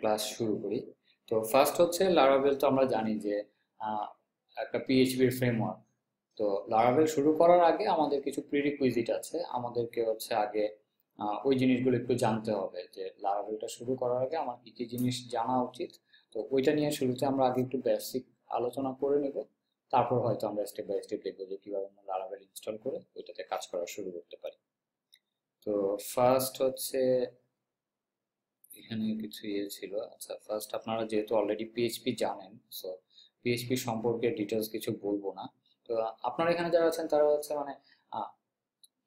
Class শুরু করি। তো ফার্স্ট হচ্ছে লারাভেল তো আমরা জানি যে একটা পিএইচপির ফ্রেমওয়ার্ক তো লারাভেল শুরু করার আগে আমাদের কিছু প্রিরিকুইজিট আছে। আমাদেরকে হচ্ছে আগে ওই জিনিসগুলো একটু জানতে হবে যে লারাভেলটা শুরু করার আগে আমার কি কি জিনিস জানা উচিত। তো ওইটা নিয়ে শুরুতে আমরা আগে একটু বেসিক আলোচনা করে নেব। তারপর হয়তো আমরা স্টেপ বাই স্টেপ দেখব যে কীভাবে আমরা লারাভেল ইনস্টল করে ওইটাতে কাজ করা শুরু করতে পারি। তো ফার্স্ট হচ্ছে এখানে কিছু ইয়ে ছিল। আচ্ছা ফার্স্ট আপনারা যেহেতু অলরেডি পিএইচপি জানেন সো পিএইচপি সম্পর্কে ডিটেলস কিছু বলব না। তো আপনারা এখানে যারা আছেন, তারা হচ্ছে মানে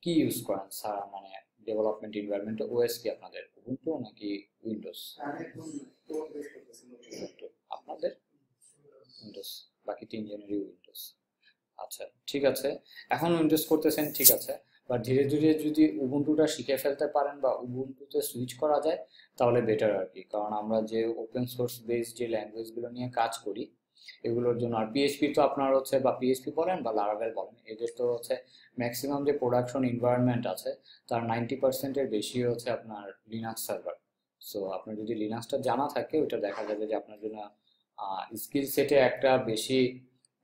কি ইউজ করেন? স্যার মানে ডেভেলপমেন্ট এনভায়রনমেন্টে ওএস কি আপনাদের? উবুন্টু নাকি উইন্ডোজ আপনাদের? উইন্ডোজ বাকি তিনজনেরই উইন্ডোজ আচ্ছা ঠিক আছে। এখন উইন্ডোজ করতেছেন, ঠিক আছে। বা ধীরে ধীরে যদি উবুন্টুটা শিখে ফেলতে পারেন বা উবুন্টুতে সুইচ করা যায়, তাহলে বেটার আর কি। কারণ আমরা যে ওপেন সোর্স বেস যে ল্যাঙ্গুয়েজগুলো নিয়ে কাজ করি, এগুলোর জন্য আর পিএইচপি তো আপনার হচ্ছে বা পিএইচপি বলেন বা লারাভেল বলেন, এদের তো হচ্ছে ম্যাক্সিমাম যে প্রোডাকশন এনভায়রনমেন্ট আছে, তার নাইনটি পার্সেন্টের বেশি হচ্ছে আপনার লিনাক্স সার্ভার সো আপনার যদি লিনাক্সটা জানা থাকে, ওইটা দেখা যাবে যে আপনার জন্য স্কিল সেটে একটা বেশি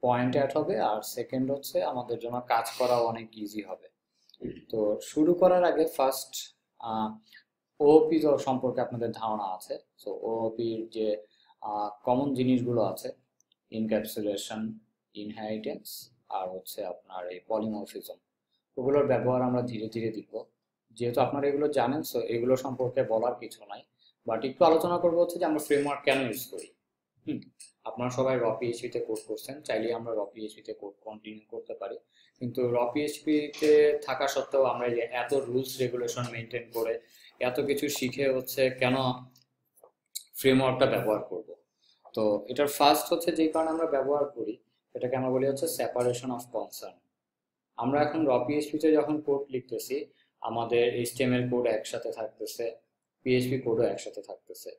পয়েন্ট অ্যাড হবে, আর সেকেন্ড হচ্ছে আমাদের জন্য কাজ করা অনেক ইজি হবে। তো শুরু করার আগে ফার্স্ট ওওপি সম্পর্কে আপনাদের ধারণা আছে। সো ওওপির যে কমন জিনিসগুলো আছে ইনক্যাপসুলেশন ইনহেরিটেন্স আর হচ্ছে আপনার এই পলিমরফিজম ওগুলোর ব্যবহার আমরা ধীরে ধীরে দিব যেহেতু আপনারা এগুলো জানেন সো এগুলো সম্পর্কে বলার কিছু নাই। বাট একটু আলোচনা করব হচ্ছে যে আমরা ফ্রেমওয়ার্ক কেন ইউজ করি। আপনারা সবাই র পিএইচপিতে কোড করছেন চাইলে আমরা র পিএইচপিতে কোড কন্টিনিউ করতে পারি। কিন্তু র পিএইচপিতে থাকা সত্ত্বেও আমরা যে এত রুলস রেগুলেশন মেনটেন করে এত কিছু শিখে হচ্ছে কেন ফ্রেমওয়ার্কটা ব্যবহার করব? তো এটার ফার্স্ট হচ্ছে যে কারণে আমরা ব্যবহার করি, এটাকে আমরা বলি হচ্ছে সেপারেশন অফ কনসার্ন আমরা এখন র পিএইচপিতে যখন কোড লিখতেছি, আমাদের এইচটিএমএল কোড একসাথে থাকতেছে পিএইচপি কোডও একসাথে থাকতেছে।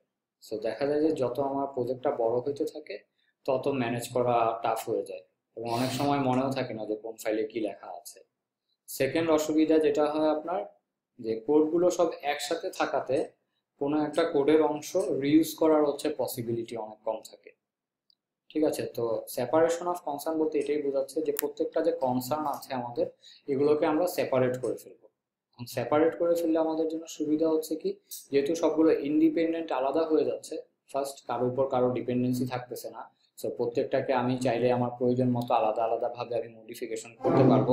সো দেখা যায় যে যত আমার প্রজেক্টটা বড় হইতে থাকে, তত ম্যানেজ করা টাফ হয়ে যায়। এবং অনেক সময় মনেও থাকে না যে কোন ফাইলে কি লেখা আছে। সেকেন্ড অসুবিধা যেটা হয় আপনার, যে কোডগুলো সব একসাথে থাকাতে কোনো একটা কোডের অংশ রিউজ করার হচ্ছে পসিবিলিটি অনেক কম থাকে। ঠিক আছে? তো সেপারেশন অফ কনসার্ন বলতে এটাই বোঝাচ্ছে যে প্রত্যেকটা যে কনসার্ন আছে আমাদের, এগুলোকে আমরা সেপারেট করে ফেলব। সেপারেট করে ফেললে আমাদের জন্য সুবিধা হচ্ছে কি, যেহেতু সবগুলো ইন্ডিপেন্ডেন্ট আলাদা হয়ে যাচ্ছে ফার্স্ট কারোর উপর কারও ডিপেন্ডেন্সি থাকতেছে না সো প্রত্যেকটাকে আমি চাইলে আমার প্রয়োজন মতো আলাদা আলাদা ভাবে আমি মডিফিকেশন করতে পারব।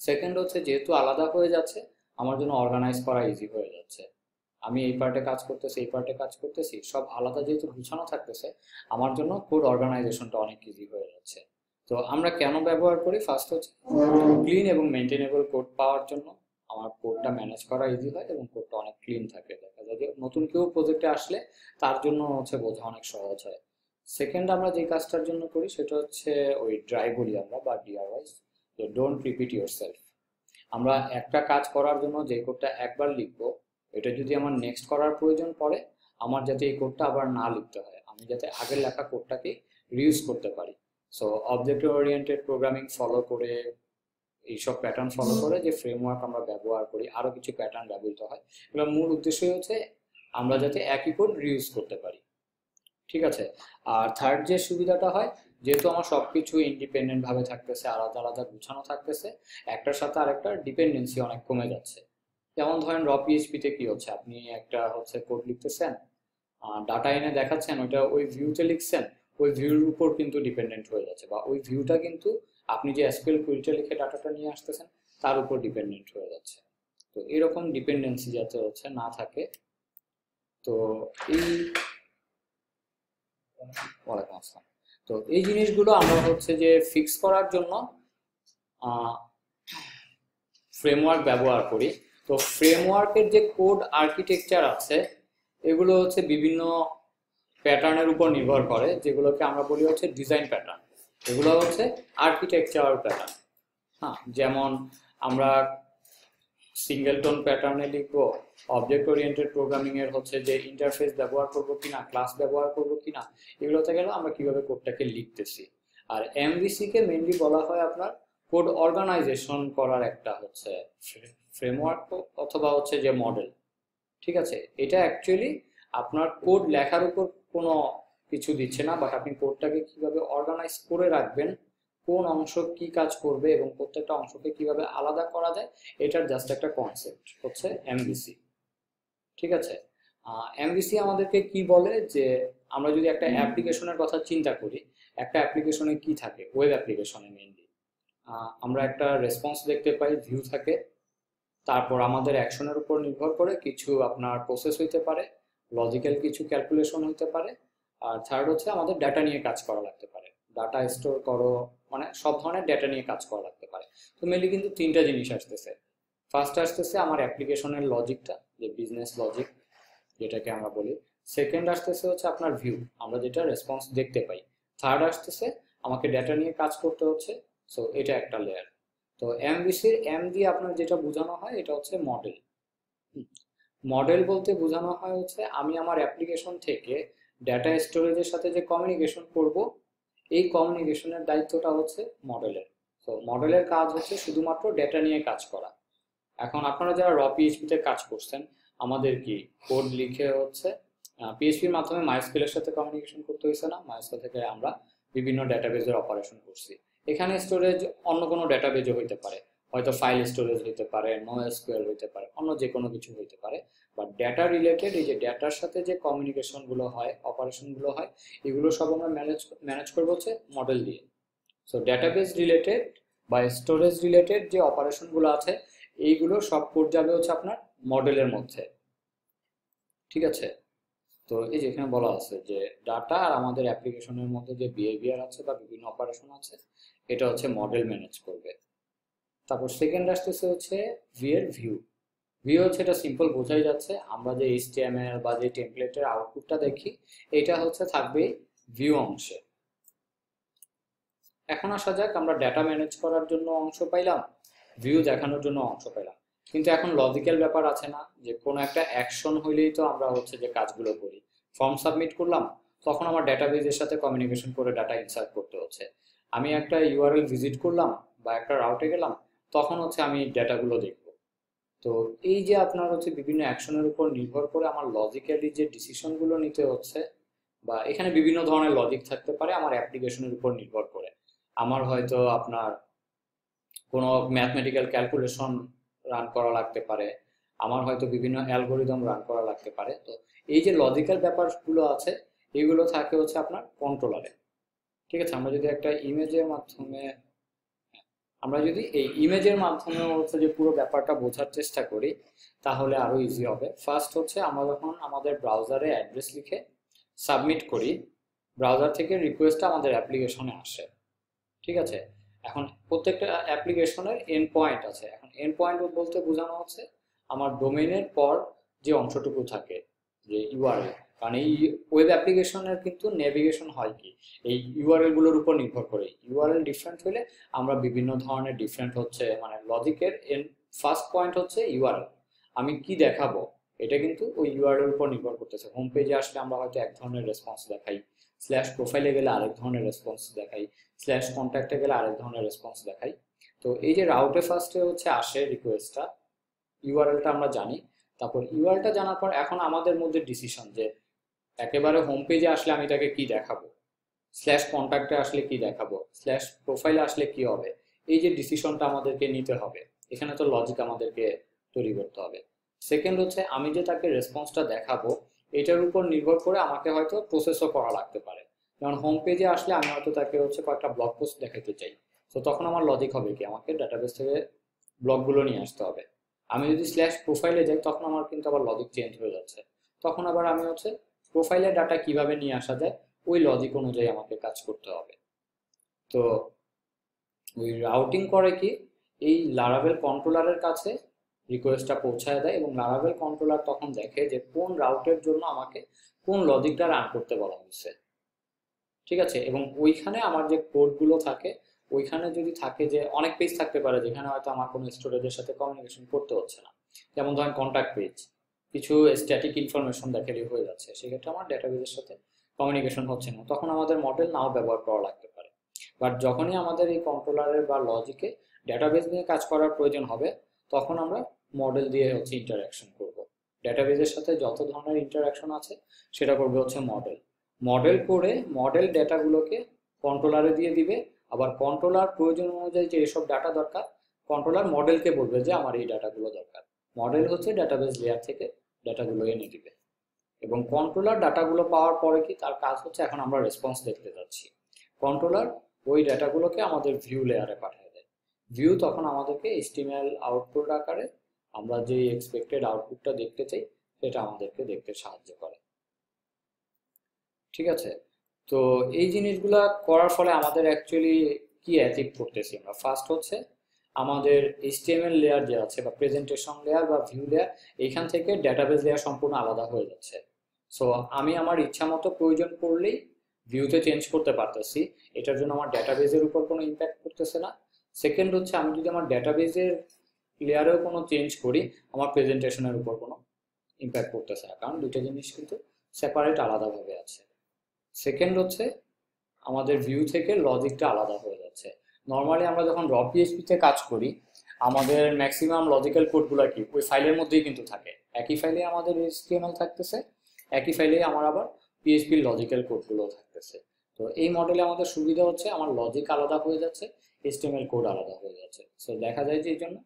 সেকেন্ড হচ্ছে, যেহেতু আলাদা হয়ে যাচ্ছে, আমার জন্য অর্গানাইজ করা ইজি হয়ে যাচ্ছে। আমি এই পার্টে কাজ করতেছি, এই পার্টে কাজ করতেছি, সব আলাদা যেহেতু গুছানো থাকতেছে, আমার জন্য কোড অর্গানাইজেশনটা অনেক ইজি হয়ে যাচ্ছে। তো আমরা কেন ব্যবহার করি? ফার্স্ট হচ্ছে ক্লিন এবং মেনটেনেবল কোড পাওয়ার জন্য আমার কোডটা ম্যানেজ করা ইজি হয় এবং কোডটা অনেক ক্লিন থাকে। দেখা যায় যে নতুন কেউ প্রজেক্টে আসলে তার জন্য হচ্ছে বোঝা অনেক সহজ হয়। সেকেন্ড আমরা যে কাজটার জন্য করি সেটা হচ্ছে ওই ড্রাই বলি আমরা বা ডিআরওয়াইজ যে ডোন্ট রিপিট ইউর সেলফ আমরা একটা কাজ করার জন্য যে কোডটা একবার লিখব, এটা যদি আমার নেক্সট করার প্রয়োজন পড়ে, আমার যাতে এই কোডটা আবার না লিখতে হয়, আমি যাতে আগের লেখা কোডটাকে রিউজ করতে পারি। So object oriented programming follow করে, এইসব প্যাটার্ন ফলো করে যে ফ্রেমওয়ার্ক আমরা ব্যবহার করি আরও কিছু প্যাটার্ন ব্যবহৃত হয়। এগুলোর মূল উদ্দেশ্যই হচ্ছে আমরা যাতে একই কোড রিউজ করতে পারি। ঠিক আছে? আর থার্ড যে সুবিধাটা হয়, যেহেতু আমার সবকিছু ইন্ডিপেন্ডেন্ট ভাবে থাকতেছে, আলাদা আলাদা গুছানো থাকতেছে, একটার সাথে আরেকটার ডিপেন্ডেন্সি অনেক কমে যাচ্ছে। যেমন ধরেন র পিএইচপিতে কি হচ্ছে? আপনি একটা হচ্ছে কোড লিখতেছেন ডাটা এনে দেখাচ্ছেন, ওইটা ওই ভিউতে লিখছেন, ওই ভিউর উপর কিন্তু ডিপেন্ডেন্ট হয়ে যাচ্ছে বা ওই ভিউটা কিন্তু আপনি যে এসকিউএল কুইলটা লিখে ডাটাটা নিয়ে আসতেছেন, তার উপর ডিপেন্ডেন্ট হয়ে যাচ্ছে। তো এরকম ডিপেন্ডেন্সি যাতে হচ্ছে না থাকে, তো এই ওয়ালাইকুম আসসালাম। তো এই জিনিসগুলো আমরা হচ্ছে যে ফিক্স করার জন্য ফ্রেমওয়ার্ক ব্যবহার করি। তো ফ্রেমওয়ার্কের যে কোড আর্কিটেকচার আছে, এগুলো হচ্ছে বিভিন্ন প্যাটার্নের উপর নির্ভর করে, যেগুলোকে আমরা বলি হচ্ছে ডিজাইন প্যাটার্ন এগুলো হচ্ছে আর্কিটেকচার প্যাটার্ন হ্যাঁ যেমন আমরা সিঙ্গেলটন প্যাটার্নে লিখব অবজেক্ট ওরিয়েন্টেড প্রোগ্রামিং এর হচ্ছে যে ইন্টারফেস ব্যবহার করব কিনা ক্লাস ব্যবহার করব কিনা, এগুলোতে গেলে আমরা কীভাবে কোডটাকে লিখতেছি। আর এমভিসি কে মেনলি বলা হয় আপনার কোড অর্গানাইজেশন করার একটা হচ্ছে ফ্রেমওয়ার্ক অথবা হচ্ছে যে মডেল ঠিক আছে? এটা অ্যাকচুয়ালি আপনার কোড লেখার উপর কোনো কিছু দিচ্ছে না বাট আপনি কোডটাকে কীভাবে অর্গানাইজ করে রাখবেন কোন অংশ কি কাজ করবে এবং প্রত্যেকটা অংশকে কীভাবে আলাদা করা যায় এটার জাস্ট একটা কনসেপ্ট হচ্ছে এমবিসি ঠিক আছে? এমবিসি আমাদেরকে কি বলে যে আমরা যদি একটা অ্যাপ্লিকেশনের কথা চিন্তা করি একটা অ্যাপ্লিকেশনে কি থাকে? ওয়েব অ্যাপ্লিকেশনে মেইনলি আমরা একটা রেসপন্স দেখতে পাই ভিউ থাকে তারপর আমাদের অ্যাকশনের উপর নির্ভর করে কিছু আপনার প্রসেস হইতে পারে লজিক্যাল কিছু ক্যালকুলেশন হতে পারে আর থার্ড হচ্ছে আমাদের ডাটা নিয়ে কাজ করা লাগতে পারে। ডাটা স্টোর করো মানে সব ধরনের ডেটা নিয়ে কাজ করা লাগতে পারে। তো মেনলি কিন্তু তিনটা জিনিস আসতেছে। ফার্স্ট আসতেছে আমার অ্যাপ্লিকেশনের লজিকটা যে বিজনেস লজিক যেটাকে আমরা বলি। সেকেন্ড আসতেছে হচ্ছে আপনার ভিউ আমরা যেটা রেসপন্স দেখতে পাই। থার্ড আসতেছে, আমাকে ডেটা নিয়ে কাজ করতে হচ্ছে সো এটা একটা লেয়ার তো এমবিসির এম দিয়ে আপনার যেটা বোঝানো হয়, এটা হচ্ছে মডেল মডেল বলতে বোঝানো হয় হচ্ছে, আমি আমার অ্যাপ্লিকেশন থেকে ডেটা স্টোরেজের সাথে যে কমিউনিকেশন করব এই কমিউনিকেশনের দায়িত্বটা হচ্ছে মডেলের তো মডেলের কাজ হচ্ছে শুধুমাত্র ডেটা নিয়ে কাজ করা। এখন আপনারা যারা র পিএইচপিতে কাজ করছেন, আমাদের কি কোড লিখে হচ্ছে পিএইচপির মাধ্যমে মাইস্কেলের সাথে কমিউনিকেশন করতে হয়েছে না? মাইস্কেল থেকে আমরা বিভিন্ন ডেটাবেজের অপারেশন করছি। এখানে স্টোরেজ অন্য কোনো ডেটাবেজও হইতে পারে। হয়তো ফাইল স্টোরেজ হইতে পারে নো এসকিউএল হইতে পারে, অন্য যে কোনো কিছু হইতে পারে বা ডেটা রিলেটেড এই যে ডেটার সাথে যে কমিউনিকেশনগুলো হয় অপারেশনগুলো হয়, এগুলো সব আমরা ম্যানেজ ম্যানেজ করব হচ্ছে মডেল দিয়ে। সো ডেটাবেস রিলেটেড বা স্টোরেজ রিলেটেড যে অপারেশনগুলো আছে, এইগুলো সব কোড যাবে হচ্ছে আপনার মডেলের মধ্যে। ঠিক আছে? তো এই যে এখানে বলা আছে যে ডাটা আর আমাদের অ্যাপ্লিকেশনের মধ্যে যে বিহেভিয়ার আছে বা বিভিন্ন অপারেশন আছে, এটা হচ্ছে মডেল ম্যানেজ করবে। তারপর সেকেন্ড আসতেছে হচ্ছে ভিএর ভিউ ভিউ হচ্ছে এটা সিম্পল বোঝাই যাচ্ছে। আমরা যে এইচটিএমএল বা যে টেমপ্লেটের আউটপুটটা দেখি, এটা হচ্ছে থাকবে ভিউ অংশে। এখন আসা যাক, আমরা ডাটা ম্যানেজ করার জন্য অংশ পাইলাম ভিউ দেখানোর জন্য অংশ পাইলাম। কিন্তু এখন লজিক্যাল ব্যাপার আছে না, যে কোনো একটা অ্যাকশন হইলেই তো আমরা হচ্ছে যে কাজগুলো করি। ফর্ম সাবমিট করলাম, তখন আমার ডাটাবেজের সাথে কমিউনিকেশন করে ডাটা ইনসার্ট করতে হচ্ছে। আমি একটা ইউআরএল ভিজিট করলাম বা একটা রাউটে গেলাম তখন হচ্ছে আমি ডেটাগুলো দেখব। তো এই যে আপনার হচ্ছে বিভিন্ন অ্যাকশনের উপর নির্ভর করে আমার লজিক্যালি যে ডিসিশনগুলো নিতে হচ্ছে বা এখানে বিভিন্ন ধরনের লজিক থাকতে পারে আমার অ্যাপ্লিকেশনের উপর নির্ভর করে। আমার হয়তো আপনার কোনো ম্যাথমেটিক্যাল ক্যালকুলেশন রান করা লাগতে পারে, আমার হয়তো বিভিন্ন অ্যালগোরিদম রান করা লাগতে পারে। তো এই যে লজিক্যাল ব্যাপারগুলো আছে, এগুলো থাকে হচ্ছে আপনার কন্ট্রোলারে ঠিক আছে? আমরা যদি একটা ইমেজের মাধ্যমে আমরা যদি এই ইমেজের মাধ্যমে হচ্ছে যে পুরো ব্যাপারটা বোঝার চেষ্টা করি, তাহলে আরও ইজি হবে। ফার্স্ট হচ্ছে আমরা যখন আমাদের ব্রাউজারে অ্যাড্রেস লিখে সাবমিট করি ব্রাউজার থেকে রিকোয়েস্টটা আমাদের অ্যাপ্লিকেশনে আসে। ঠিক আছে? এখন প্রত্যেকটা অ্যাপ্লিকেশনের এন্ড পয়েন্ট আছে। এখন এন্ড পয়েন্ট বলতে বোঝানো হচ্ছে আমার ডোমেইনের পর যে অংশটুকু থাকে, যে ইউআরএল কারণ এই ওয়েব অ্যাপ্লিকেশনের কিন্তু নেভিগেশন হয় কি? এই ইউআরএলগুলোর উপর নির্ভর করে। ইউআরএল ডিফারেন্ট হলে আমরা বিভিন্ন ধরনের ডিফারেন্ট হচ্ছে মানে লজিকের ফার্স্ট পয়েন্ট হচ্ছে ইউআরএল আমি কি দেখাবো? এটা কিন্তু ওই ইউআরএল উপর নির্ভর করতেছে। হোম পেজে আসলে আমরা হয়তো এক ধরনের রেসপন্স দেখাই। স্ল্যাশ প্রোফাইলে গেলে আরেক ধরনের রেসপন্স দেখাই। স্ল্যাশ কন্ট্যাক্টে গেলে আরেক ধরনের রেসপন্স দেখাই। তো এই যে রাউটে ফার্স্টে হচ্ছে আসে রিকোয়েস্টটা ইউআরএলটা আমরা জানি। তারপর ইউআরএলটা জানার পর এখন আমাদের মধ্যে ডিসিশন যে একেবারে হোম পেজে আসলে আমি তাকে কি দেখাবো? স্ল্যাশ কন্ট্যাক্টে আসলে কি দেখাবো? স্ল্যাশ প্রোফাইলে আসলে কি হবে? এই যে ডিসিশনটা আমাদেরকে নিতে হবে, এখানে তো লজিক আমাদেরকে তৈরি করতে হবে। সেকেন্ড হচ্ছে, আমি যে তাকে রেসপন্সটা দেখাবো, এটার উপর নির্ভর করে আমাকে হয়তো প্রসেসও করা লাগতে পারে। যেমন হোম পেজে আসলে আমি হয়তো তাকে হচ্ছে কয়েকটা ব্লগ পোস্ট দেখাতে চাই। তো তখন আমার লজিক হবে কি? আমাকে ডাটাবেস থেকে ব্লগগুলো নিয়ে আসতে হবে। আমি যদি স্ল্যাশ প্রোফাইলে যাই, তখন আমার কিন্তু আবার লজিক চেঞ্জ হয়ে যাচ্ছে। তখন আবার আমি হচ্ছে প্রোফাইলের ডাটা কীভাবে নিয়ে আসা যায়, ওই লজিক অনুযায়ী আমাকে কাজ করতে হবে। তো ওই রাউটিং করে কি, এই লারাভেল কন্ট্রোলারের কাছে রিকোয়েস্টটা পৌঁছায় দেয় এবং লারাভেল কন্ট্রোলার তখন দেখে যে কোন রাউটের জন্য আমাকে কোন লজিকটা রান করতে বলা হয়েছে। ঠিক আছে? এবং ওইখানে আমার যে কোডগুলো থাকে, ওইখানে যদি থাকে যে অনেক পেজ থাকতে পারে যেখানে হয়তো আমার কোনো স্টোরেজের সাথে কমিউনিকেশন করতে হচ্ছে না। যেমন ধরেন কন্ট্যাক্ট পেজ কিছু স্ট্যাটিক ইনফরমেশন দেখালেই হয়ে যাচ্ছে। সেক্ষেত্রে আমার ডেটাবেজের সাথে কমিউনিকেশন হচ্ছে না। তখন আমাদের মডেল নাও ব্যবহার করা লাগতে পারে। বাট যখনই আমাদের এই কন্ট্রোলারের বা লজিকে ডেটাবেজ নিয়ে কাজ করার প্রয়োজন হবে, তখন আমরা মডেল দিয়ে হচ্ছে ইন্টারাকশন করব। ডেটাবেজের সাথে যত ধরনের ইন্টারাকশন আছে, সেটা করবে হচ্ছে মডেল মডেল করে মডেল ডেটাগুলোকে কন্ট্রোলারে দিয়ে দিবে। আবার কন্ট্রোলার প্রয়োজন অনুযায়ী যে এসব ডাটা দরকার কন্ট্রোলার মডেলকে বলবে যে আমার এই ডাটাগুলো দরকার। মডেল হচ্ছে ডাটাবেস লেয়ার থেকে ডাটাগুলো এনে দিবে। এবং কন্ট্রোলার ডাটাগুলো পাওয়ার পরে কি তার কাজ হচ্ছে এখন আমরা রেসপন্স দেখতে যাচ্ছি। কন্ট্রোলার ওই ডাটাগুলোকে আমাদের ভিউ লেয়ারে পাঠিয়ে দেয়। ভিউ তখন আমাদেরকে এস্টিমেল আউটপুট আকারে আমরা যে এক্সপেক্টেড আউটপুটটা দেখতে চাই, সেটা আমাদেরকে দেখতে সাহায্য করে। ঠিক আছে? তো এই জিনিসগুলা করার ফলে আমাদের অ্যাকচুয়ালি কি অ্যাচিভ করতেছি আমরা? ফার্স্ট হচ্ছে আমাদের এইচটিএমএল লেয়ার যে আছে বা প্রেজেন্টেশন লেয়ার বা ভিউ লেয়ার এইখান থেকে ডেটাবেস লেয়ার সম্পূর্ণ আলাদা হয়ে যাচ্ছে। সো আমি আমার ইচ্ছা মতো প্রয়োজন পড়লেই ভিউতে চেঞ্জ করতে পারতেছি। এটার জন্য আমার ডেটাবেজের উপর কোনো ইম্প্যাক্ট করতেছে না। সেকেন্ড হচ্ছে, আমি যদি আমার ডেটাবেজের লেয়ারেও কোনো চেঞ্জ করি, আমার প্রেজেন্টেশনের উপর কোনো ইম্প্যাক্ট করতেছে না। কারণ দুটো জিনিস কিন্তু সেপারেট আলাদাভাবে আছে। সেকেন্ড হচ্ছে, আমাদের ভিউ থেকে লজিকটা আলাদা হয়ে নর্মালি আমরা যখন র পিএইচপিতে কাজ করি, আমাদের ম্যাক্সিমাম লজিক্যাল কোডগুলো কি? ওই ফাইলের মধ্যেই কিন্তু থাকে। একই ফাইলে আমাদের এইচটিএমএল থাকতেছে, একই ফাইলে আমার আবার পিএইচপির লজিক্যাল কোডগুলো থাকতেছে। তো এই মডেলে আমাদের সুবিধা হচ্ছে, আমার লজিক আলাদা হয়ে যাচ্ছে এইচটিএমএল কোড আলাদা হয়ে যাচ্ছে। সো দেখা যায় যে এই জন্য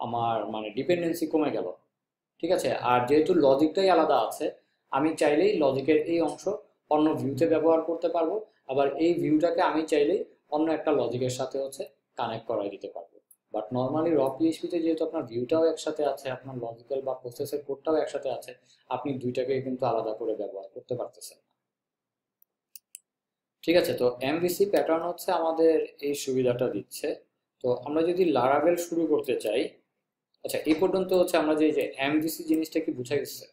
আমার মানে ডিপেন্ডেন্সি কমে গেল। ঠিক আছে? আর যেহেতু লজিকটাই আলাদা আছে, আমি চাইলেই লজিকের এই অংশ অন্য ভিউতে ব্যবহার করতে পারব। আবার এই ভিউটাকে আমি চাইলেই অন্য একটা লজিকের সাথে হচ্ছে কানেক্ট করাই দিতে পারব। বাট নর্মালি র পিএইচপিতে যেহেতু আপনার ভিউটাও একসাথে আছে, আপনার লজিক্যাল বা প্রসেসের কোডটাও একসাথে আছে, আপনি দুইটাকে কিন্তু আলাদা করে ব্যবহার করতে পারতেছেন ঠিক আছে, তো এমভিসি প্যাটার্ন হচ্ছে আমাদের এই সুবিধাটা দিচ্ছে। তো আমরা যদি লারাভেল শুরু করতে চাই আচ্ছা এই পর্যন্ত হচ্ছে আমরা যে যে এমভিসি জিনিসটা কি বুঝা গেছে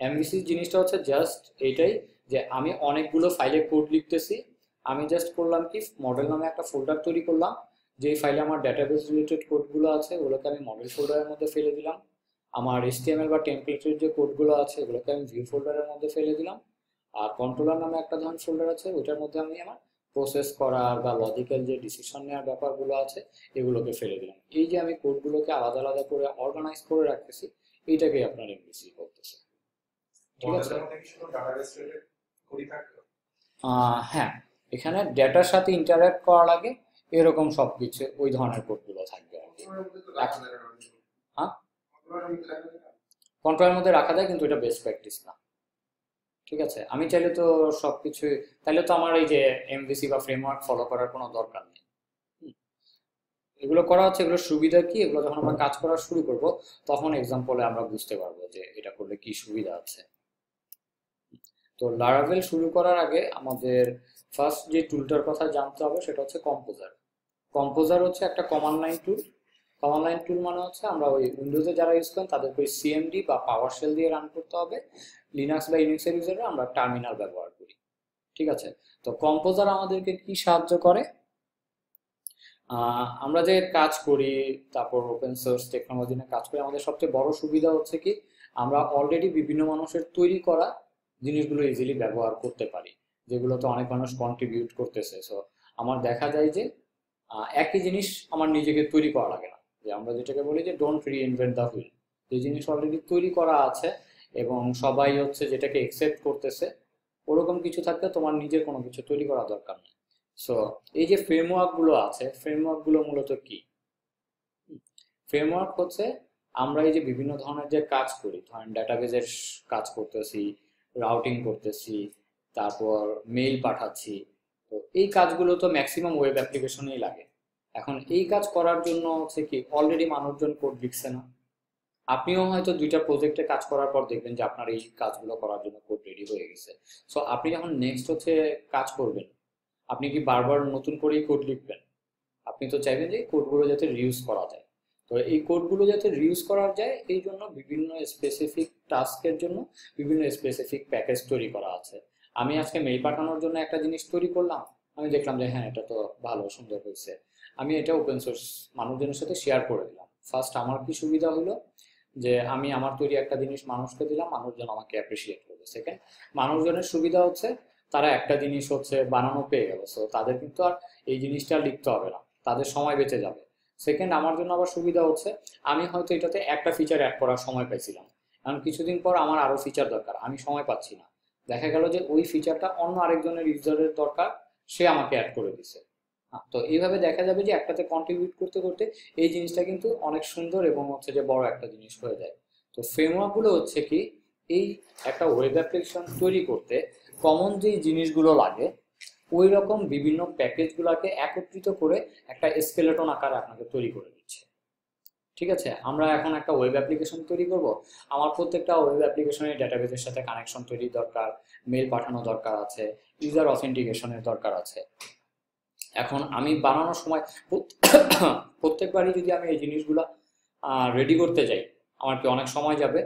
এমভিসি জিনিসটা হচ্ছে জাস্ট এইটাই যে আমি অনেকগুলো ফাইলে কোড লিখতেছি আমি জাস্ট করলাম কি মডেল নামে একটা ফোল্ডার তৈরি করলাম যে ফাইলে আমার ডাটাবেস রিলেটেড কোডগুলো আছে ওগুলোকে আমি মডেল ফোল্ডারের মধ্যে ফেলে দিলাম। আমার এসটিএমএল বা টেমপ্লেটের যে কোডগুলো আছে ওগুলোকে আমি ভিউ ফোল্ডারের মধ্যে ফেলে দিলাম। আর কন্ট্রোলার নামে একটা ধরনের ফোল্ডার আছে ওইটার মধ্যে আমি আমার প্রসেস করার বা লজিক্যাল যে ডিসিশন নেওয়ার ব্যাপারগুলো আছে এগুলোকে ফেলে দিলাম। এই যে আমি কোডগুলোকে আলাদা আলাদা করে অর্গানাইজ করে রাখতেছি এইটাকেই আপনার এমবিসি করতেছে ঠিক আছে? হ্যাঁ। এখানে ডেটার সাথে ইন্টারাক্ট করা লাগে এরকম সবকিছু ওই ধরনের কোডগুলো থাকবে আর কি। হ্যাঁ? কন্ট্রোলের মধ্যে রাখা যায় কিন্তু এটা বেস্ট প্র্যাকটিস না। ঠিক আছে? আমি চাইলে তো সব সবকিছু তাহলে তো আমার এই যে এমভিসি বা ফ্রেমওয়ার্ক ফলো করার কোনো দরকার নেই। এগুলো করা হচ্ছে এগুলোর সুবিধা কি? এগুলো যখন আমরা কাজ করা শুরু করব তখন এক্সাম্পলে আমরা বুঝতে পারব যে এটা করলে কি সুবিধা আছে। তো লারাভেল শুরু করার আগে আমাদের ফার্স্ট যে টুলটার কথা জানতে হবে সেটা হচ্ছে কম্পোজার কম্পোজার হচ্ছে একটা command line tool command line tool মানে হচ্ছে আমরা ওই উইন্ডোজে যারা ইউজ করেন, তাদেরকে ওই সিএমডি বা পাওয়ার শেল দিয়ে রান করতে হবে। লিনাক্স বা ইউনিক্সের ইউজাররা আমরা টার্মিনাল ব্যবহার করি। ঠিক আছে? তো কম্পোজার আমাদেরকে কি সাহায্য করে? আমরা যে কাজ করি, তারপর ওপেন সোর্স টেকনোলজি নিয়ে কাজ করি, আমাদের সবচেয়ে বড় সুবিধা হচ্ছে কি, আমরা অলরেডি বিভিন্ন মানুষের তৈরি করা জিনিসগুলো ইজিলি ব্যবহার করতে পারি। যেগুলোতে অনেক মানুষ কন্ট্রিবিউট করতেছে। সো আমার দেখা যায় যে একই জিনিস আমার নিজেকে তৈরি করা লাগে না। যে আমরা যেটাকে বলি যে ডোন্ট রিইনভেন্ট দ্য হুইল যে জিনিস অলরেডি তৈরি করা আছে এবং সবাই হচ্ছে যেটাকে একসেপ্ট করতেছে, ওরকম কিছু থাকলে তোমার নিজের কোনো কিছু তৈরি করা দরকার নেই। সো এই যে ফ্রেমওয়ার্কগুলো আছে ফ্রেমওয়ার্কগুলো মূলত কি? ফ্রেমওয়ার্ক হচ্ছে আমরা এই যে বিভিন্ন ধরনের যে কাজ করি, ধরেন ডাটাবেজের কাজ করতেছি রাউটিং করতেছি তারপর মেইল পাঠাচ্ছি। তো এই কাজগুলো তো ম্যাক্সিমাম ওয়েব অ্যাপ্লিকেশনেই লাগে। এখন এই কাজ করার জন্য হচ্ছে কি অলরেডি মানুষজন কোড লিখছে না। আপনিও হয়তো দুইটা প্রজেক্টে কাজ করার পর দেখবেন যে আপনার এই কাজগুলো করার জন্য কোড রেডি হয়ে গেছে। সো আপনি যখন নেক্সট হচ্ছে কাজ করবেন। আপনি কি বারবার নতুন করেই কোড লিখবেন? আপনি তো চাইবেন যে কোডগুলো যাতে রিউজ করা যায়। তো এই কোডগুলো যাতে রিউজ করা যায়, এই জন্য বিভিন্ন স্পেসিফিক টাস্কের জন্য বিভিন্ন স্পেসিফিক প্যাকেজ তৈরি করা আছে। আমি আজকে মেইল পাঠানোর জন্য একটা জিনিস তৈরি করলাম। আমি দেখলাম যে হ্যাঁ এটা তো ভালো, সুন্দর হয়েছে। আমি এটা ওপেন সোর্স মানুষজনের সাথে শেয়ার করে দিলাম। ফার্স্ট আমার কি সুবিধা হলো? যে, আমি আমার তৈরি একটা জিনিস মানুষকে দিলাম, মানুষজন আমাকে অ্যাপ্রিসিয়েট করবে। সেকেন্ড মানুষজনের সুবিধা হচ্ছে, তারা একটা জিনিস হচ্ছে বানানো পেয়ে গেল। সো তাদের কিন্তু আর এই জিনিসটা লিখতে হবে না। তাদের সময় বেঁচে যাবে। সেকেন্ড আমার জন্য আবার সুবিধা হচ্ছে, আমি হয়তো এটাতে একটা ফিচার অ্যাড করার সময় পাইছিলাম। কারণ কিছুদিন পর আমার আরও ফিচার দরকার। আমি সময় পাচ্ছি না। দেখা গেল যে ওই ফিচারটা অন্য আরেকজনের ইউজারের দরকার, সে আমাকে অ্যাড করে দিছে। তো এইভাবে দেখা যাবে যে একটাতে কন্ট্রিবিউট করতে করতে এই জিনিসটা কিন্তু অনেক সুন্দর এবং হচ্ছে যে বড় একটা জিনিস হয়ে যায়। তো ফ্রেমওয়ার্কগুলো হচ্ছে কি, এই একটা ওয়েব অ্যাপ্লিকেশন তৈরি করতে কমন যেই জিনিসগুলো লাগে ওই রকম বিভিন্ন প্যাকেজগুলোকে একত্রিত করে একটা স্কেলেটন আকারে আপনাকে তৈরি করে ঠিক আছে? আমরা এখন একটা ওয়েব অ্যাপ্লিকেশন তৈরি করব। আমার প্রত্যেকটা ওয়েব অ্যাপ্লিকেশনের ডেটাবেসের সাথে কানেকশন তৈরি দরকার মেল পাঠানো দরকার আছে ইউজার অথেন্টিকেশনের দরকার আছে। এখন আমি বানানোর সময় প্রত্যেকবারই যদি আমি এই জিনিসগুলো রেডি করতে যাই, আমার কি অনেক সময় যাবে?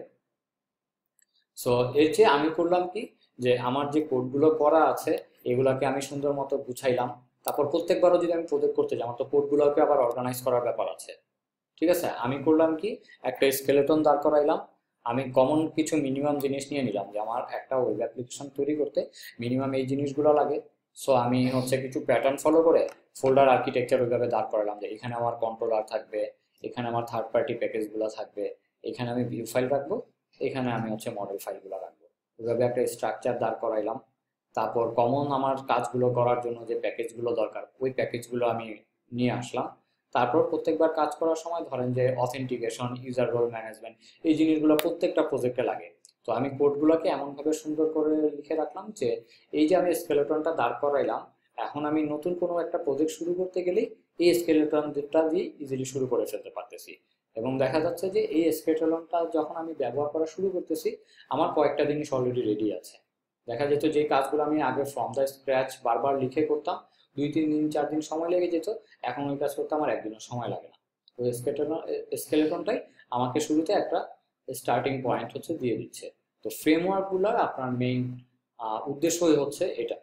সো এর চেয়ে আমি করলাম কি, যে আমার যে কোডগুলো করা আছে, এগুলাকে আমি সুন্দর মতো গুছাইলাম। তারপর প্রত্যেকবারও যদি আমি প্রজেক্ট করতে যাই, আমার তো কোডগুলোকে আবার অর্গানাইজ করার ব্যাপার আছে। ঠিক আছে? আমি করলাম কি? একটা স্কেলেটন দাঁড় করাইলাম। আমি কমন কিছু মিনিমাম জিনিস নিয়ে নিলাম যে আমার একটা ওয়েব অ্যাপ্লিকেশন তৈরি করতে মিনিমাম এই জিনিসগুলো লাগে। সো আমি হচ্ছে কিছু প্যাটার্ন ফলো করে ফোল্ডার আর্কিটেকচার ওইভাবে দাঁড় করালাম যে এখানে আমার কন্ট্রোলার থাকবে, এখানে আমার থার্ড পার্টি প্যাকেজগুলো থাকবে, এখানে আমি ভিউ ফাইল রাখব, এখানে আমি হচ্ছে মডেল ফাইলগুলো রাখব। ওইভাবে একটা স্ট্রাকচার দাঁড় করাইলাম। তারপর কমন আমার কাজগুলো করার জন্য যে প্যাকেজগুলো দরকার, ওই প্যাকেজগুলো আমি নিয়ে আসলাম। তারপর প্রত্যেকবার কাজ করার সময় ধরেন যে অথেন্টিকেশন ইউজার রোল ম্যানেজমেন্ট এই জিনিসগুলো প্রত্যেকটা প্রজেক্টে লাগে। তো আমি কোডগুলোকে এমনভাবে সুন্দর করে লিখে রাখলাম যে এই যে আমি স্কেলেটনটা দাঁড় করাইলাম, এখন আমি নতুন কোনো একটা প্রজেক্ট শুরু করতে গেলেই এই স্কেলেটনটা দিয়ে ইজিলি শুরু করে ফেলতে পারতেছি। এবং দেখা যাচ্ছে যে এই স্কেলেটনটা যখন আমি ব্যবহার করা শুরু করতেছি, আমার কয়েকটা জিনিস অলরেডি রেডি আছে। দেখা যেত যে কাজগুলো আমি আগে ফ্রম দ্য স্ক্র্যাচ বারবার লিখে করতাম দুই তিন দিন, চার দিন সময় লেগে যেত, এখন ওই কাজ করতে আমার একদিনও সময় লাগে না। তো স্কেলেটন স্কেলেটনটাই আমাকে শুরুতে একটা স্টার্টিং পয়েন্ট হচ্ছে দিয়ে দিচ্ছে। তো ফ্রেমওয়ার্কগুলোর আপনার মেইন উদ্দেশ্যই হচ্ছে এটা।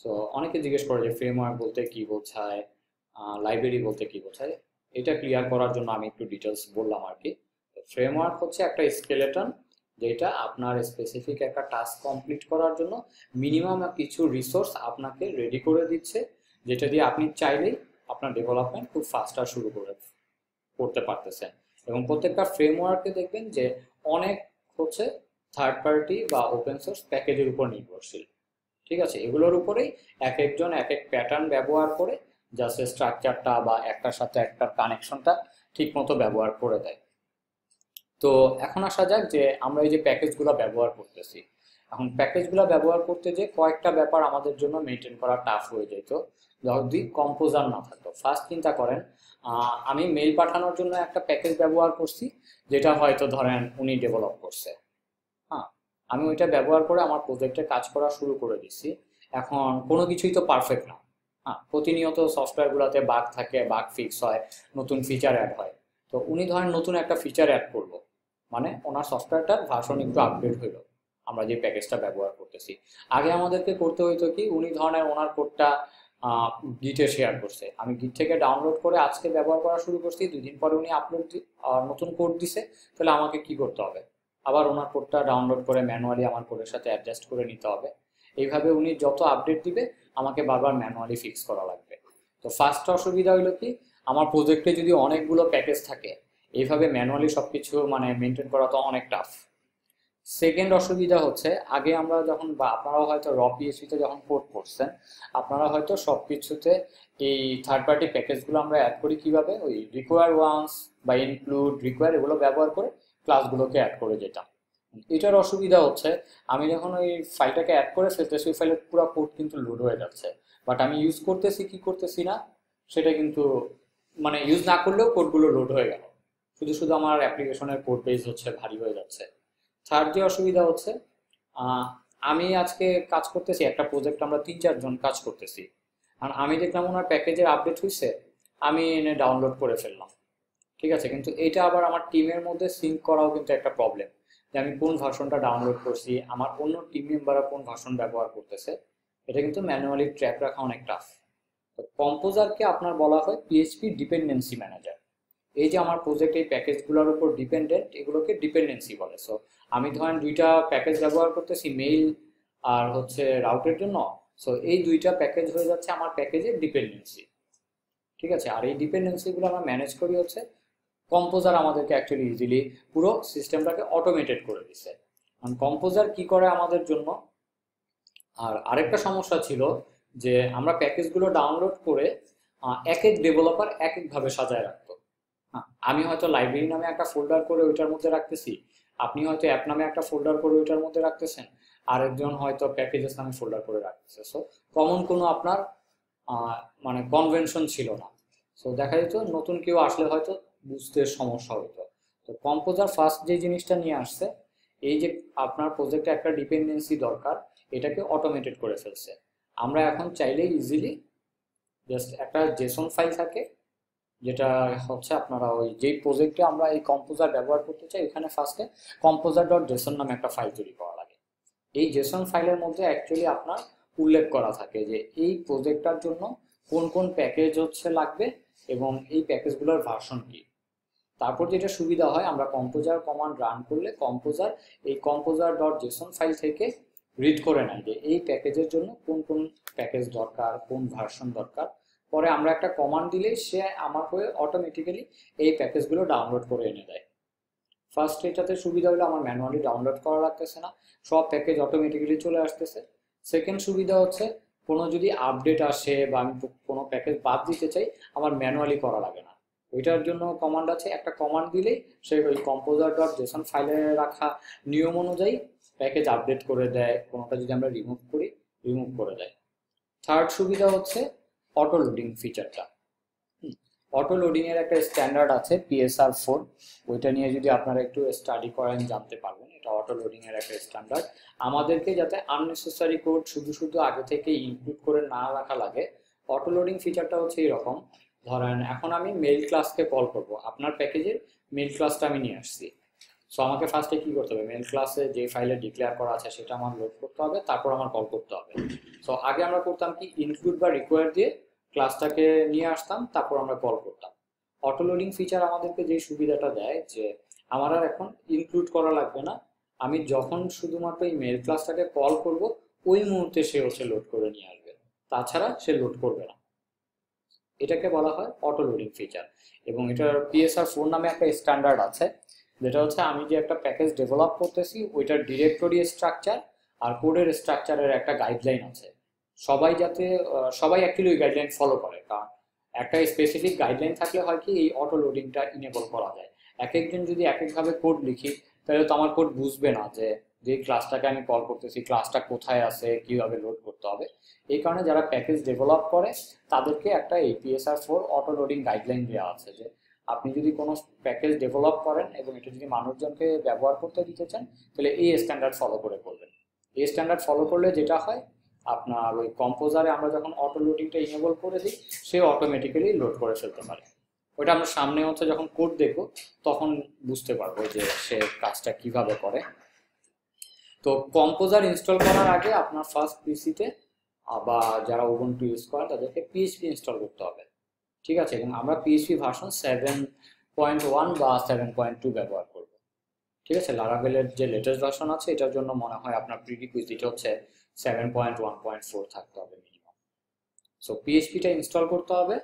সো অনেকে জিজ্ঞেস করে যে ফ্রেমওয়ার্ক বলতে কি বোঝায় লাইব্রেরি বলতে কি বোঝায়? এটা ক্লিয়ার করার জন্য আমি একটু ডিটেলস বললাম আর কি। ফ্রেমওয়ার্ক হচ্ছে একটা স্কেলেটন যেটা আপনার স্পেসিফিক একটা টাস্ক কমপ্লিট করার জন্য মিনিমাম কিছু রিসোর্স আপনাকে রেডি করে দিচ্ছে। যেটা দিয়ে আপনি চাইলেই আপনার ডেভেলপমেন্ট খুব ফাস্টার শুরু করে, করতে পারতেছেন। এবং প্রত্যেকটা ফ্রেমওয়ার্কে দেখবেন যে অনেক হচ্ছে থার্ড পার্টি বা ওপেন সোর্স প্যাকেজের উপর নির্ভরশীল। ঠিক আছে? এগুলোর উপরেই এক একজন এক এক প্যাটার্ন ব্যবহার করে জাস্ট স্ট্রাকচারটা বা একটার সাথে একটার কানেকশনটা ঠিক মতো ব্যবহার করে দেয়। তো এখন আসা যাক যে আমরা এই যে প্যাকেজগুলো ব্যবহার করতেছি। এখন প্যাকেজগুলো ব্যবহার করতে যে কয়েকটা ব্যাপার আমাদের জন্য মেনটেন করা টাফ হয়ে যেত। যদি কম্পোজার না থাকতো ফার্স্ট চিন্তা করেন আমি মেল পাঠানোর জন্য একটা প্যাকেজ ব্যবহার করছি, যেটা হয়তো ধরেন উনি ডেভেলপ করছে। হ্যাঁ আমি ওইটা ব্যবহার করে আমার প্রজেক্টে কাজ করা শুরু করে দিছি এখন কোনো কিছুই তো পারফেক্ট না। হ্যাঁ প্রতিনিয়ত সফটওয়্যারগুলোতে বাগ থাকে বাগ ফিক্স হয়, নতুন ফিচার অ্যাড হয়। তো উনি ধরেন নতুন একটা ফিচার অ্যাড করল। মানে ওনার সফটওয়্যারটার ভার্সন একটু আপডেট হইল। আমরা যে প্যাকেজটা ব্যবহার করতেছি। আগে আমাদেরকে করতে হইতো কি, উনি ধরনের ওনার কোডটা গিটে শেয়ার করছে। আমি গিট থেকে ডাউনলোড করে আজকে ব্যবহার করা শুরু করছি। দুই দিন পরে উনি আপলোড নতুন কোড দিছে। তাহলে আমাকে কি করতে হবে? আবার ওনার কোডটা ডাউনলোড করে ম্যানুয়ালি আমার কোডের সাথে অ্যাডজাস্ট করে নিতে হবে। এইভাবে উনি যত আপডেট দিবে, আমাকে বারবার ম্যানুয়ালি ফিক্স করা লাগবে। তো ফার্স্ট অসুবিধা হইল কি, আমার প্রজেক্টে যদি অনেকগুলো প্যাকেজ থাকে, এইভাবে ম্যানুয়ালি সব কিছু মানে মেনটেন করা তো অনেক টাফ সেকেন্ড অসুবিধা হচ্ছে, আগে আমরা যখন বা আপনারাও হয়তো র পিএসপিতে যখন কোড করছেন, আপনারা হয়তো সব কিছুতে এই থার্ড পার্টি প্যাকেজগুলো আমরা অ্যাড করি কীভাবে? ওই রিকোয়ার ওয়ান্স বা ইনক্লুড রিকোয়ার এগুলো ব্যবহার করে ক্লাসগুলোকে অ্যাড করে যেতাম এটার অসুবিধা হচ্ছে, আমি যখন ওই ফাইলটাকে অ্যাড করে ফেলতেছি, ওই ফাইলের পুরো কোড কিন্তু লোড হয়ে যাচ্ছে। বাট আমি ইউজ করতেছি কি করতেছি না, সেটা কিন্তু মানে ইউজ না করলেও কোডগুলো লোড হয়ে গেল। শুধু শুধু আমার অ্যাপ্লিকেশনের কোড পেজ হচ্ছে, ভারী হয়ে যাচ্ছে। থার্ড যে অসুবিধা হচ্ছে আমি আজকে কাজ করতেছি, একটা প্রজেক্ট আমরা তিন চারজন কাজ করতেছি। আর আমি দেখলাম ওনার প্যাকেজের আপডেট হয়েছে আমি এনে ডাউনলোড করে ফেললাম। ঠিক আছে, কিন্তু এটা আবার আমার টিমের মধ্যে সিঙ্ক করাও কিন্তু একটা প্রবলেম যে আমি কোন ভার্সনটা ডাউনলোড করছি, আমার অন্য টিম মেম্বাররা কোন ভার্সন ব্যবহার করতেছে, এটা কিন্তু ম্যানুয়ালি ট্র্যাক রাখা অনেক টাফ তো কম্পোজারকে আপনার বলা হয় পিএইচপি ডিপেন্ডেন্সি ম্যানেজার এই যে আমার প্রজেক্ট এই প্যাকেজগুলোর উপর ডিপেন্ডেন্ট এগুলোকে ডিপেন্ডেন্সি বলে। সো আমি ধরেন দুইটা প্যাকেজ ব্যবহার করতেছি মেইল আর হচ্ছে রাউটের জন্য সো এই দুইটা প্যাকেজ হয়ে যাচ্ছে আমার প্যাকেজের ডিপেন্ডেন্সি ঠিক আছে? আর এই ডিপেন্ডেন্সিগুলো আমরা ম্যানেজ করি হচ্ছে কম্পোজার আমাদেরকে অ্যাকচুয়ালি ইজিলি পুরো সিস্টেমটাকে অটোমেটেড করে দিছে। কারণ কম্পোজার কি করে আমাদের জন্য? আর আরেকটা সমস্যা ছিল যে আমরা প্যাকেজগুলো ডাউনলোড করে এক এক ডেভেলপার এক একভাবে সাজায় রাখতো। আমি হয়তো লাইব্রেরি নামে একটা ফোল্ডার করে ওইটার মধ্যে রাখতেছি আপনি হয়তো অ্যাপ নামে একটা ফোল্ডার করে ওইটার মধ্যে রাখতেছেন, আরেকজন হয়তো প্যাকেজেস নামে ফোল্ডার করে রাখতেছে। সো কমন কোনো আপনার মানে কনভেনশন ছিল না। সো দেখা যেত নতুন কেউ আসলে হয়তো বুঝতে সমস্যা হতো। তো কম্পোজার ফার্স্ট যে জিনিসটা নিয়ে আসছে, এই যে আপনার প্রজেক্টে একটা ডিপেন্ডেন্সি দরকার, এটাকে অটোমেটেড করে ফেলছে। আমরা এখন চাইলে ইজিলি জাস্ট একটা জেসন ফাইল থাকে যেটা হচ্ছে আপনারা ওই যেই প্রজেক্টে আমরা এই কম্পোজার ব্যবহার করতে চাই এখানে ফার্স্টে কম্পোজার ডট জেসন নামে একটা ফাইল তৈরি করা লাগে। এই জেসন ফাইলের মধ্যে অ্যাকচুয়ালি আপনার উল্লেখ করা থাকে যে এই প্রজেক্টটার জন্য কোন কোন প্যাকেজ হচ্ছে লাগবে এবং এই প্যাকেজগুলোর ভার্সন কি। তারপর যেটা সুবিধা হয়, আমরা কম্পোজার কমান্ড রান করলে কম্পোজার এই কম্পোজার ডট জেসন ফাইল থেকে রিড করে নেয় যে এই প্যাকেজের জন্য কোন কোন প্যাকেজ দরকার, কোন ভার্সন দরকার। পরে আমরা একটা কমান্ড দিলে সে আমার হয়ে অটোমেটিক্যালি এই প্যাকেজগুলো ডাউনলোড করে এনে দেয়। ফার্স্ট এটাতে সুবিধা হলো আমার ম্যানুয়ালি ডাউনলোড করা লাগতেছে না, সব প্যাকেজ অটোমেটিক্যালি চলে আসতেছে। সেকেন্ড সুবিধা হচ্ছে, কোনো যদি আপডেট আসে বা আমি কোনো প্যাকেজ বাদ দিতে চাই, আমার ম্যানুয়ালি করা লাগে না। ওইটার জন্য কমান্ড আছে, একটা কমান্ড দিলেই সে ওই কম্পোজার ডট জেসন ফাইলে রাখা নিয়ম অনুযায়ী প্যাকেজ আপডেট করে দেয়। কোনোটা যদি আমরা রিমুভ করি রিমুভ করে দেয়। থার্ড সুবিধা হচ্ছে অটো লোডিং ফিচারটা অটো লোডিং এর একটা স্ট্যান্ডার্ড আছে পিএসআর ফোর ওইটা নিয়ে যদি আপনারা একটু স্টাডি করেন, জানতে পারবেন, এটা অটো লোডিং এর একটা স্ট্যান্ডার্ড আমাদেরকে যাতে আননেসেসারি কোড শুধু শুধু আগে থেকে ইনক্লুড করে না রাখা লাগে অটো লোডিং ফিচারটা হচ্ছে এরকম। ধরেন, এখন আমি মেল ক্লাসকে কল করব। আপনার প্যাকেজের মেল ক্লাসটা আমি নিয়ে আসছি। সো আমাকে ফার্স্টে কি করতে হবে? মেল ক্লাসে যে ফাইলে ডিক্লেয়ার করা আছে, সেটা আমার লোড করতে হবে, তারপর আমার কল করতে হবে। সো আগে আমরা করতাম কি ইনক্লুড বা রিকোয়ার দিয়ে ক্লাসটাকে নিয়ে আসতাম, তারপর আমরা কল করতাম। অটো লোডিং ফিচার আমাদেরকে যে সুবিধাটা দেয়, যে আমার আর এখন ইনক্লুড করা লাগবে না, আমি যখন শুধুমাত্র এই মেল ক্লাসটাকে কল করব, ওই মুহূর্তে সে হচ্ছে লোড করে নিয়ে আসবে। তাছাড়া সে লোড করবে না। এটাকে বলা হয় অটো লোডিং ফিচার এবং এটার পিএসআর ফোর নামে একটা স্ট্যান্ডার্ড আছে। যেটা হচ্ছে আমি যে একটা প্যাকেজ ডেভেলপ করতেছি, ওইটার ডিরেক্টরি স্ট্রাকচার আর কোডের স্ট্রাকচারের একটা গাইডলাইন আছে। সবাই যাতে সবাই অ্যাকচুয়ালি ওই গাইডলাইন ফলো করে। কারণ একটা স্পেসিফিক গাইডলাইন থাকলে হয় কি, এই অটো লোডিংটা ইনেবল করা যায়। এক একজন যদি এক একভাবে কোড লিখি, তাহলে তো আমার কোড বুঝবে না যে যে ক্লাসটাকে আমি কল করতেছি ক্লাসটা কোথায় আছে, কীভাবে লোড করতে হবে। এই কারণে যারা প্যাকেজ ডেভেলপ করে, তাদেরকে একটা a PSR four auto loading guideline দেওয়া আছে যে আপনি যদি কোনো প্যাকেজ ডেভেলপ করেন এবং এটা যদি মানুষজনকে ব্যবহার করতে দিতে চান, তাহলে এই স্ট্যান্ডার্ড ফলো করে করবেন। এই স্ট্যান্ডার্ড ফলো করলে যেটা হয়, আপনার ওই কম্পোজারে আমরা যখন অটো লোডিংটা ইনেবল করে দিই, সে অটোমেটিক্যালি লোড করে ফেলতে পারে। ওটা আমরা সামনে হচ্ছে যখন কোড দেখব, তখন বুঝতে পারব যে সে কাজটা কীভাবে করে। তো কম্পোজার ইনস্টল করার আগে আপনার ফার্স্ট পিসিতে বা যারা ওভেন টু ইউজ করে তাদেরকে পিএইচপি ইনস্টল করতে হবে। ঠিক আছে? এবং আমরা PHP version seven point one বা সেভেন পয়েন্ট টু ব্যবহার করব। ঠিক আছে? লারাভেলের যে লেটেস্ট ভার্সন আছে, এটার জন্য মনে হয় আপনার প্রিরিকুইজিট হচ্ছে seven point one point four থাকতে হবে মিনিমাম সো পিএইচপিটা ইনস্টল করতে হবে।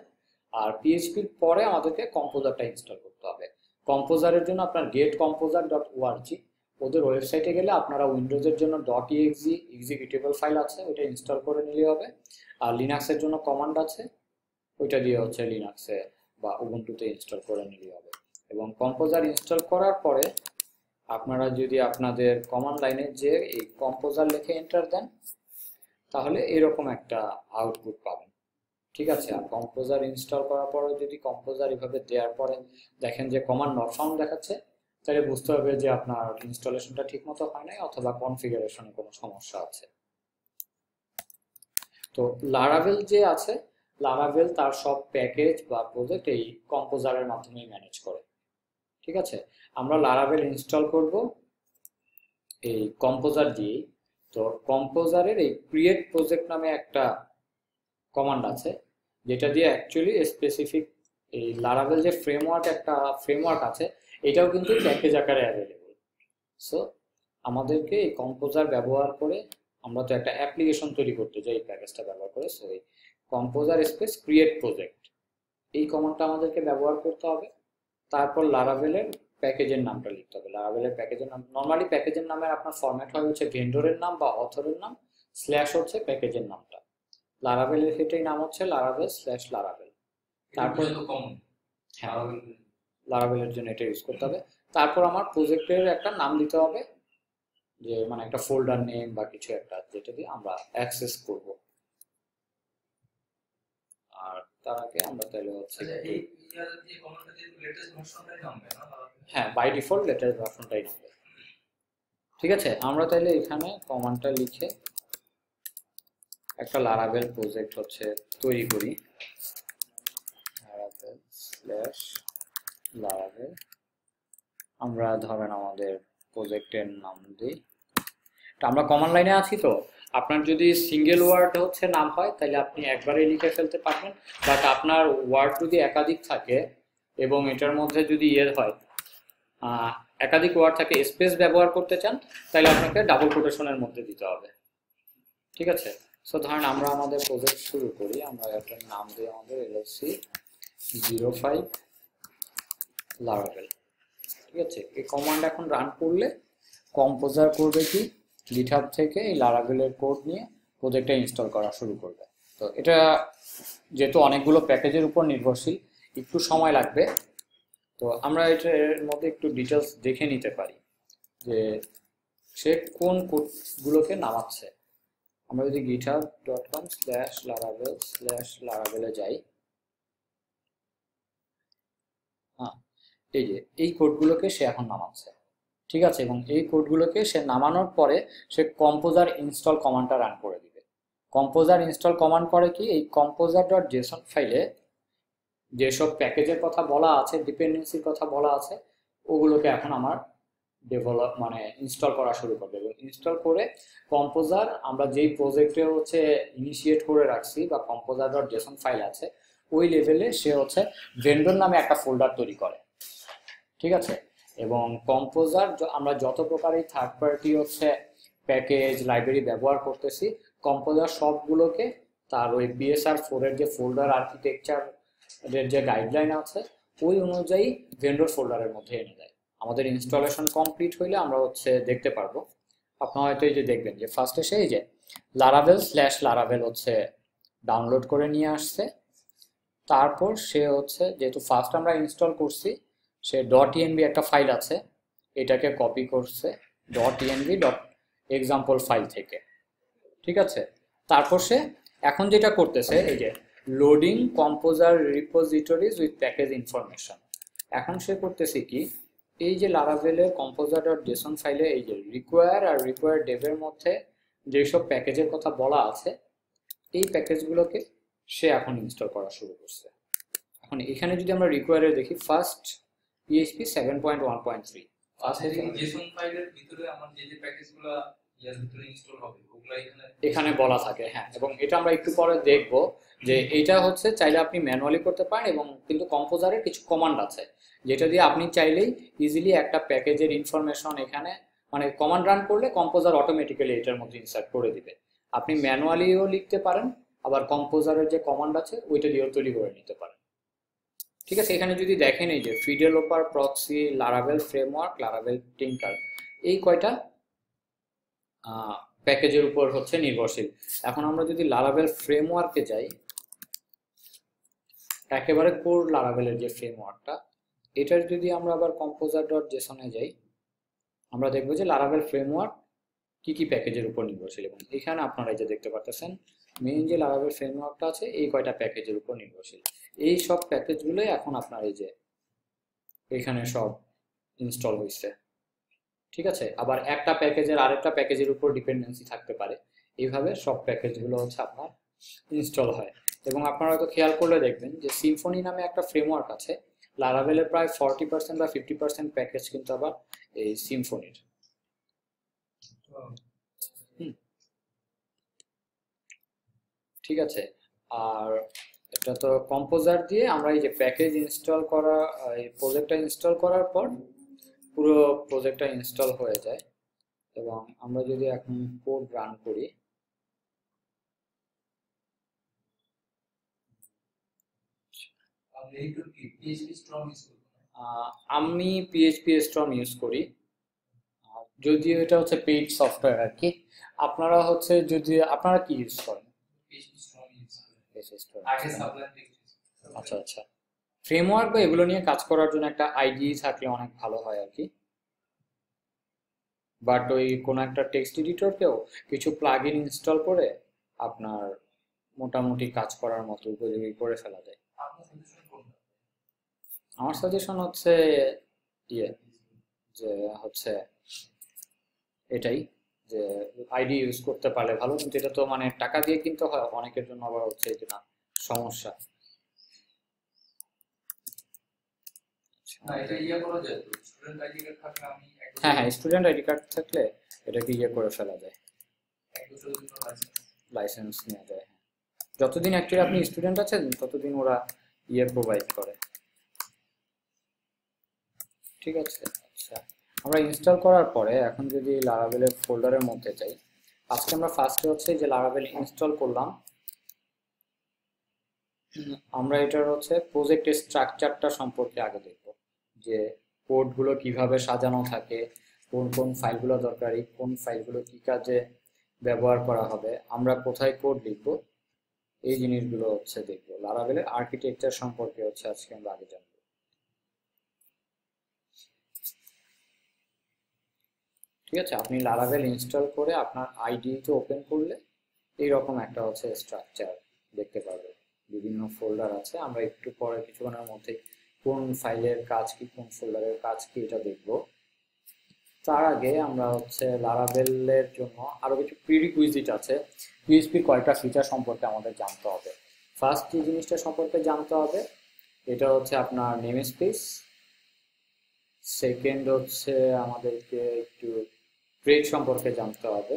আর পিএইচপির পরে আমাদেরকে কম্পোজারটা ইনস্টল করতে হবে। কম্পোজারের জন্য আপনার গেট কম্পোজার ডট ওআরজি ওদের ওয়েবসাইটে গেলে আপনারা উইন্ডোজের জন্য ডট ইএক্সি এক্সিকিউটেবল ফাইল আছে ওইটা ইনস্টল করে নিলে হবে। আর লিনাক্সের জন্য কমান্ড আছে। ওইটা দিয়ে হচ্ছে লিনাক্সে বা উবুন্টুতে ইনস্টল করে নিলে হবে। এবং কম্পোজার ইনস্টল করার পরে আপনারা যদি আপনাদের কমান্ড লাইনে যে এই কম্পোজার লিখে এন্টার দেন, তাহলে এরকম একটা আউটপুট পাবেন। ঠিক আছে? আর কম্পোজার ইনস্টল করার পরে যদি কম্পোজার এভাবে দেওয়ার পরে দেখেন যে কমান্ড নট ফাউন্ড দেখাচ্ছে, তাহলে বুঝতে হবে যে আপনার ইনস্টলেশনটা ঠিকমতো হয় নাই অথবা কনফিগারেশনে কোনো সমস্যা আছে। তো লারাভেল যে আছে লারাভেল তার সব প্যাকেজ বা প্রজেক্ট এই কম্পোজারের মাধ্যমেই ম্যানেজ করে। ঠিক আছে? আমরা লারাভেল ইনস্টল করব। এই কম্পোজার দিয়ে। তো কম্পোজারের এই ক্রিয়েট প্রজেক্ট নামে একটা কমান্ড আছে, যেটা দিয়ে অ্যাকচুয়ালি স্পেসিফিক এই লারাভেল যে ফ্রেমওয়ার্ক একটা ফ্রেমওয়ার্ক আছে, এটাও কিন্তু প্যাকেজ আকারে অ্যাভেলেবল সো আমাদেরকে এই কম্পোজার ব্যবহার করে আমরা তো একটা অ্যাপ্লিকেশন তৈরি করতে চাই এই প্যাকেজটা ব্যবহার করে। So composer space create project এই কমান্ডটা আমাদেরকে ব্যবহার করতে হবে। তারপর লারাভেলের প্যাকেজের নামটা লিখতে হবে। লারাভেলের প্যাকেজের নাম নর্মালি প্যাকেজের নামের আপনার ফরম্যাট হয় হচ্ছে ভেন্ডরের নাম বা অথরের নাম স্ল্যাশ হচ্ছে প্যাকেজের নামটা। লারাভেলের সেটাই নাম হচ্ছে লারাভেল স্ল্যাশ লারাভেল তারপর হ্যাঁ লারাভেলের জন্য এটা ইউজ করতে হবে। তারপর আমার প্রজেক্টের একটা নাম দিতে হবে যে মানে একটা ফোল্ডার নেম বা কিছু একটা যেটা দিয়ে আমরা অ্যাক্সেস করব আর তার আগে আমরা তাহলে হচ্ছে আচ্ছা লেটেস্ট হ্যাঁ বাই ডিফল্ট লেটার ভার্সনটাই নেবে ঠিক আছে আমরা তাহলে এখানে কমান্ডটা লিখে একটা লারাভেল প্রজেক্ট হচ্ছে তৈরি করি। লারাভেল স্ল্যাশ লারাভেল আমরা ধরেন আমাদের প্রজেক্টের নাম দিই। আমরা কমান লাইনে আছি তো? আপনার যদি সিঙ্গেল ওয়ার্ড হচ্ছে নাম হয়, তাহলে আপনি একবারে লিখে ফেলতে পারবেন। বাট আপনার ওয়ার্ড যদি একাধিক থাকে এবং এটার মধ্যে যদি ইয়ে হয় একাধিক ওয়ার্ড থাকে স্পেস ব্যবহার করতে চান, তাহলে আপনাকে ডাবল কোটেশনের মধ্যে দিতে হবে। ঠিক আছে? সো ধরেন আমরা আমাদের প্রজেক্ট শুরু করি। আমরা এটার নাম দিই আমাদের এলএসসি জিরো ফাইভ লারাভেল ঠিক আছে? এই কমান্ড এখন রান করলে কম্পোজার করবে কি? গিটহাব থেকে এই লারাভেলের কোড নিয়ে প্রজেক্টটা ইনস্টল করা শুরু করবে। তো এটা যেহেতু অনেকগুলো প্যাকেজের উপর নির্ভরশীল, একটু সময় লাগবে। তো আমরা এটা এর মধ্যে একটু ডিটেলস দেখে নিতে পারি যে সে কোন কোডগুলোকে নামাচ্ছে। আমরা যদি GitHub dot com slash Laravel slash লারাভেলে যাই হ্যাঁ এই যে, এই কোডগুলোকে সে এখন নামাচ্ছে। ঠিক আছে? এবং এই কোডগুলোকে সে নামানোর পরে সে কম্পোজার ইনস্টল কমান্ডটা রান করে দিবে। কম্পোজার ইনস্টল কমান্ড করে কি? এই কম্পোজার ডট জেসন ফাইলে যেসব প্যাকেজের কথা বলা আছে ডিপেন্ডেন্সির কথা বলা আছে, ওগুলোকে এখন আমার ডেভেলপ মানে ইনস্টল করা শুরু করবে এবং ইনস্টল করে কম্পোজার আমরা যেই প্রজেক্টে হচ্ছে ইনিশিয়েট করে রাখছি বা কম্পোজার ডট জেসন ফাইল আছে, ওই লেভেলে সে হচ্ছে ভেন্ডর নামে একটা ফোল্ডার তৈরি করে। ঠিক আছে? এবং কম্পোজার আমরা যত প্রকারই থার্ড পার্টি হচ্ছে প্যাকেজ লাইব্রেরি ব্যবহার করতেছি কম্পোজার সবগুলোকে তার ওই বিএসআর ফোরের যে ফোল্ডার আর্কিটেকচার এর যে গাইডলাইন আছে, ওই অনুযায়ী ভেন্ডর ফোল্ডারের মধ্যে এনে দেয়। আমাদের ইনস্টলেশন কমপ্লিট হইলে আমরা হচ্ছে দেখতে পারব। আপনারা হয়তো এই যে দেখবেন যে ফার্স্টে সেই যে লারাভেল স্ল্যাশ লারাভেল হচ্ছে ডাউনলোড করে নিয়ে আসছে। তারপর সে হচ্ছে, যেহেতু ফার্স্ট আমরা ইনস্টল করছি সে ডট ইএনবি একটা ফাইল আছে, এটাকে কপি করছে dot ENV dot example file থেকে, ঠিক আছে? তারপর সে এখন যেটা করতেছে, এই যে loading composer repositories with package information এখন সে করতেছে কি, এই যে লারাভেলের কম্পোজার ডট জেসন ফাইলে এই যে রিকোয়ার আর রিকোয়ার ডেভের মধ্যে যেসব প্যাকেজের কথা বলা আছে, এই প্যাকেজগুলোকে সে এখন ইনস্টল করা শুরু করছে। এখন এখানে যদি আমরা রিকোয়ারে দেখি first PHP seven point one point three JSON ফাইলের ভিতরে আমার যে যে প্যাকেজগুলো ইয়ার ভিতরে ইনস্টল হবে ওগুলো এখানে এখানে বলা থাকে হ্যাঁ এবং এটা আমরা একটু পরে দেখব যে এটা হচ্ছে চাইলে আপনি ম্যানুয়ালি করতে পারেন এবং কিন্তু কম্পোজারের কিছু কমান্ড আছে যেটা দিয়ে আপনি চাইলেই ইজিলি একটা প্যাকেজের ইনফরমেশন এখানে মানে কমান্ড রান করলে কম্পোজার অটোমেটিক্যালি এটার মধ্যে ইনসার্ট করে দিবে। আপনি ম্যানুয়ালিও লিখতে পারেন আবার কম্পোজারের যে কমান্ড আছে ওইটা দিয়েও তৈরি করে নিতে পারেন। ঠিক আছে, এখানে যদি দেখেন এই যে fideloper proxy Laravel framework Laravel tinker এই কয়টা প্যাকেজের উপর হচ্ছে নির্ভরশীল। এখন আমরা যদি লারাভেল ফ্রেমওয়ার্কে যাই, একেবারে কোর লারাভেলের যে ফ্রেমওয়ার্কটা এটার যদি আমরা আবার কম্পোজার ডট জেসনে যাই, আমরা দেখব যে লারাভেল ফ্রেমওয়ার্ক কি কি প্যাকেজের উপর নির্ভরশীল এবং এখানে আপনারা যে দেখতে পারতেছেন মেইন যে লারাভেল ফ্রেমওয়ার্কটা আছে, এই কয়টা প্যাকেজের উপর নির্ভরশীল। এই সব প্যাকেজগুলোই এখন আপনার এই যে এখানে সব ইনস্টল হয়েছে। ঠিক আছে? আবার একটা প্যাকেজের আরেকটা প্যাকেজের উপর ডিপেন্ডেন্সি থাকতে পারে। এইভাবে সব প্যাকেজগুলো হচ্ছে আপনার ইনস্টল হয়। এবং আপনারা হয়তো খেয়াল করলে দেখবেন যে সিম্ফনি নামে একটা ফ্রেমওয়ার্ক আছে। লারাভেলের প্রায় ফর্টি পার্সেন্ট বা ফিফটি পার্সেন্ট প্যাকেজ কিন্তু আবার এই সিম্ফনির ঠিক আছে? আর এটা তো কম্পোজার দিয়ে আমরা এই যে প্যাকেজ ইনস্টল করা এই প্রজেক্টটা ইনস্টল করার পর পুরো প্রজেক্টটা ইনস্টল হয়ে যায়। এবং আমরা যদি এখন কোড রান করি আপনি পিএইচপি স্ট্রং ইউজ আহ, আমি পিএইচপি স্ট্রম ইউজ করি। যদিও এটা হচ্ছে পেইড সফটওয়্যার আর কি। আপনারা হচ্ছে যদি আপনারা কি ইউজ করেন? সাবলাইম টেক্সট আচ্ছা আচ্ছা। ফ্রেমওয়ার্ক বা এগুলো নিয়ে কাজ করার জন্য একটা আইডিই থাকলে অনেক ভালো হয় আর কি। বাট ওই কোনো একটা টেক্সট এডিটরকেও কিছু প্লাগ ইন ইনস্টল করে আপনার মোটামুটি কাজ করার মতো উপযোগী করে ফেলা যায়। আমার সাজেশন হচ্ছে ইয়ে যে হচ্ছে এটাই। যে আইডি ইউজ করতে পারলে ভালো। কিন্তু এটা তো মানে টাকা দিয়ে কিনতে হয় অনেকের জন্য আবার হচ্ছে এটা না সমস্যা। ইয়া হ্যাঁ হ্যাঁ স্টুডেন্ট আইডি কার্ড থাকলে এটাকে ইয়ে করে ফেলা যায়। লাইসেন্স নেওয়া যায় হ্যাঁ। যতদিন অ্যাকচুয়ালি আপনি স্টুডেন্ট আছেন ততদিন ওরা ইয়ে প্রোভাইড করে। ঠিক আছে আচ্ছা। আমরা ইনস্টল করার পরে এখন যদি লারাবেলের ফোল্ডারের মধ্যে যাই, আজকে আমরা ফার্স্টে হচ্ছে যে লারাবেল ইনস্টল করলাম। আমরা এটার হচ্ছে প্রজেক্টের স্ট্রাকচারটা সম্পর্কে আগে দেখব। যে কোডগুলো কীভাবে সাজানো থাকে, কোন কোন ফাইলগুলো দরকারি কোন ফাইলগুলো কি কাজে ব্যবহার করা হবে, আমরা কোথায় কোড লিখব, এই জিনিসগুলো হচ্ছে দেখব। লারাবেলের আর্কিটেকচার সম্পর্কে হচ্ছে আজকে আমরা আগে জানব। ঠিক আছে? আপনি লারাবেল ইনস্টল করে আপনার আইডিতে ওপেন করলে এইরকম একটা হচ্ছে স্ট্রাকচার দেখতে পারবেন। বিভিন্ন ফোল্ডার আছে। আমরা একটু পরে কিছুক্ষণের মধ্যে কোন ফাইলের কাজ কি, কোন ফোল্ডারের কাজ কি এটা দেখব। তার আগে আমরা হচ্ছে লারাবেলের জন্য আরও কিছু প্রিরিকুইজিট আছে। পিএইচপির কয়েকটা ফিচার সম্পর্কে আমাদের জানতে হবে। ফার্স্ট যে জিনিসটা সম্পর্কে জানতে হবে, এটা হচ্ছে আপনার নেম স্পেস সেকেন্ড হচ্ছে আমাদেরকে একটু ট্রেড সম্পর্কে জানতে হবে।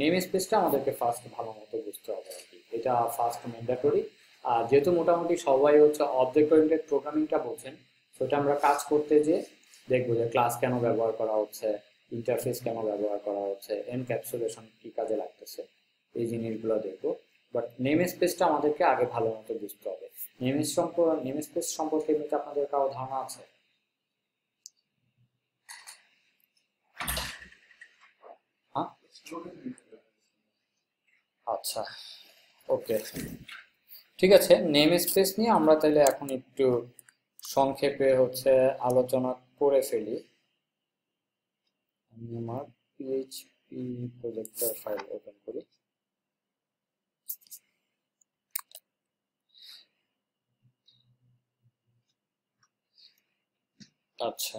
নেম স্পেসটা আমাদেরকে ফার্স্ট ভালো মতো বুঝতে হবে আর কি। এটা ফার্স্ট ম্যান্ডাটরি আর যেহেতু মোটামুটি সবাই হচ্ছে অবজেক্ট ওরিয়েন্টেড প্রোগ্রামিংটা বোঝেন, সেটা আমরা কাজ করতে যে দেখব যে ক্লাস কেন ব্যবহার করা হচ্ছে ইন্টারফেস কেন ব্যবহার করা হচ্ছে এনক্যাপসুলেশন কি কাজে লাগতেছে, এই জিনিসগুলো দেখব। বাট নেম স্পেসটা আমাদেরকে আগে ভালো মতো বুঝতে হবে। নেম সম্পর্কে নেম স্পেস সম্পর্কে আপনাদের কারও ধারণা আছে হ্যাঁ আচ্ছা ওকে। ঠিক আছে নেম স্পেস নিয়ে আমরা তাহলে এখন একটু সংক্ষেপে হচ্ছে আলোচনা করে ফেলি। আমি আমার পিএইচপি প্রজেক্টের ফাইল ওপেন করি। আচ্ছা।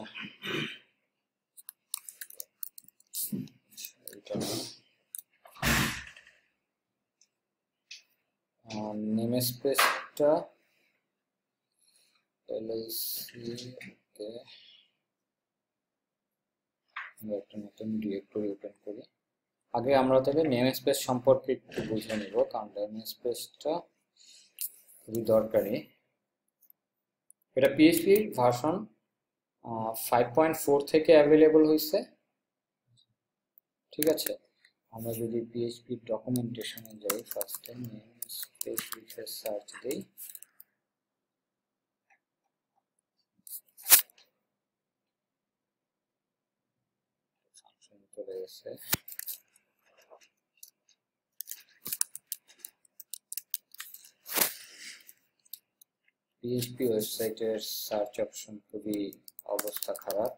এটা নেম স্পেসটা এলএসি ওকে আমরা একটা নতুন ডিরেক্টরি ওপেন করি। আগে আমরা তাহলে নেম স্পেস সম্পর্কে একটু বুঝে নিব, কারণ নেম স্পেসটা খুবই দরকারি। এটা PHP version five point four থেকে অ্যাভেলেবল হয়েছে ঠিক আছে? আমরা যদি পিএইচপি ডকুমেন্টেশনে যাই ফার্স্টে নেম স্পেস লিখে সার্চ দিই। চলে গেছে। পিএইচপি ওয়েবসাইটের সার্চ অপশন খুবই অবস্থা খারাপ।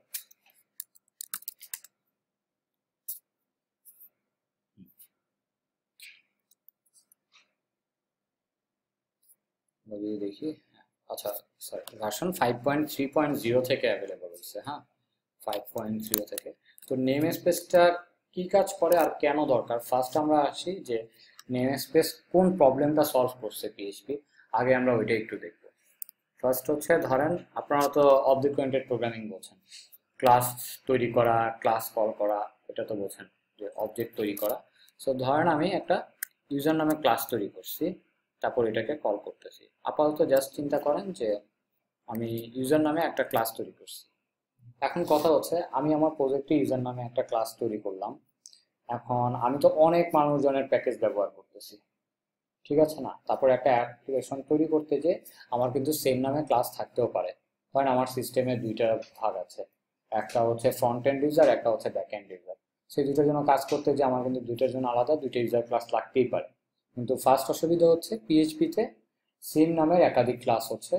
যদি দেখি। আচ্ছা sir version five point three point zero থেকে অ্যাভেলেবল হয়েছে হ্যাঁ? ফাইভ পয়েন্ট জিরো থেকে। তো নেম স্পেসটা কি কাজ করে আর কেন দরকার? ফার্স্ট আমরা আসি যে নেম স্পেস কোন প্রবলেমটা সলভ করছে পিএইচপি আগে আমরা ওইটা একটু দেখব। ফার্স্ট হচ্ছে, ধরেন, আপনারা তো অবজেক্ট ওরিয়েন্টেড প্রোগ্রামিং বোঝেন। ক্লাস তৈরি করা ক্লাস কল করা, এটা তো বোঝেন যে অবজেক্ট তৈরি করা। সো ধরেন আমি একটা ইউজার নামে ক্লাস তৈরি করছি। তারপর এটাকে কল করতেছি। আপাতত জাস্ট চিন্তা করেন যে, আমি ইউজার নামে একটা ক্লাস তৈরি করছি। এখন কথা হচ্ছে, আমি আমার প্রজেক্টে ইউজার নামে একটা ক্লাস তৈরি করলাম। এখন আমি তো অনেক মানুষজনের প্যাকেজ ব্যবহার করতেছি। ঠিক আছে না? তারপর একটা অ্যাপ্লিকেশন তৈরি করতে যে আমার কিন্তু সেম নামে ক্লাস থাকতেও পারে। কারণ আমার সিস্টেমে দুইটা ভাগ আছে। একটা হচ্ছে ফ্রন্ট এন্ড ইউজার একটা হচ্ছে ব্যাক এন্ড ইউজার সেই দুটোর জন্য কাজ করতে যে আমার কিন্তু দুইটার জন্য আলাদা, দুইটা ইউজার ক্লাস লাগতেই পারে। কিন্তু ফার্স্ট অসুবিধা হচ্ছে পিএইচপিতে সেম নামের একাধিক ক্লাস হচ্ছে।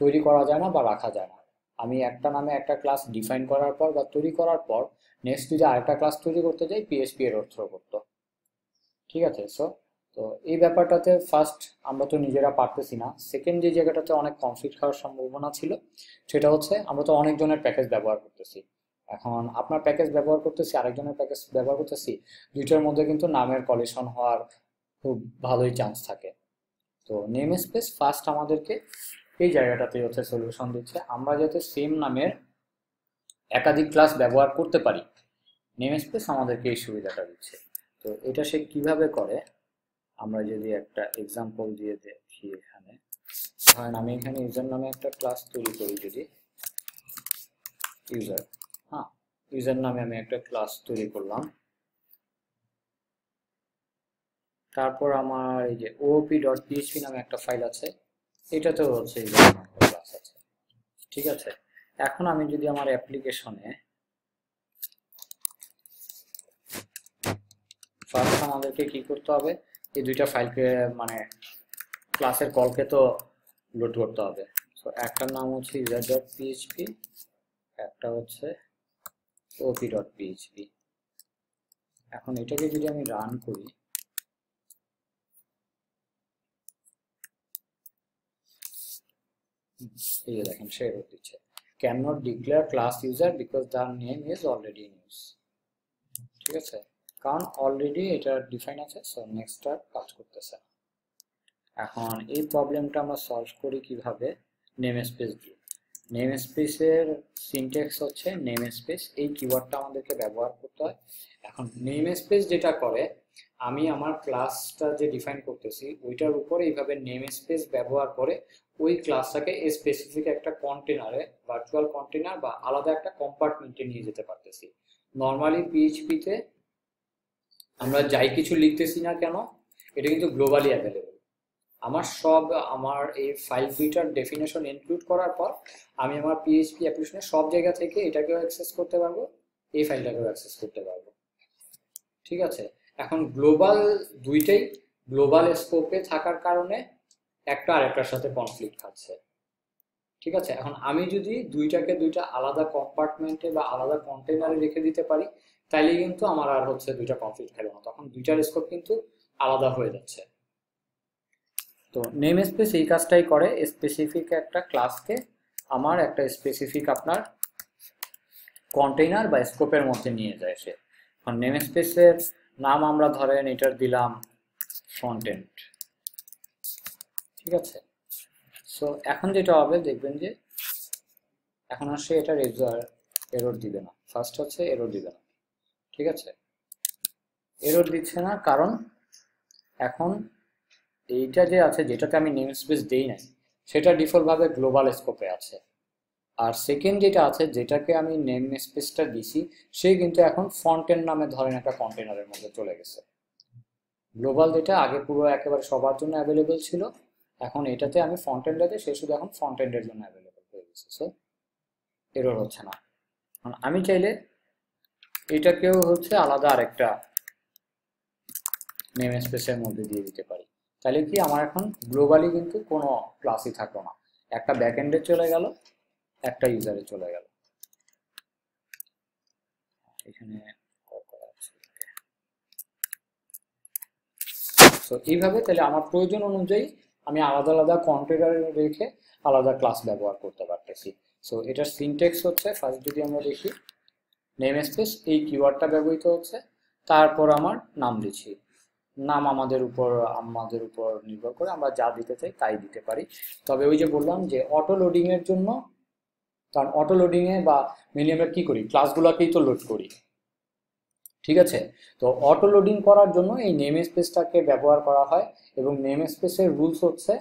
তৈরি করা যায় না বা রাখা যায় না। আমি একটা নামে একটা ক্লাস ডিফাইন করার পর বা তৈরি করার পর নেক্সট যদি আরেকটা ক্লাস তৈরি করতে যাই পিএইচপি এর অর্থ করতো। ঠিক আছে? সো তো এই ব্যাপারটাতে ফার্স্ট আমরা তো নিজেরা পারতেছি না। সেকেন্ড যে জায়গাটাতে অনেক কনফ্লিক্ট হওয়ার সম্ভাবনা ছিল, সেটা হচ্ছে আমরা তো অনেকজনের প্যাকেজ ব্যবহার করতেছি। এখন আপনার প্যাকেজ ব্যবহার করতেছি, আরেকজনের প্যাকেজ ব্যবহার করতেছি, দুইটার মধ্যে কিন্তু নামের কলেশন হওয়ার খুব ভালোই চান্স থাকে। তো নেম স্পেস ফার্স্ট আমাদেরকে এই জায়গাটাতে হচ্ছে সলিউশন দিচ্ছে। আমরা যাতে সেম নামের একাধিক ক্লাস ব্যবহার করতে পারি নেম স্পেস আমাদেরকে এই সুবিধাটা দিচ্ছে। তো এটা সে কীভাবে করে? আমরা যদি একটা এক্সাম্পল দিয়ে দেখি এখানে। ধরেন আমি এখানে ইউজার নামে একটা ক্লাস তৈরি করি যদি। ইউজার হ্যাঁ ইউজার নামে আমি একটা ক্লাস তৈরি করলাম। তারপর আমার এই যে ওপি ডট পিএইচপি নামে একটা ফাইল আছে, এটাতেও হচ্ছে ক্লাস আছে, ঠিক আছে? এখন আমি যদি আমার অ্যাপ্লিকেশনে ফার্স্ট আমাদেরকে কি করতে হবে? এই দুইটা ফাইলকে মানে ক্লাসের কলকে তো লোড করতে হবে। তো একটার নাম হচ্ছে ইউজার ডট পিএইচপি একটা হচ্ছে ওপি ডট পিএইচপি এখন এটাকে যদি আমি রান করি এই দেখেন এরর দিচ্ছে। Not declare class user because the name is already in use ঠিক আছে? কারণ অলরেডি এটা ডিফাইন আছে সো নেক্সট আর কাজ করতেছে এখন এই প্রবলেমটা আমরা সলভ করি কীভাবে? নেম স্পেস দিয়ে। নেম স্পেসের সিনটেক্স হচ্ছে নেম স্পেস এই কিওয়ার্ডটা আমাদেরকে ব্যবহার করতে হয়। এখন নেম স্পেস যেটা করে আমি আমার ক্লাসটা যে ডিফাইন করতেছি, ওইটার উপরে এইভাবে নেম স্পেস ব্যবহার করে ওই ক্লাসটাকে স্পেসিফিক একটা কন্টেনারে ভার্চুয়াল কন্টেনার বা আলাদা একটা কম্পার্টমেন্টে নিয়ে যেতে পারতেছি। নর্মালি পিএইচপিতে আমরা যাই কিছু লিখতেছি না কেন, এটা কিন্তু গ্লোবালি অ্যাভেলেবল আমার সব, আমার এই ফাইল দুইটার ডেফিনেশন ইনক্লুড করার পর আমি আমার পিএইচপি অ্যাপ্লিকেশনে সব জায়গা থেকে এটাকেও অ্যাক্সেস করতে পারব, এই ফাইলটাকেও অ্যাক্সেস করতে পারব। ঠিক আছে? এখন গ্লোবাল দুইটাই গ্লোবাল স্কোপে থাকার কারণে একটা আরেকটার সাথে কনফ্লিক্ট খাচ্ছে। ঠিক আছে? এখন আমি যদি দুইটাকে দুইটা আলাদা কম্পার্টমেন্টে বা আলাদা কন্টেনারে রেখে দিতে পারি, তাইলে কিন্তু আমার আর হচ্ছে দুইটা কনফ্লিক্ট খেলো না। তখন দুইটার স্কোপ কিন্তু আলাদা হয়ে যাচ্ছে। তো নেম স্পেস এই কাজটাই করে। স্পেসিফিক একটা ক্লাসকে আমার একটা স্পেসিফিক আপনার কন্টেইনার বা স্কোপের মধ্যে নিয়ে যায় সে। নেম স্পেসের নাম আমরা ধরেন এটার দিলাম কন্টেন্ট ঠিক আছে? সো এখন যেটা হবে, দেখবেন যে এখন আর সে এটা রেজার এরর দিবে না। ফার্স্ট হচ্ছে এরর দিবে না। ঠিক আছে? এরর দিচ্ছে না কারণ এখন এইটা যে আছে যেটাতে আমি নেম স্পেস দেই নাই, সেটা ডিফল্টভাবে গ্লোবাল স্কোপে আছে। আর সেকেন্ড যেটা আছে, যেটাকে আমি নেম স্পেসটা দিছি, সে কিন্তু এখন ফন্টেন নামে ধরেন একটা কন্টেনারের মধ্যে চলে গেছে। গ্লোবাল যেটা আগে পুরো একেবারে সবার জন্য অ্যাভেলেবেল ছিল, এখন এটাতে আমি ফন্টেন্ডটাতে সে শুধু এখন ফন্টেন্ডের জন্য অ্যাভেলেবেল হয়ে গেছে। সো এরর হচ্ছে না। আমি চাইলে এটাকেও হচ্ছে আলাদা আরেকটা নেম স্পেসের মধ্যে দিয়ে দিতে পারি। তাহলে কি আমার এখন গ্লোবালি কিন্তু কোনো ক্লাসই থাকল না। একটা ব্যাকএন্ডে চলে গেল একটা ইউজারে চলে গেল। এখানে তো এইভাবে তাহলে আমার প্রয়োজন অনুযায়ী আমি আলাদা আলাদা কন্টেনারে রেখে আলাদা ক্লাস ব্যবহার করতে পারতেছি। সো এটার সিনটেক্স হচ্ছে ফার্স্ট যদি আমরা দেখি নেম স্পেস এই কিওয়ার্ডটা ব্যবহৃত হচ্ছে। তারপর আমার নাম দিচ্ছি। নাম আমাদের উপর আমাদের উপর নির্ভর করে আমরা যা দিতে চাই তাই দিতে পারি। তবে ওই যে বললাম যে অটো লোডিংয়ের জন্য কারণ অটো লোডিং এ বা মেনলি আমরা কি করি? ক্লাসগুলোকেই তো লোড করি। ঠিক আছে? তো অটো লোডিং করার জন্য এই নেম স্পেসটাকে ব্যবহার করা হয় এবং নেম স্পেসের রুলস হচ্ছে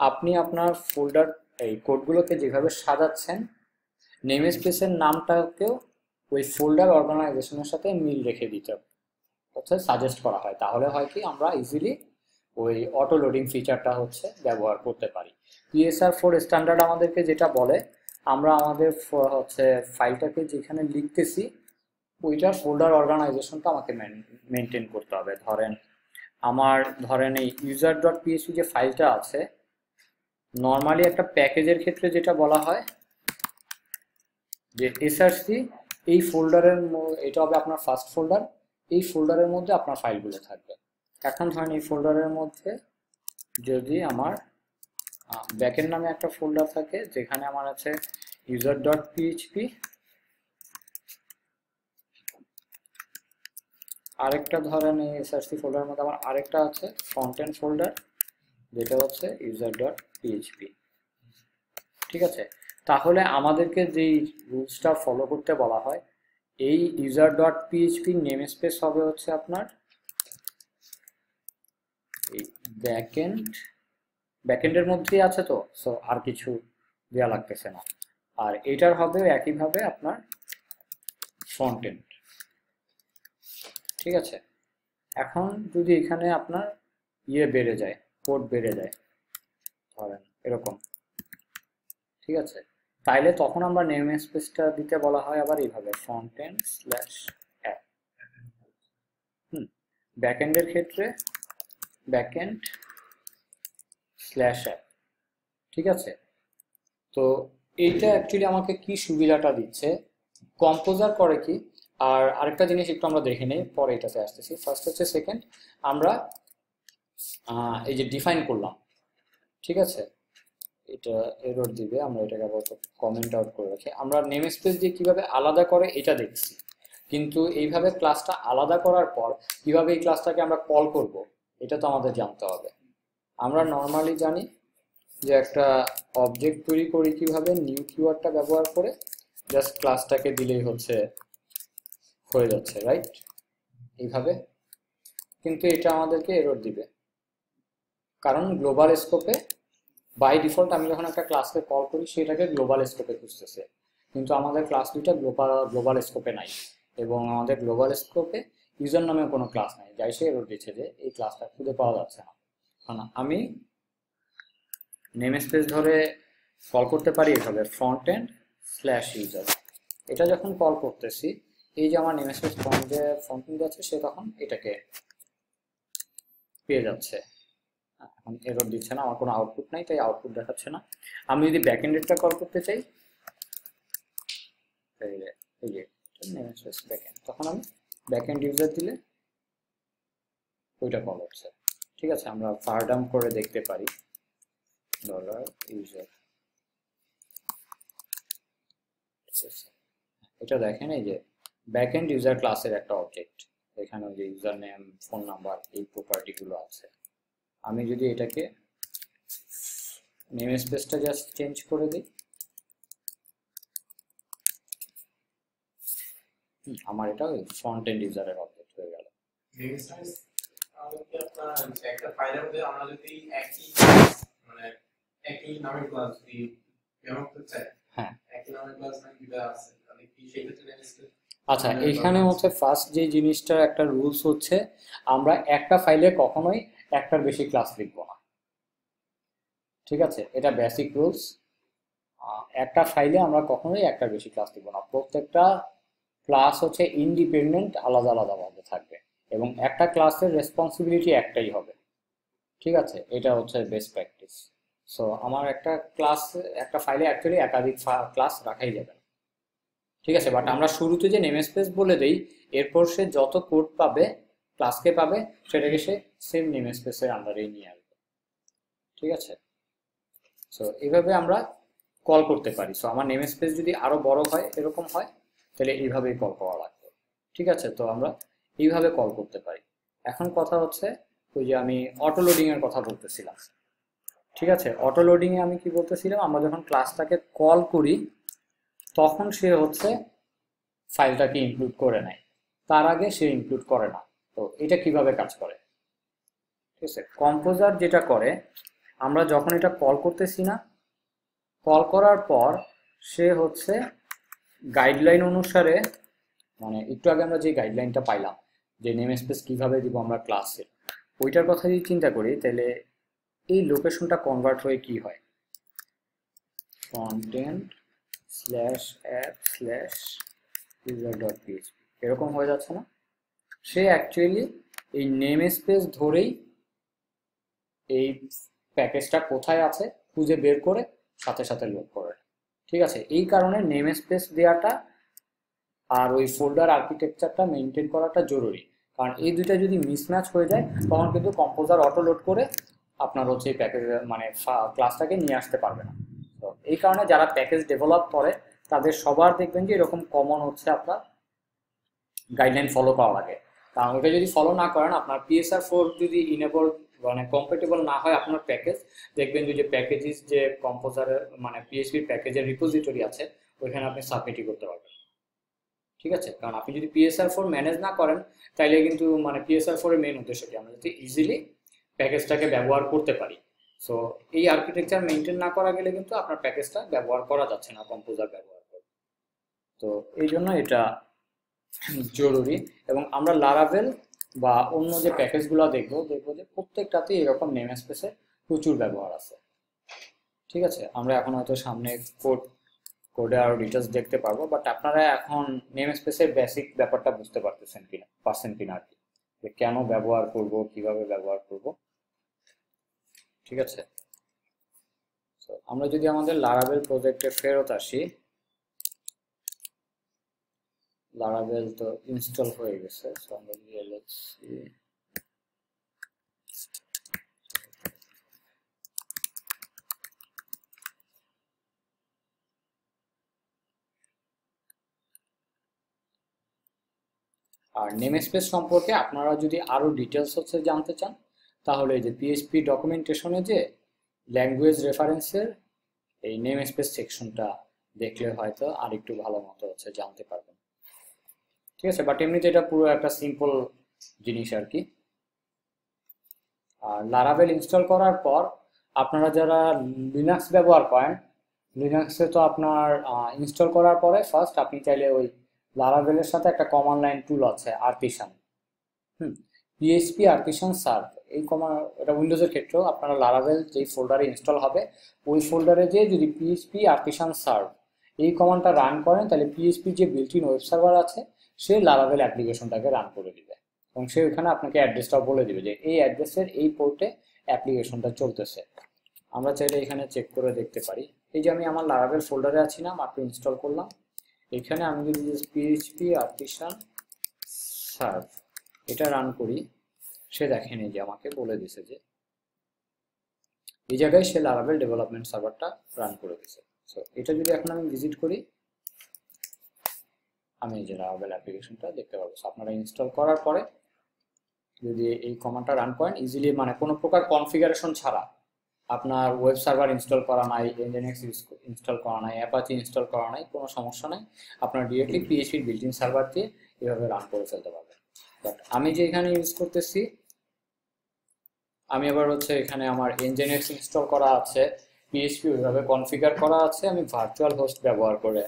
আপনি আপনার ফোল্ডার এই কোডগুলোকে যেভাবে সাজাচ্ছেন নেম স্পেসের নামটাকেও ওই ফোল্ডার অর্গানাইজেশনের সাথে মিল রেখে দিতে হচ্ছে সাজেস্ট করা হয়। তাহলে হয় কি, আমরা ইজিলি ওই অটো লোডিং ফিচারটা হচ্ছে ব্যবহার করতে পারি। পিএসআর ফোর স্ট্যান্ডার্ড আমাদেরকে যেটা বলে আমরা আমাদের হচ্ছে ফাইলটাকে যেখানে লিখতেছি, ওইটার ফোল্ডার অর্গানাইজেশনটা আমাকে মেনটেন করতে হবে। ধরেন, আমার ধরেন এই ইউজার ডট পিএসপি যে ফাইলটা আছে নর্মালি একটা প্যাকেজের ক্ষেত্রে যেটা বলা হয়, যে এসআরসি এই ফোল্ডারের এটা হবে আপনার ফার্স্ট ফোল্ডার এই ফোল্ডারের মধ্যে আপনার ফাইলগুলো থাকবে। এখন ধরেন এই ফোল্ডারের মধ্যে যদি আমার ব্যাকের নামে একটা ফোল্ডার থাকে, যেখানে আমার আছে পিএইচপি আরেকটা ধরেন এই এসআরসি ফোল্ডারের মধ্যে আমার আরেকটা আছে ফ্রন্ট ফোল্ডার যেটা হচ্ছে ইউজার ডট পিএইচপি ঠিক আছে? তাহলে আমাদেরকে যেই রুলসটা ফলো করতে বলা হয়, এই ইউজার ডট পিএইচপি নেম হবে হচ্ছে আপনার এই ব্যাকএন্ড ব্যাকএন্ডের মধ্যেই আছে তো সো আর কিছু দেওয়া লাগতেছে না। আর এটার হবে একইভাবে আপনার ফ্রন্ট এন্ড ঠিক আছে? এখন যদি এখানে আপনার ইয়ে বেড়ে যায় কোড বেড়ে যায়, ধরেন এরকম। ঠিক আছে? তাইলে তখন আমরা নেম স্পেসটা দিতে বলা হয় আবার এইভাবে front end slash app hmm ব্যাকএন্ডের ক্ষেত্রে ব্যাকএন্ড স্ল্যাশ অ্যাপ ঠিক আছে? তো এইটা অ্যাকচুয়ালি আমাকে কি সুবিধাটা দিচ্ছে? কম্পোজার করে কি? আর আরেকটা জিনিস একটু আমরা দেখে নেই, পরে এটাতে আসতেছি। ফার্স্ট হচ্ছে সেকেন্ড আমরা এই যে ডিফাইন করলাম। ঠিক আছে? এটা এরর দিবে, আমরা এটাকে আপাতত কমেন্ট আউট করে রাখি। আমরা নেম স্পেস দিয়ে কীভাবে আলাদা করে, এটা দেখছি। কিন্তু এইভাবে ক্লাসটা আলাদা করার পর, কীভাবে এই ক্লাসটাকে আমরা কল করব, এটা তো আমাদের জানতে হবে। আমরা নর্মালি জানি যে একটা অবজেক্ট তৈরি করি কীভাবে নিউ কিওয়ার্ডটা ব্যবহার করে জাস্ট ক্লাসটাকে দিলেই হচ্ছে, হয়ে যাচ্ছে রাইট এইভাবে। কিন্তু এটা আমাদেরকে এরর দিবে। কারণ গ্লোবাল স্কোপে বাই ডিফল্ট আমি যখন একটা ক্লাসকে কল করি, সেটাকে গ্লোবাল স্কোপে খুঁজতেছে। কিন্তু আমাদের ক্লাস দুইটা গ্লোবাল গ্লোবাল স্কোপে নাই। এবং আমাদের গ্লোবাল স্কোপে ইউজার নামে কোনো ক্লাস নাই। যাই সে এরর দিচ্ছে যে এই ক্লাসটা খুঁজে পাওয়া যাচ্ছে না, আমি নেম স্পেস ধরে কল করতে পারি এভাবে ফ্রন্ট এন্ড স্ল্যাশ ইউজার এটা যখন কল করতেছি, এই যে আমার নেম স্পেস ফ্রন্ট যে ফ্রন্ট এন্ড আছে, সে তখন এটাকে পেয়ে যাচ্ছে। এখন এরর দিচ্ছে না, আমার কোনো আউটপুট নাই, তাই আউটপুট দেখাচ্ছে না। আমি যদি ব্যাক এন্ডেডটা কল করতে চাই, এই যে নেম স্পেস ব্যাক এন্ড তখন আমি ব্যাক এন্ড ইউজার দিলে ওইটা কল হচ্ছে। ঠিক আছে, আমরা ফার ডাউন করে দেখতে পারি। এটা দেখেন এই যে ব্যাকএন্ড ইউজার ক্লাসের একটা অবজেক্ট এখানে যে ইউজার নেম ফোন নাম্বার এই প্রপার্টি গুলো আছে। আমি যদি এটাকে নেম স্পেসটা জাস্ট চেঞ্জ করে দিই। আমার এটা ফ্রন্ট এন্ড ইউজারের অবজেক্ট হয়ে গেল। একটা ফাইলের মধ্যে আমরা যদি একই মানে একই নামের ক্লাস যদি ব্যবহার করতে চাই হ্যাঁ। একই নামের ক্লাস মানে দুটা আছে? তাহলে কি সেই আচ্ছা এইখানে হচ্ছে ফার্স্ট যে জিনিসটার একটা রুলস হচ্ছে আমরা একটা ফাইলে কখনোই একটার বেশি ক্লাস লিখব না। ঠিক আছে? এটা বেসিক রুলস একটা ফাইলে আমরা কখনোই একটার বেশি ক্লাস লিখব না। প্রত্যেকটা ক্লাস হচ্ছে ইন্ডিপেন্ডেন্ট আলাদা আলাদাভাবে থাকবে। এবং একটা ক্লাসের রেসপন্সিবিলিটি একটাই হবে। ঠিক আছে? এটা হচ্ছে বেস্ট প্র্যাকটিস সো আমার একটা ক্লাস একটা ফাইলে অ্যাকচুয়ালি একাধিক ক্লাস রাখাই যাবে। ঠিক আছে? বাট আমরা শুরুতে যে নেম স্পেস বলে দেই, এরপর সে যত কোড পাবে ক্লাসকে পাবে, সেটাকে সে সেম নেম স্পেসের আন্ডারেই নিয়ে আসবে। ঠিক আছে? সো এইভাবে আমরা কল করতে পারি। সো আমার নেম স্পেস যদি আরও বড় হয়, এরকম হয়, তাহলে এইভাবেই কল করা লাগবে। ঠিক আছে? তো আমরা এইভাবে কল করতে পারি। এখন কথা হচ্ছে, ওই যে আমি অটো লোডিং এর কথা বলতেছিলাম। ঠিক আছে অটো লোডিং এ আমি কি বলতেছিলাম, আমরা যখন ক্লাসটাকে কল করি, তখন সে হচ্ছে ফাইলটাকে ইনক্লুড করে নেয়। তার আগে সে ইনক্লুড করে না। তো এটা কীভাবে কাজ করে? ঠিক আছে কম্পোজার যেটা করে, আমরা যখন এটা কল করতেছি না কল করার পর সে হচ্ছে গাইডলাইন অনুসারে মানে একটু আগে আমরা যে গাইডলাইনটা পাইলাম, যে নেম স্পেস কীভাবে দিব আমরা ক্লাসে ওইটার কথা যদি চিন্তা করি, তাহলে এই লোকেশনটা কনভার্ট হয়ে কি হয়? Content slash app slash user dot এরকম হয়ে যাচ্ছে না? সে অ্যাকচুয়ালি এই নেম স্পেস ধরেই এই প্যাকেজটা কোথায় আছে খুঁজে বের করে সাথে সাথে লোড করে। ঠিক আছে? এই কারণে নেম স্পেস দেওয়াটা আর ওই ফোল্ডার আর্কিটেকচারটা মেনটেন করাটা জরুরি। কারণ এই দুইটা যদি মিসম্যাচ হয়ে যায়, তখন কিন্তু কম্পোজার অটো লোড করে আপনার হচ্ছে এই প্যাকেজ মানে ক্লাসটাকে নিয়ে আসতে পারবে না। তো এই কারণে যারা প্যাকেজ ডেভেলপ করে, তাদের সবার দেখবেন যে এরকম কমন হচ্ছে আপনার গাইডলাইন ফলো করা লাগে কারণ ওটা যদি ফলো না করেন, আপনার পিএসআর ফোর যদি ইনেবল মানে কম্পেটেবল না হয় আপনার প্যাকেজ দেখবেন যে প্যাকেজিস যে কম্পোজারের মানে পিএসপি প্যাকেজের রিপোজিটরি আছে, ওইখানে আপনি সাবমিটই করতে পারবেন। ঠিক আছে? কারণ আপনি যদি পিএসআর ফোর ম্যানেজ না করেন, তাইলে কিন্তু মানে পিএসআর ফোরের মেন উদ্দেশ্য কি আমরা যদি ইজিলি প্যাকেজটাকে ব্যবহার করতে পারি। সো এই আর্কিটেকচার মেনটেন না করা গেলে কিন্তু আপনার প্যাকেজটা ব্যবহার করা যাচ্ছে না কম্পোজার ব্যবহার করে। তো, এই জন্য এটা জরুরি। এবং আমরা লারাভেল বা অন্য যে প্যাকেজগুলো দেখব দেখব যে প্রত্যেকটাতে এরকম নেম স্পেসের প্রচুর ব্যবহার আছে। ঠিক আছে? আমরা এখন হয়তো সামনে কোড কোডে আরও ডিটেলস দেখতে পারব বাট আপনারা এখন নেম স্পেসের বেসিক ব্যাপারটা বুঝতে পারতেছেন কিনা, পারছেন কিনা আর কি? যে কেন ব্যবহার করব, কীভাবে ব্যবহার করব? ঠিক আছে? আমরা যদি আমাদের লারাবেল প্রজেক্টে ফেরত আসি লারাবেল তো ইনস্টল হয়ে গেছে আর নেম স্পেস সম্পর্কে আপনারা যদি আরও ডিটেলস হচ্ছে জানতে চান তাহলে এই যে পিএইচপি ডকুমেন্টেশনে যে ল্যাঙ্গুয়েজ রেফারেন্সের এই নেম স্পেস সেকশনটা দেখলে হয়তো আর একটু ভালো মতো হচ্ছে জানতে পারবেন। ঠিক আছে বাট এমনিতে এটা পুরো একটা সিম্পল জিনিস আর কি। আর লারাভেল ইনস্টল করার পর আপনারা যারা লিনাক্স ব্যবহার করেন লিনাক্সে তো আপনার ইনস্টল করার পরে ফার্স্ট আপনি চাইলে ওই লারাভেলের সাথে একটা কমান্ড লাইন টুল আছে artisan hmm PHP artisan serve এই কমা এটা উইন্ডোজের ক্ষেত্রেও আপনারা লারাভেল যেই ফোল্ডারে ইনস্টল হবে, ওই ফোল্ডারে যে যদি পিএইচপি আর্টিসান সার্ভ এই কমান্ডটা রান করেন, তাহলে পিএইচপি যে বিল্ট ইন ওয়েব সার্ভার আছে, সে লারাভেল অ্যাপ্লিকেশনটাকে রান করে দিবে। এবং সে ওইখানে আপনাকে অ্যাড্রেসটাও বলে দিবে যে এই অ্যাড্রেসের এই পোর্টে অ্যাপ্লিকেশনটা চলতেছে। আমরা চাইলে এখানে চেক করে দেখতে পারি। এই যে আমি আমার লারাভেল ফোল্ডারে আছি না, মাত্র ইনস্টল করলাম। এখানে আমি যদি পিএইচপি আর্টিসান সার্ভ এটা রান করি সে দেখেনি যে আমাকে বলে দিছে যে এই জায়গায় সে লারাভেল ডেভেলপমেন্ট সার্ভারটা রান করে দিছে। সো এটা যদি এখন আমি ভিজিট করি আমি এই যে লারাভেল অ্যাপ্লিকেশনটা দেখতে পাবো। আপনারা ইনস্টল করার পরে যদি এই কমান্ডটা রান করেন ইজিলি মানে কোনো প্রকার কনফিগারেশন ছাড়া আপনার ওয়েব সার্ভার ইনস্টল করা নাই এনজেনেক্স ইনস্টল করা নাই অ্যাপাচি ইনস্টল করা নাই কোনো সমস্যা নাই। আপনার ডিরেক্টলি পিএইচপির বিল্ডিং সার্ভার দিয়ে এভাবে রান করে ফেলতে পারবেন। বাট আমি যে এখানে ইউজ করতেছি আমি আবার হচ্ছে এখানে আমার এনজেনেক্স ইনস্টল করা আছে পিএইচপি ওইভাবে কনফিগার করা আছে আমি ভার্চুয়াল হোস্ট ব্যবহার করে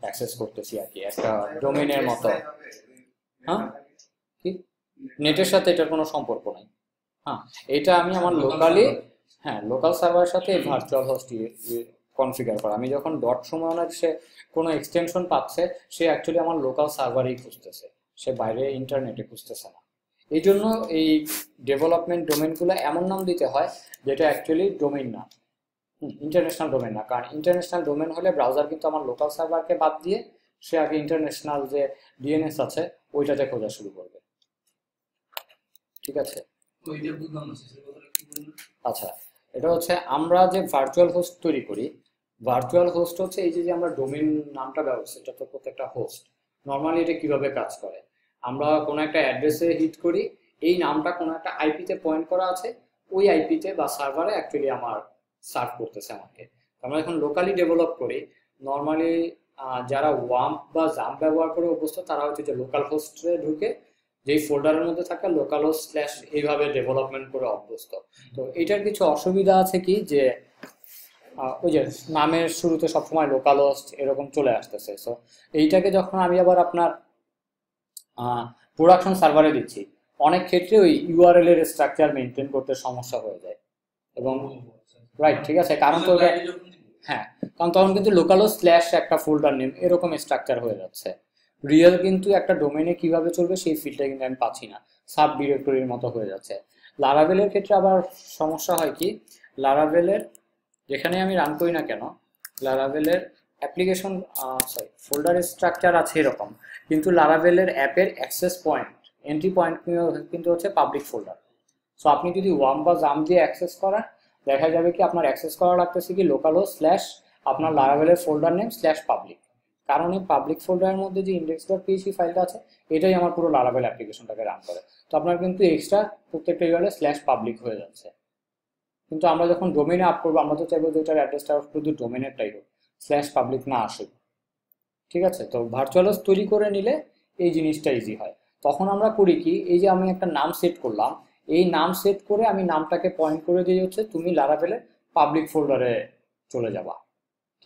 অ্যাক্সেস করতেছি আর কি একটা ডোমেনের মতো। হ্যাঁ? কি? নেটের সাথে এটার কোনো সম্পর্ক নাই। হ্যাঁ এটা আমি আমার লোকালি হ্যাঁ লোকাল সার্ভারের সাথে ভার্চুয়াল হোস্ট কনফিগার করা। আমি যখন ডট সময় সে কোনো এক্সটেনশন পাচ্ছে সে অ্যাকচুয়ালি আমার লোকাল সার্ভারেই খুঁজতেছে। সে বাইরে ইন্টারনেটে খুঁজতেছে না। এই জন্য এই ডেভেলপমেন্ট ডোমেনগুলো এমন নাম দিতে হয় যেটা অ্যাকচুয়ালি ডোমেন না। ইন্টারন্যাশনাল ডোমেন না। কারণ ইন্টারন্যাশনাল ডোমেন হলে ব্রাউজার কিন্তু আমার লোকাল সার্ভারকে বাদ দিয়ে সে আগে ইন্টারন্যাশনাল যে ডিএনএস আছে ওইটাতে খোঁজা শুরু করবে। ঠিক আছে? আচ্ছা এটা হচ্ছে আমরা যে ভার্চুয়াল হোস্ট তৈরি করি ভার্চুয়াল হোস্ট হচ্ছে এই যে যে আমরা ডোমেন নামটা ব্যবহার এটা তো প্রত্যেকটা হোস্ট নর্মালি এটা কীভাবে কাজ করে? আমরা কোনো একটা অ্যাড্রেসে হিট করি, এই নামটা কোনো একটা আইপিতে পয়েন্ট করা আছে, ওই আইপিতে বা সার্ভারে অ্যাকচুয়ালি আমার সার্ভ করতেছে আমাকে। আমরা এখন লোকালি ডেভেলপ করি। নর্মালি যারা ওয়াম্প বা জাম্প ব্যবহার করে অভ্যস্ত, তারা হচ্ছে যে লোকাল হোস্টে ঢুকে যেই ফোল্ডারের মধ্যে থাকে লোকাল হোস্ট স্ল্যাশ এইভাবে ডেভেলপমেন্ট করে অভ্যস্ত। তো এটার কিছু অসুবিধা আছে কি? যে ওই যে নামের শুরুতে সবসময় লোকাল হোস্ট এরকম চলে আসতেছে। সো এইটাকে যখন আমি আবার আপনার প্রোডাকশন সার্ভারে দিচ্ছি। অনেক ক্ষেত্রে ওই ইউআরএল এর স্ট্রাকচার মেনটেন করতে সমস্যা হয়ে যায়। এবং রাইট ঠিক আছে, কারণ তো হ্যাঁ কারণ তখন কিন্তু লোকালও স্ল্যাশ একটা ফোল্ডার নেম এরকম স্ট্রাকচার হয়ে যাচ্ছে। রিয়েল কিন্তু একটা ডোমেনে কীভাবে চলবে সেই ফিল্ডটা কিন্তু আমি পাচ্ছি না। সাব ডিরেক্টরির মতো হয়ে যাচ্ছে। লারাভেলের ক্ষেত্রে আবার সমস্যা হয় কি? লারাভেলের যেখানে আমি রান করি না কেন? লারাভেলের অ্যাপ্লিকেশন সরি ফোল্ডারের স্ট্রাকচার আছে এরকম, কিন্তু লারাভেলের অ্যাপের অ্যাক্সেস পয়েন্ট এন্ট্রি পয়েন্ট কিন্তু হচ্ছে পাবলিক ফোল্ডার সো আপনি যদি ওয়াম বা জাম দিয়ে অ্যাক্সেস করেন, দেখা যাবে কি আপনার অ্যাক্সেস করা লাগতেছে কি লোকালও স্ল্যাশ আপনার লারাভেলের ফোল্ডার নেম স্ল্যাশ পাবলিক কারণ এই পাবলিক ফোল্ডারের মধ্যে যে ইন্ডেক্স ডট পিএইচপি ফাইলটা আছে, এটাই আমার পুরো লারাভেল অ্যাপ্লিকেশনটাকে রান করে। তো আপনার কিন্তু এক্সট্রা প্রত্যেকটা ইউআরএল স্ল্যাশ পাবলিক হয়ে যাচ্ছে। কিন্তু আমরা যখন ডোমেনে আপ করব, আমরা তো চাইব যে এটার অ্যাড্রেসটা শুধু ডোমেনেরটাই হোক। স্ল্যাশ পাবলিক না আসুক ঠিক আছে? তো ভার্চুয়ালস তৈরি করে নিলে এই জিনিসটা ইজি হয়। তখন আমরা করি কি, এই যে আমি একটা নাম সেট করলাম, এই নাম সেট করে আমি নামটাকে পয়েন্ট করে দিয়ে হচ্ছে তুমি লারাভেলের পাবলিক ফোল্ডারে চলে যাবা।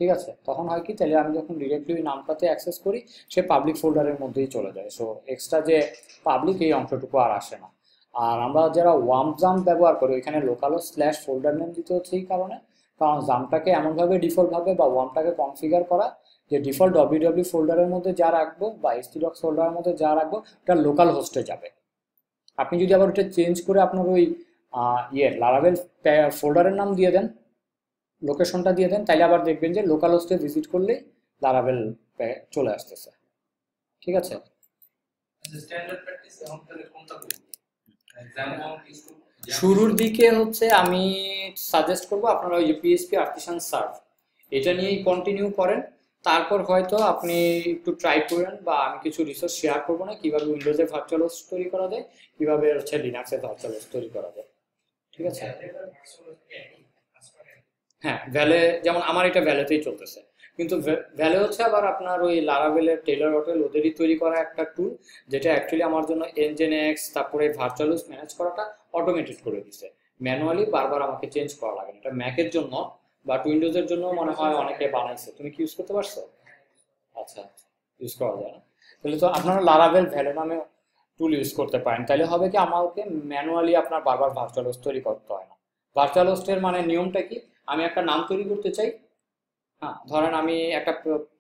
ঠিক আছে? তখন হয় কি, তাহলে আমি যখন ডিরেক্টলি ওই নামটাতে অ্যাক্সেস করি, সে পাবলিক ফোল্ডারের মধ্যেই চলে যায়। সো এক্সট্রা যে পাবলিক এই অংশটুকু আর আসে না। আর আমরা যারা ওয়াম জাম ব্যবহার করি, ওইখানে লোকালও স্ল্যাশ ফোল্ডার নেম দিতে হচ্ছে এই কারণে। কারণ জামটাকে এমনভাবে ডিফল্টভাবে বা ওয়ামটাকে কনফিগার করা যে ডিফল্ট ডব্লিউডব্লিউ ফোল্ডারের মধ্যে যা রাখব বা এসটিডক্স ফোল্ডারের মধ্যে যা রাখব, ওটা লোকাল হোস্টে যাবে। আপনি যদি আবার ওটা চেঞ্জ করে আপনার ওই ইয়ে লারাভেল ফোল্ডারের নাম দিয়ে দেন লোকেশনটা দিয়ে দেন, তাইলে আবার দেখবেন যে লোকাল হোস্টে ভিজিট করলেই লারাভেল চলে আসতেছে। ঠিক আছে? তাহলে এক্সাম্পল শুরুর দিকে হচ্ছে আমি সাজেস্ট করব আপনারা ওই যে পিএসপি আর্টিসান সার্ভ এটা নিয়েই কন্টিনিউ করেন। তারপর হয়তো আপনি একটু ট্রাই করেন বা আমি কিছু রিসোর্স শেয়ার করব না, কীভাবে উইন্ডোজে ভার্চুয়াল হোস্ট তৈরি করা যায়, কীভাবে হচ্ছে লিনাক্সে ভার্চুয়াল হোস্ট তৈরি করা যায়। ঠিক আছে? হ্যাঁ ভ্যালে যেমন আমার এটা ভ্যালেতেই চলতেছে। কিন্তু ভ্যালে হচ্ছে আবার আপনার ওই লারাভেলের টেলার হোটেল, ওদেরই তৈরি করা একটা টুল যেটা অ্যাকচুয়ালি আমার জন্য এনজেন এক্স তারপরে ভার্চুয়াল হোস্ট ম্যানেজ করাটা অটোমেটেড করে দিছে। ম্যানুয়ালি বারবার আমাকে চেঞ্জ করা লাগে এটা ম্যাকের জন্য বাট উইন্ডোজের জন্য মনে হয় অনেকে বানাইছে। তুমি কি ইউজ করতে পারছ? আচ্ছা ইউজ করা যায় না। তাহলে তো আপনারা লারাভেল ভ্যালে নামে টুল ইউজ করতে পারেন। তাহলে হবে কি, আমাকে ম্যানুয়ালি আপনার বারবার ভার্চুয়াল হোস্ট তৈরি করতে হয় না। ভার্চুয়াল হোস্টের মানে নিয়মটা কি? আমি একটা নাম তৈরি করতে চাই হ্যাঁ ধরেন আমি একটা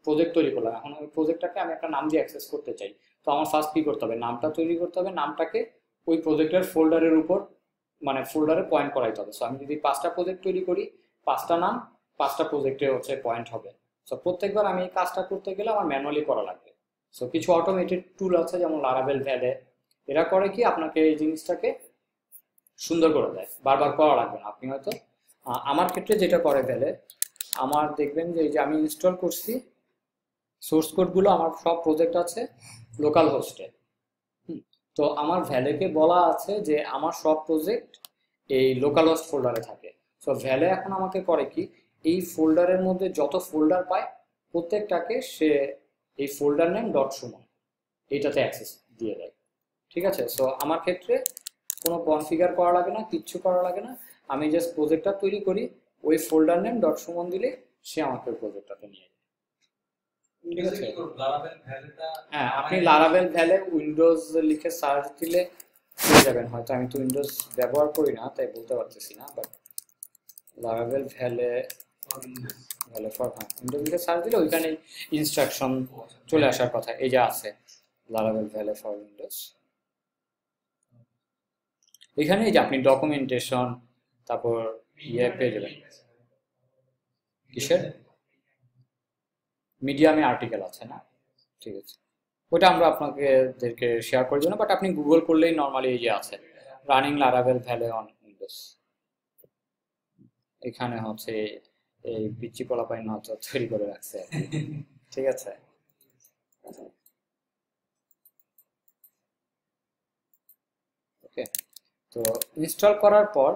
প্রজেক্ট তৈরি করলাম। এখন ওই প্রজেক্টটাকে আমি একটা নাম দিয়ে অ্যাক্সেস করতে চাই। তো আমার ফার্স্ট কী করতে হবে? নামটা তৈরি করতে হবে। নামটাকে ওই প্রজেক্টের ফোল্ডারের উপর মানে ফোল্ডারে পয়েন্ট করাইতে হবে। সো আমি যদি পাঁচটা প্রজেক্ট তৈরি করি, পাঁচটা নাম, পাঁচটা প্রজেক্টে হচ্ছে পয়েন্ট হবে। সো প্রত্যেকবার আমি এই কাজটা করতে গেলে আমার ম্যানুয়ালি করা লাগবে। সো কিছু অটোমেটেড টুল আছে, যেমন লারাবেল ভ্যালে এরা করে কি আপনাকে এই জিনিসটাকে সুন্দর করে দেয়। বারবার করা লাগবে না। আপনি হয়তো আমার ক্ষেত্রে যেটা করে ভ্যালে আমার দেখবেন যে এই যে আমি ইনস্টল করছি সোর্স কোডগুলো আমার সব প্রজেক্ট আছে লোকাল হোস্টে তো আমার ভ্যালেকে বলা আছে যে আমার সব প্রজেক্ট এই লোকাল হোস্ট ফোল্ডারে থাকে। সো ভ্যালে এখন আমাকে করে কি, এই ফোল্ডারের মধ্যে যত ফোল্ডার পায়, প্রত্যেকটাকে সে এই ফোল্ডার নেম ডট সমান এইটাতে অ্যাক্সেস দিয়ে দেয়। ঠিক আছে? সো আমার ক্ষেত্রে কোনো কনফিগার করা লাগে না, কিচ্ছু করা লাগে না। আমি জাস্ট প্রজেক্টটা তৈরি করি ওই ফোল্ডার নেম ডট সুমন দিলে সে আমাকে ওই প্রজেক্টটাতে নিয়ে যায়। ঠিক আছে? হ্যাঁ আপনি লারাভেল ভ্যালে উইন্ডোজ লিখে সার্চ দিলে পেয়ে যাবেন। হয়তো আমি তো উইন্ডোজ ব্যবহার করি না তাই বলতে পারতেছি না but Laravel Valet Valet for হ্যাঁ উইন্ডোজ লিখে সার্চ দিলে ওইখানে ইনস্ট্রাকশন চলে আসার কথা এই যে আছে লারাভেল ভ্যালে ফর উইন্ডোজ এখানে যে আপনি ডকুমেন্টেশন তারপর ইয়ে পেয়ে যাবেন কিসের? মিডিয়ামে আর্টিকেল আছে না? ঠিক আছে। ওটা আমরা আপনাকে দেরকে শেয়ার করে দেবো বাট আপনি গুগল করলেই নর্মালি এই যে আছে। Running Laravel Valet on Windows এখানে হচ্ছে এই পিচি পোলাপাইন হচ্ছে তৈরি করে রাখছে। ঠিক আছে? ওকে তো ইনস্টল করার পর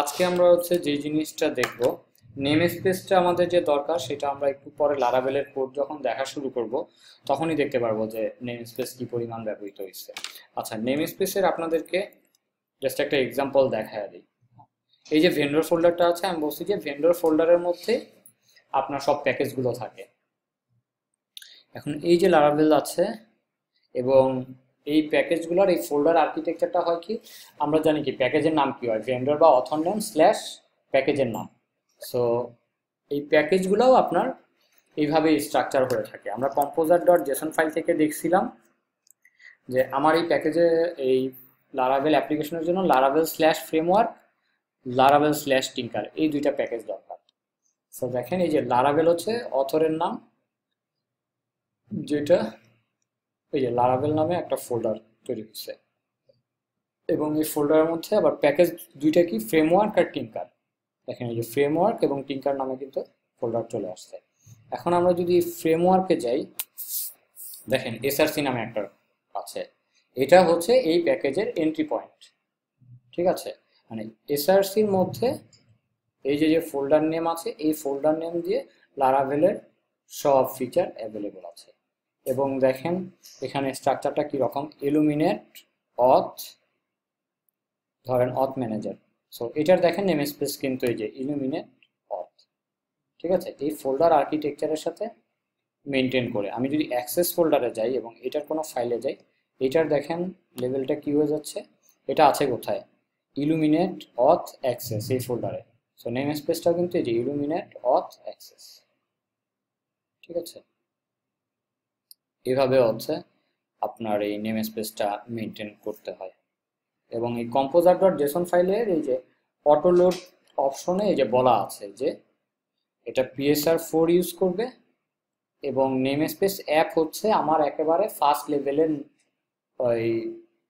আজকে আমরা হচ্ছে যে জিনিসটা দেখব নেম স্পেসটা আমাদের যে দরকার সেটা আমরা একটু পরে লারাবেলের কোড যখন দেখা শুরু করব, তখনই দেখতে পারব যে নেম স্পেস কি পরিমাণ ব্যবহৃত হয়েছে। আচ্ছা নেম স্পেসের আপনাদেরকে জাস্ট একটা এক্সাম্পল দেখায় দিই। এই যে ভেন্ডর ফোল্ডারটা আছে, আমি বলছি যে ভেন্ডর ফোল্ডারের মধ্যে আপনার সব প্যাকেজগুলো থাকে। এখন এই যে লারাবেল আছে এবং এই প্যাকেজগুলোর, এই ফোল্ডার আর্কিটেকচারটা হয় কি? আমরা জানি কি, প্যাকেজের নাম কি হয়? ভেন্ডর বা অথর নেম স্ল্যাশ প্যাকেজের নাম। সো এই প্যাকেজগুলোও আপনার এইভাবে স্ট্রাকচার হয়ে থাকে। আমরা কম্পোজার ডট জেসন ফাইল থেকে দেখছিলাম যে আমার এই প্যাকেজে এই লারাভেল অ্যাপ্লিকেশনের জন্য Laravel slash framework Laravel slash Tinker এই দুইটা প্যাকেজ দরকার। সো দেখেন এই যে লারাভেল হচ্ছে অথরের নাম, যেটা এই যে লারাভেল নামে একটা ফোল্ডার তৈরি হচ্ছে। এবং এই ফোল্ডারের মধ্যে আবার প্যাকেজ দুইটা কি? ফ্রেমওয়ার্ক আর টিঙ্কার দেখেন এই যে ফ্রেমওয়ার্ক এবং টিঙ্কার নামে কিন্তু ফোল্ডার চলে আসছে। এখন আমরা যদি ফ্রেমওয়ার্কে যাই, দেখেন এসআরসি নামে একটা আছে। এটা হচ্ছে এই প্যাকেজের এন্ট্রি পয়েন্ট ঠিক আছে? মানে এসআরসির মধ্যে এই যে যে ফোল্ডার নেম আছে, এই ফোল্ডার নেম দিয়ে লারাভেলের সব ফিচার অ্যাভেলেবল আছে। এবং দেখেন, এখানে স্ট্রাকচারটা কীরকম ইলুমিনেট অথ ধরেন অথ ম্যানেজার সো এটার দেখেন নেম স্পেস কিন্তু এই যে ইলুমিনেট অথ ঠিক আছে? এই ফোল্ডার আর্কিটেকচারের সাথে মেনটেন করে। আমি যদি অ্যাক্সেস ফোল্ডারে যাই এবং এটার কোনো ফাইলে যাই, এটার দেখেন লেভেলটা কী হয়ে যাচ্ছে? এটা আছে কোথায়? ইলুমিনেট অথ অ্যাক্সেস এই ফোল্ডারে সো নেম স্পেসটাও কিন্তু এই যে ইলুমিনেট অথ অ্যাক্সেস ঠিক আছে? এভাবে হচ্ছে আপনার এই নেম স্পেসটা মেনটেন করতে হয়। এবং এই কম্পোজার ডট জেসন ফাইলের এই যে অটো লোড অপশনে এই যে বলা আছে যে এটা পিএসআর ফোর ইউজ করবে এবং নেম স্পেস অ্যাপ হচ্ছে আমার একেবারে ফার্স্ট লেভেলের ওই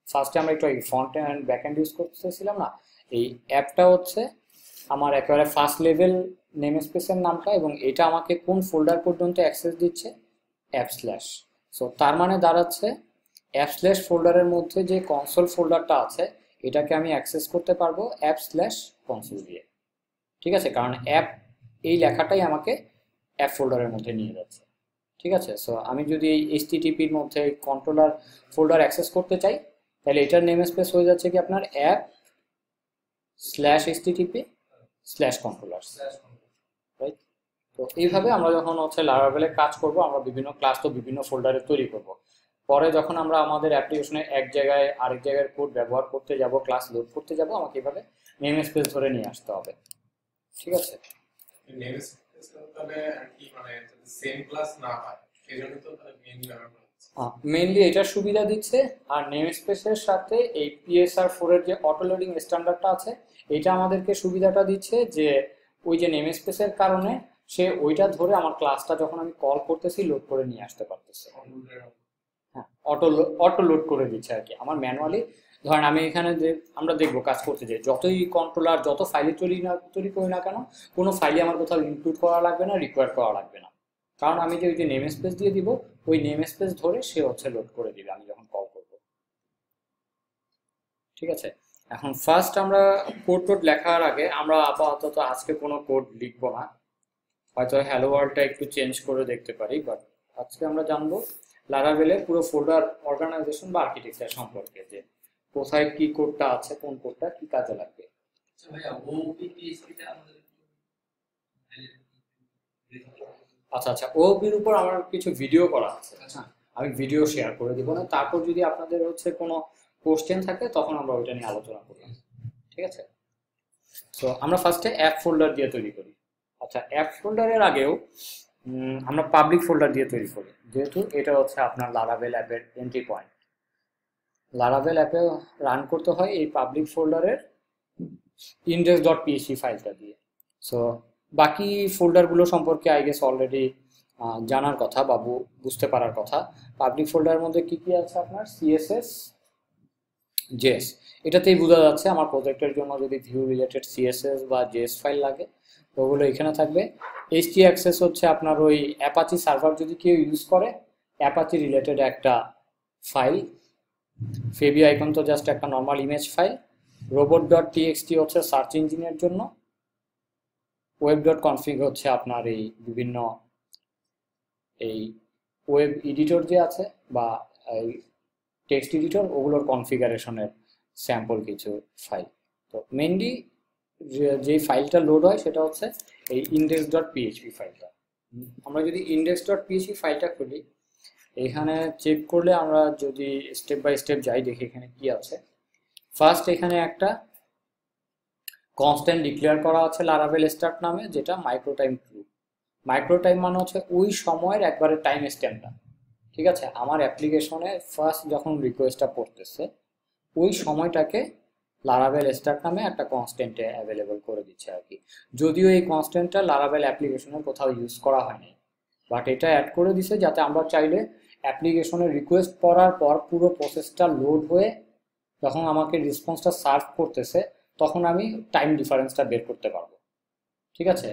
ফার্স্টে আমরা একটু front and back end use করতেছিলাম না, এই অ্যাপটা হচ্ছে আমার একেবারে ফার্স্ট লেভেল নেম স্পেসের নামটা এবং এটা আমাকে কোন ফোল্ডার পর্যন্ত অ্যাক্সেস দিচ্ছে? অ্যাপ স্ল্যাশ সো তার মানে দাঁড়াচ্ছে অ্যাপ স্ল্যাশ ফোল্ডারের মধ্যে যে কনসোল ফোল্ডারটা আছে, এটাকে আমি অ্যাক্সেস করতে পারব অ্যাপ স্ল্যাশ কনসোল দিয়ে। ঠিক আছে? কারণ অ্যাপ এই লেখাটাই আমাকে অ্যাপ ফোল্ডারের মধ্যে নিয়ে যাচ্ছে। ঠিক আছে? সো আমি যদি এই এইচটিটিপির মধ্যে কন্ট্রোলার ফোল্ডার অ্যাক্সেস করতে চাই, তাহলে এটার নেম স্পেস হয়ে যাচ্ছে কি আপনার app slash HTTP slash controller তো এইভাবে আমরা যখন হচ্ছে লারাভেলে কাজ করব, আমরা বিভিন্ন ক্লাস তো বিভিন্ন ফোল্ডারে তৈরি করব। পরে যখন আমরা আমাদের অ্যাপ্লিকেশনে এক জায়গায় আরেক জায়গায় কোড ব্যবহার করতে যাব ক্লাস লোড করতে যাব, আমাকে এভাবে নেম স্পেস ধরে নিয়ে আসতে হবে। ঠিক আছে? মানে হয় মেইনলি এটার সুবিধা দিচ্ছে, আর নেম স্পেসের সাথে এই পিএসআর ফোরের যে অটো লোডিং স্ট্যান্ডার্ডটা আছে এটা আমাদেরকে সুবিধাটা দিচ্ছে যে, ওই যে নেম স্পেসের কারণে সে ওইটা ধরে আমার ক্লাসটা যখন আমি কল করতেছি লোড করে নিয়ে আসতে পারতেছে। হ্যাঁ অটো অটো লোড করে দিচ্ছে আর কি। আমার ম্যানুয়ালি ধরেন আমি এখানে যে, আমরা দেখব কাজ করতে যাই যতই কন্ট্রোলার যত ফাইলে তৈরি না, তৈরি করি না কেন, কোনো ফাইলে আমার কোথাও ইনক্লুড করা লাগবে না রিকোয়ার করা লাগবে না। কারণ আমি যে ওই যে নেম স্পেস দিয়ে দিব, ওই নেম স্পেস ধরে সে হচ্ছে লোড করে দিবে, আমি যখন কল করব। ঠিক আছে? এখন ফার্স্ট আমরা কোড টোড লেখার আগে আমরা আপাতত আজকে কোনো কোড লিখব না। হয়তো হ্যালো ওয়ার্ল্ডটা একটু চেঞ্জ করে দেখতে পারি বাট আজকে আমরা জানব লারাভেলের পুরো ফোল্ডার অর্গানাইজেশন বা আর্কিটেকচার সম্পর্কে যে কোথায় কি কোডটা আছে কোন কোডটা কি কাজে লাগবে। আচ্ছা আচ্ছা আচ্ছা ওপির উপর আমার কিছু ভিডিও করা আছে। আচ্ছা। আমি ভিডিও শেয়ার করে দিব না তারপর যদি আপনাদের হচ্ছে কোনো কোশ্চেন থাকে তখন আমরা ওইটা নিয়ে আলোচনা করলাম ঠিক আছে? সো আমরা ফার্স্টে অ্যাপ ফোল্ডার দিয়ে তৈরি করি। আচ্ছা অ্যাপ ফোল্ডারের আগেও আমরা পাবলিক ফোল্ডার দিয়ে তৈরি করি। যেহেতু এটা হচ্ছে আপনার লারাভেল অ্যাপের এন্ট্রি পয়েন্ট লারাভেল অ্যাপে রান করতে হয় এই পাবলিক ফোল্ডারের ইন্ডেক্স ডট পিএসি ফাইলটা দিয়ে। সো বাকি ফোল্ডারগুলো সম্পর্কে আই গেস অলরেডি জানার কথা বাবু বুঝতে পারার কথা। পাবলিক ফোল্ডারের মধ্যে কি কি আছে আপনার? সিএসএস জেএস এটাতেই বোঝা যাচ্ছে আমার প্রজেক্টের জন্য যদি ভিউ রিলেটেড সিএসএস বা জেএস ফাইল লাগে। ওগুলো এখানে থাকবে। এইচটি অ্যাক্সেস হচ্ছে আপনার ওই অ্যাপাচি সার্ভার যদি কেউ ইউজ করে অ্যাপাচি রিলেটেড একটা ফাইল ফেবি আইকন তো জাস্ট একটা normal image file robot dot TXT হচ্ছে সার্চ ইঞ্জিনের জন্য। ওয়েব ডট কনফিগ হচ্ছে আপনার এই বিভিন্ন এই ওয়েব এডিটর যে আছে বা এই টেক্সট এডিটর ওগুলোর কনফিগারেশনের স্যাম্পল কিছু ফাইল তো মেনলি যে ফাইলটা লোড হয় সেটা হচ্ছে এই ইন্ডেক্স ডট পিএইচপি ফাইলটা আমরা যদি ইন্ডেক্স ডট পিএইচপি ফাইলটা খুলি, এখানে চেক করলে আমরা যদি স্টেপ বাই স্টেপ যাই দেখি এখানে কি আছে। ফার্স্ট এখানে একটা কনস্ট্যান্ট ডিক্লেয়ার করা আছে লারাভেল স্টার্ট নামে, যেটা micro time true micro time মানে হচ্ছে ওই সময়ের একবারে টাইম স্ট্যাম্পটা ঠিক আছে? আমার অ্যাপ্লিকেশনে ফার্স্ট যখন রিকোয়েস্টটা পড়তেছে, ওই সময়টাকে লারাভেল স্টার্ট নামে একটা কনস্ট্যান্টে অ্যাভেলেবল করে দিচ্ছে আর কি। যদিও এই কনস্ট্যান্টটা লারাভেল অ্যাপ্লিকেশনে কোথাও ইউজ করা হয়নি। বাট এটা অ্যাড করে দিছে যাতে আমরা চাইলে অ্যাপ্লিকেশনের রিকোয়েস্ট পড়ার পর পুরো প্রসেসটা লোড হয়ে যখন আমাকে রেসপন্সটা সার্ভ করতেছে, তখন আমি টাইম ডিফারেন্সটা বের করতে পারব। ঠিক আছে?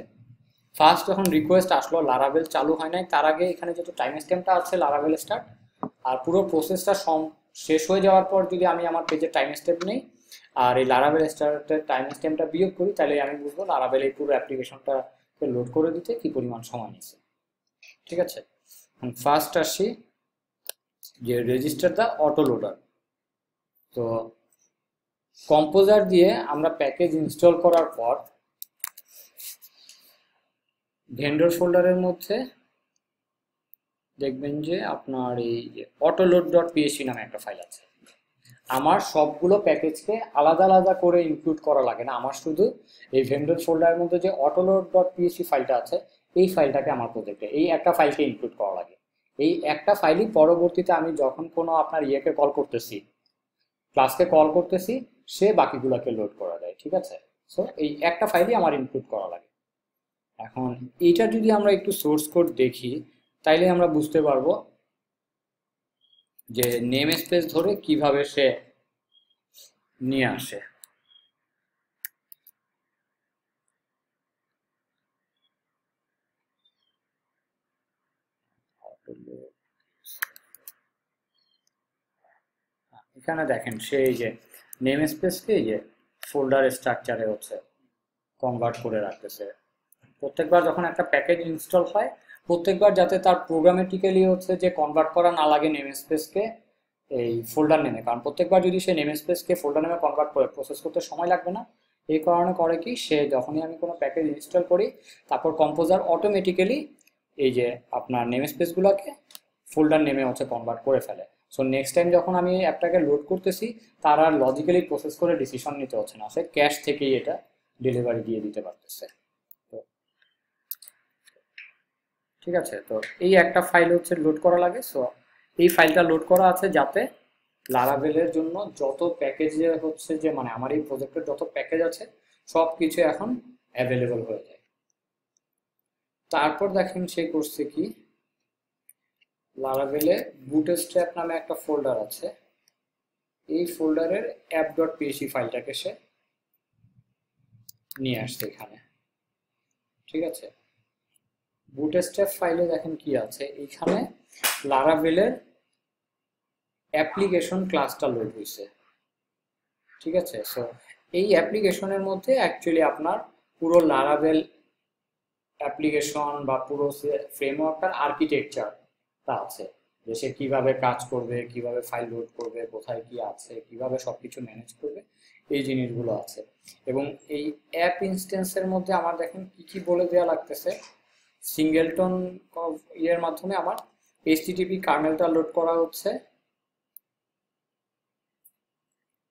ফার্স্ট যখন রিকোয়েস্ট আসলো লারাভেল চালু হয় নাই, তার আগে এখানে যেহেতু টাইম স্ট্যাম্পটা আছে লারাভেল স্টার্ট আর পুরো প্রসেসটা শেষ হয়ে যাওয়ার পর যদি আমি আমার পেজে টাইম স্টেপ নেই আর এই লারাভেল স্টার্টের টাইম স্ট্যাম্পটা বিয়োগ করি, তাহলে আমি বুঝব লারাভেল এই পুরো অ্যাপ্লিকেশনটাকে লোড করে দিতে কি পরিমাণ সময় নিচ্ছে ঠিক আছে? ফার্স্ট আসি, যে রেজিস্টার দ্য অটো লোডার তো কম্পোজার দিয়ে আমরা প্যাকেজ ইনস্টল করার পর ভেন্ডর ফোল্ডারের মধ্যে দেখবেন যে আপনার এই অটোলোড ডট পিএসসি নামে একটা ফাইল আছে। আমার সবগুলো প্যাকেজকে আলাদা আলাদা করে ইনক্লুড করা লাগে না। আমার শুধু এই ভেন্ডর ফোল্ডারের মধ্যে যে অটোলোড ডট পিএসসি ফাইলটা আছে, এই ফাইলটাকে আমার প্রজেক্টে এই একটা ফাইলকে ইনক্লুড করা লাগে। এই একটা ফাইলই পরবর্তীতে আমি যখন কোনো আপনার ইয়েকে কল করতেছি ক্লাসকে কল করতেছি, সে বাকিগুলোকে লোড করা যায় ঠিক আছে? সো এই একটা ফাইলই আমার ইনক্লুড করা লাগে। এখন, এইটা যদি আমরা একটু সোর্স কোড দেখি, তাইলে আমরা বুঝতে পারব যে নেম স্পেস ধরে কীভাবে সে নিয়ে আসে। এখানে দেখেন, সে এই যে নেম স্পেসকে যে ফোল্ডার স্ট্রাকচারে হচ্ছে কনভার্ট করে রাখতেছে। প্রত্যেকবার যখন একটা প্যাকেজ ইনস্টল হয় প্রত্যেকবার যাতে তার প্রোগ্রামেটিক্যালি হচ্ছে যে কনভার্ট করা না লাগে নেম স্পেসকে এই ফোল্ডার নেমে কারণ প্রত্যেকবার যদি সে নেম স্পেসকে ফোল্ডার নেমে কনভার্ট করে প্রসেস করতে সময় লাগবে না। এই কারণে করে কি, সে যখনই আমি কোনো প্যাকেজ ইনস্টল করি, তারপর কম্পোজার অটোমেটিক্যালি এই যে আপনার নেম স্পেসগুলোকে ফোল্ডার নেমে হচ্ছে কনভার্ট করে ফেলে। সো নেক্সট টাইম যখন আমি অ্যাপটাকে লোড করতেছি, তার আর লজিক্যালি প্রসেস করে ডিসিশন নিতে হচ্ছে না। সে ক্যাশ থেকেই এটা ডেলিভারি দিয়ে দিতে পারতেছে তো ঠিক আছে? তো এই একটা ফাইল হচ্ছে লোড করা লাগে সো এই ফাইলটা লোড করা আছে যাতে লারাভেলের জন্য যত প্যাকেজ হচ্ছে যে মানে আমার এই প্রজেক্টের যত প্যাকেজ আছে সব কিছু এখন অ্যাভেলেবল হয়ে যায়। তারপর দেখেন সে করছে কি? লারাভেলে বুটস্ট্র্যাপ নামে একটা ফোল্ডার আছে। এই ফোল্ডারের অ্যাপ ডট পিএসি ফাইলটাকে সে নিয়ে আসছে এখানে। ঠিক আছে? বুটস্ট্র্যাপ ফাইলে দেখেন কি আছে? এখানে লারাভেলের অ্যাপ্লিকেশন ক্লাসটা লোড হয়েছে ঠিক আছে? সো এই অ্যাপ্লিকেশনের মধ্যে অ্যাকচুয়ালি আপনার পুরো লারাভেল অ্যাপ্লিকেশন বা পুরো ফ্রেমওয়ার্কটার আর্কিটেকচারটা আছে। যে সে কীভাবে কাজ করবে, কীভাবে ফাইল লোড করবে, কোথায় কি আছে, কীভাবে সবকিছু ম্যানেজ করবে, এই জিনিসগুলো আছে। এবং এই অ্যাপ ইনস্টেন্সের মধ্যে আমার দেখেন কি কি বলে দেওয়া লাগতেছে? সিঙ্গেলটন ইয়ের মাধ্যমে আমার এইচটিটিপি কার্নেলটা লোড করা হচ্ছে।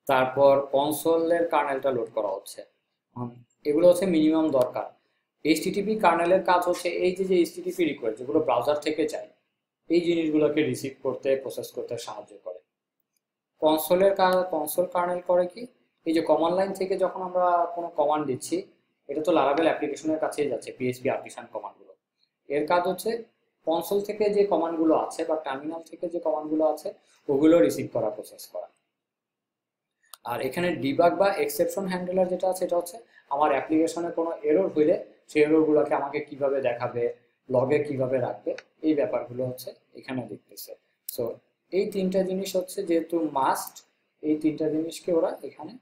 তারপর কনসোলের কার্নেলটা লোড করা হচ্ছে। এগুলো হচ্ছে মিনিমাম দরকার। এইচটিটিপি কার্নেলের কাজ হচ্ছে এই যে যে এইচটিটিপি রিকোয়েস্ট যেগুলো ব্রাউজার থেকে যায়, এই জিনিসগুলোকে রিসিভ করতে প্রসেস করতে সাহায্য করে। কনসোলের কাজ কনসোল কার্নেল করে কি? এই যে কমান্ড লাইন থেকে যখন আমরা কোনো কমান্ড দিচ্ছি, এটা তো লারাবেল অ্যাপ্লিকেশনের কাছেই যাচ্ছে পিএইচপি আর্টিসান কমান্ডগুলো এর কাজ হচ্ছে কনসোল থেকে যে কমান্ডগুলো আছে বা টার্মিনাল থেকে যে কমান্ডগুলো আছে, ওগুলো রিসিভ করা প্রসেস করা। আর এখানে ডিবাগ বা এক্সেপশন হ্যান্ডেলার যেটা আছে, এটা হচ্ছে আমার অ্যাপ্লিকেশনে কোনো এরর হইলে সেই এররগুলোকে আমাকে কীভাবে দেখাবে লগে কীভাবে রাখবে, এই ব্যাপারগুলো হচ্ছে এখানে দেখতেছে। সো এই তিনটা জিনিস হচ্ছে যেহেতু মাস্ট এই তিনটা জিনিসকে ওরা এখানে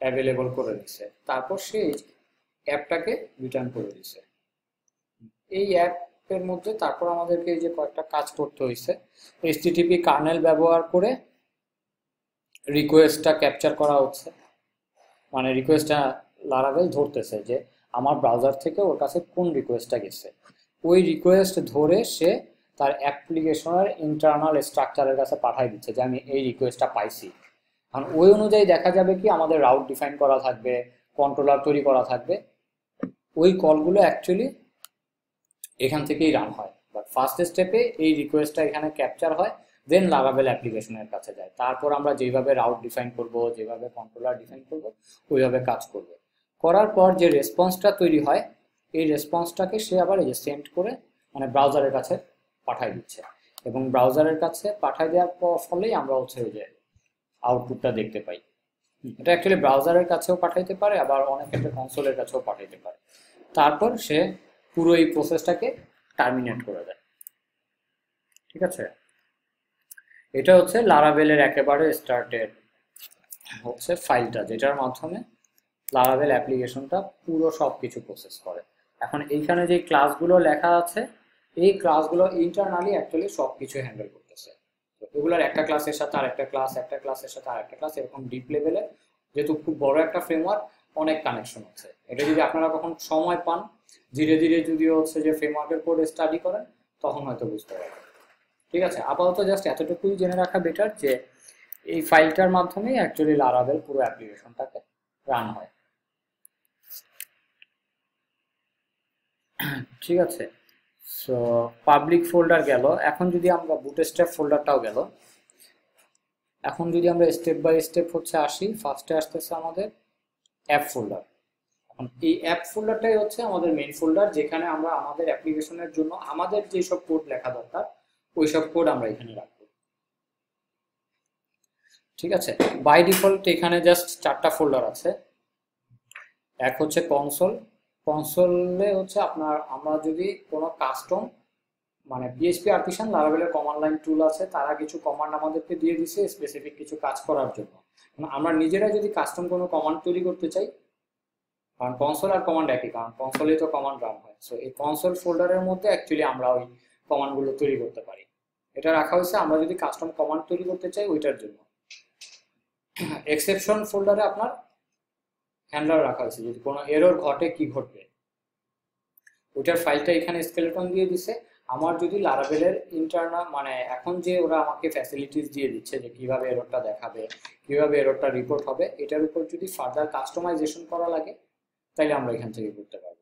অ্যাভেলেবল করে দিচ্ছে তারপর সেই অ্যাপটাকে রিটার্ন করে দিছে এই অ্যাপের মধ্যে তারপর আমাদেরকে এই যে কয়েকটা কাজ করতে হয়েছে এইচটিটিপি কার্নেল ব্যবহার করে রিকোয়েস্টটা ক্যাপচার করা হচ্ছে। মানে রিকোয়েস্টটা লারাভেল ধরতেছে যে আমার ব্রাউজার থেকে ওর কাছে কোন রিকোয়েস্টটা গেছে। ওই রিকোয়েস্ট ধরে সে তার অ্যাপ্লিকেশনের ইন্টারনাল স্ট্রাকচারের কাছে পাঠাই দিচ্ছে যে আমি এই রিকোয়েস্টটা পাইছি। কারণ ওই অনুযায়ী দেখা যাবে কি আমাদের রাউট ডিফাইন করা থাকবে কন্ট্রোলার তৈরি করা থাকবে। ওই কলগুলো অ্যাকচুয়ালি এখান থেকেই রান হয়। বাট ফার্স্ট স্টেপে এই রিকোয়েস্টটা এখানে ক্যাপচার হয় দেন লাগাবেল অ্যাপ্লিকেশনের কাছে যায়। তারপর আমরা যেভাবে রাউট ডিফাইন করব, যেভাবে কন্ট্রোলার ডিফাইন করব, ওইভাবে কাজ করব। করার পর যে রেসপন্সটা তৈরি হয়, এই রেসপন্সটাকে সে আবার এই যে সেন্ড করে মানে ব্রাউজারের কাছে পাঠাই দিচ্ছে। এবং ব্রাউজারের কাছে পাঠাই দেওয়ার ফলেই আমরা হচ্ছে ওই যে আউটপুটটা দেখতে পাই। এটা অ্যাকচুয়ালি ব্রাউজারের কাছেও পাঠাইতে পারে, আবার অনেক ক্ষেত্রে কনসোলের কাছেও পাঠাইতে পারে। তারপর সে পুরো এই প্রসেসটাকে টার্মিনেট করে দেয়। ঠিক আছে? এটা হচ্ছে লারাবেলের একেবারে স্টার্টেড হচ্ছে ফাইলটা যেটার মাধ্যমে লারাবেল অ্যাপ্লিকেশনটা পুরো সব কিছু প্রসেস করে। এখন এইখানে যে ক্লাসগুলো লেখা আছে, এই ক্লাসগুলো ইন্টারনালি অ্যাকচুয়ালি সব কিছু হ্যান্ডেল করতেছে এগুলোর একটা ক্লাসের সাথে আর একটা ক্লাস একটা ক্লাসের সাথে আর একটা ক্লাস এরকম ডিপ লেভেলে যেহেতু খুব বড় একটা ফ্রেমওয়ার্ক অনেক কানেকশন আছে এটা যদি আপনারা কখন সময় পান ধীরে ধীরে যদি হচ্ছে যে ফ্রেমওয়ার্কের কোড স্টাডি করেন, তখন হয়তো বুঝতে পারবেন। ঠিক আছে? আপাতত জাস্ট এতটুকুই জেনে রাখা বেটার যে এই ফাইলটার মাধ্যমেই অ্যাকচুয়ালি লারাবেল পুরো অ্যাপ্লিকেশনটাকে রান হয়। ঠিক আছে? সো পাবলিক ফোল্ডার গেল। এখন যদি আমরা বুটস্ট্র্যাপ ফোল্ডারটাও গেল। এখন যদি আমরা স্টেপ বাই স্টেপ হচ্ছে আসি ফার্স্টে আসতেছে আমাদের অ্যাপ ফোল্ডার এই অ্যাপ ফোল্ডারটাই হচ্ছে আমাদের মেইন ফোল্ডার যেখানে আমরা আমাদের অ্যাপ্লিকেশনের জন্য আমাদের যেসব কোড লেখা দরকার ওই সব কোড আমরা এখানে রাখব। ঠিক আছে? বাই ডিফল্ট এখানে জাস্ট চারটা ফোল্ডার আছে। এক হচ্ছে কনসোল কনসোলে হচ্ছে আপনার আমরা যদি কোনো কাস্টম মানে পিএইচপি আর্টিসান লারাবেলের কমান্ড লাইন টুল আছে, তারা কিছু কমান্ড আমাদেরকে দিয়ে দিছে স্পেসিফিক কিছু কাজ করার জন্য। আমরা নিজেরা যদি কাস্টম কোনো কমান্ড তৈরি করতে চাই কারণ কনসোল আর কমান্ড একই, কারণ কনসোলে তো কমান্ড রান হয়। সো এই কনসোল ফোল্ডারের মধ্যে অ্যাকচুয়ালি আমরা ওই কমান্ডগুলো তৈরি করতে পারি। এটা রাখা হয়েছে, আমরা যদি কাস্টম কমান্ড তৈরি করতে চাই, ওইটার জন্য। এক্সেপশন ফোল্ডারে আপনার হ্যান্ডলার রাখা হয়েছে, যদি কোনো এরর ঘটে, কি ঘটবে? ওইটার ফাইলটা এখানে স্কেলেটন দিয়ে দিছে। আমার যদি লারাবেলের ইন্টারনাল মানে এখন যে ওরা আমাকে ফ্যাসিলিটিস দিয়ে দিচ্ছে যে কীভাবে এররটা দেখাবে, কীভাবে এররটা রিপোর্ট হবে, এটার উপর যদি ফার্দার কাস্টমাইজেশন করা লাগে তাহলে আমরা এখান থেকে করতে পারব।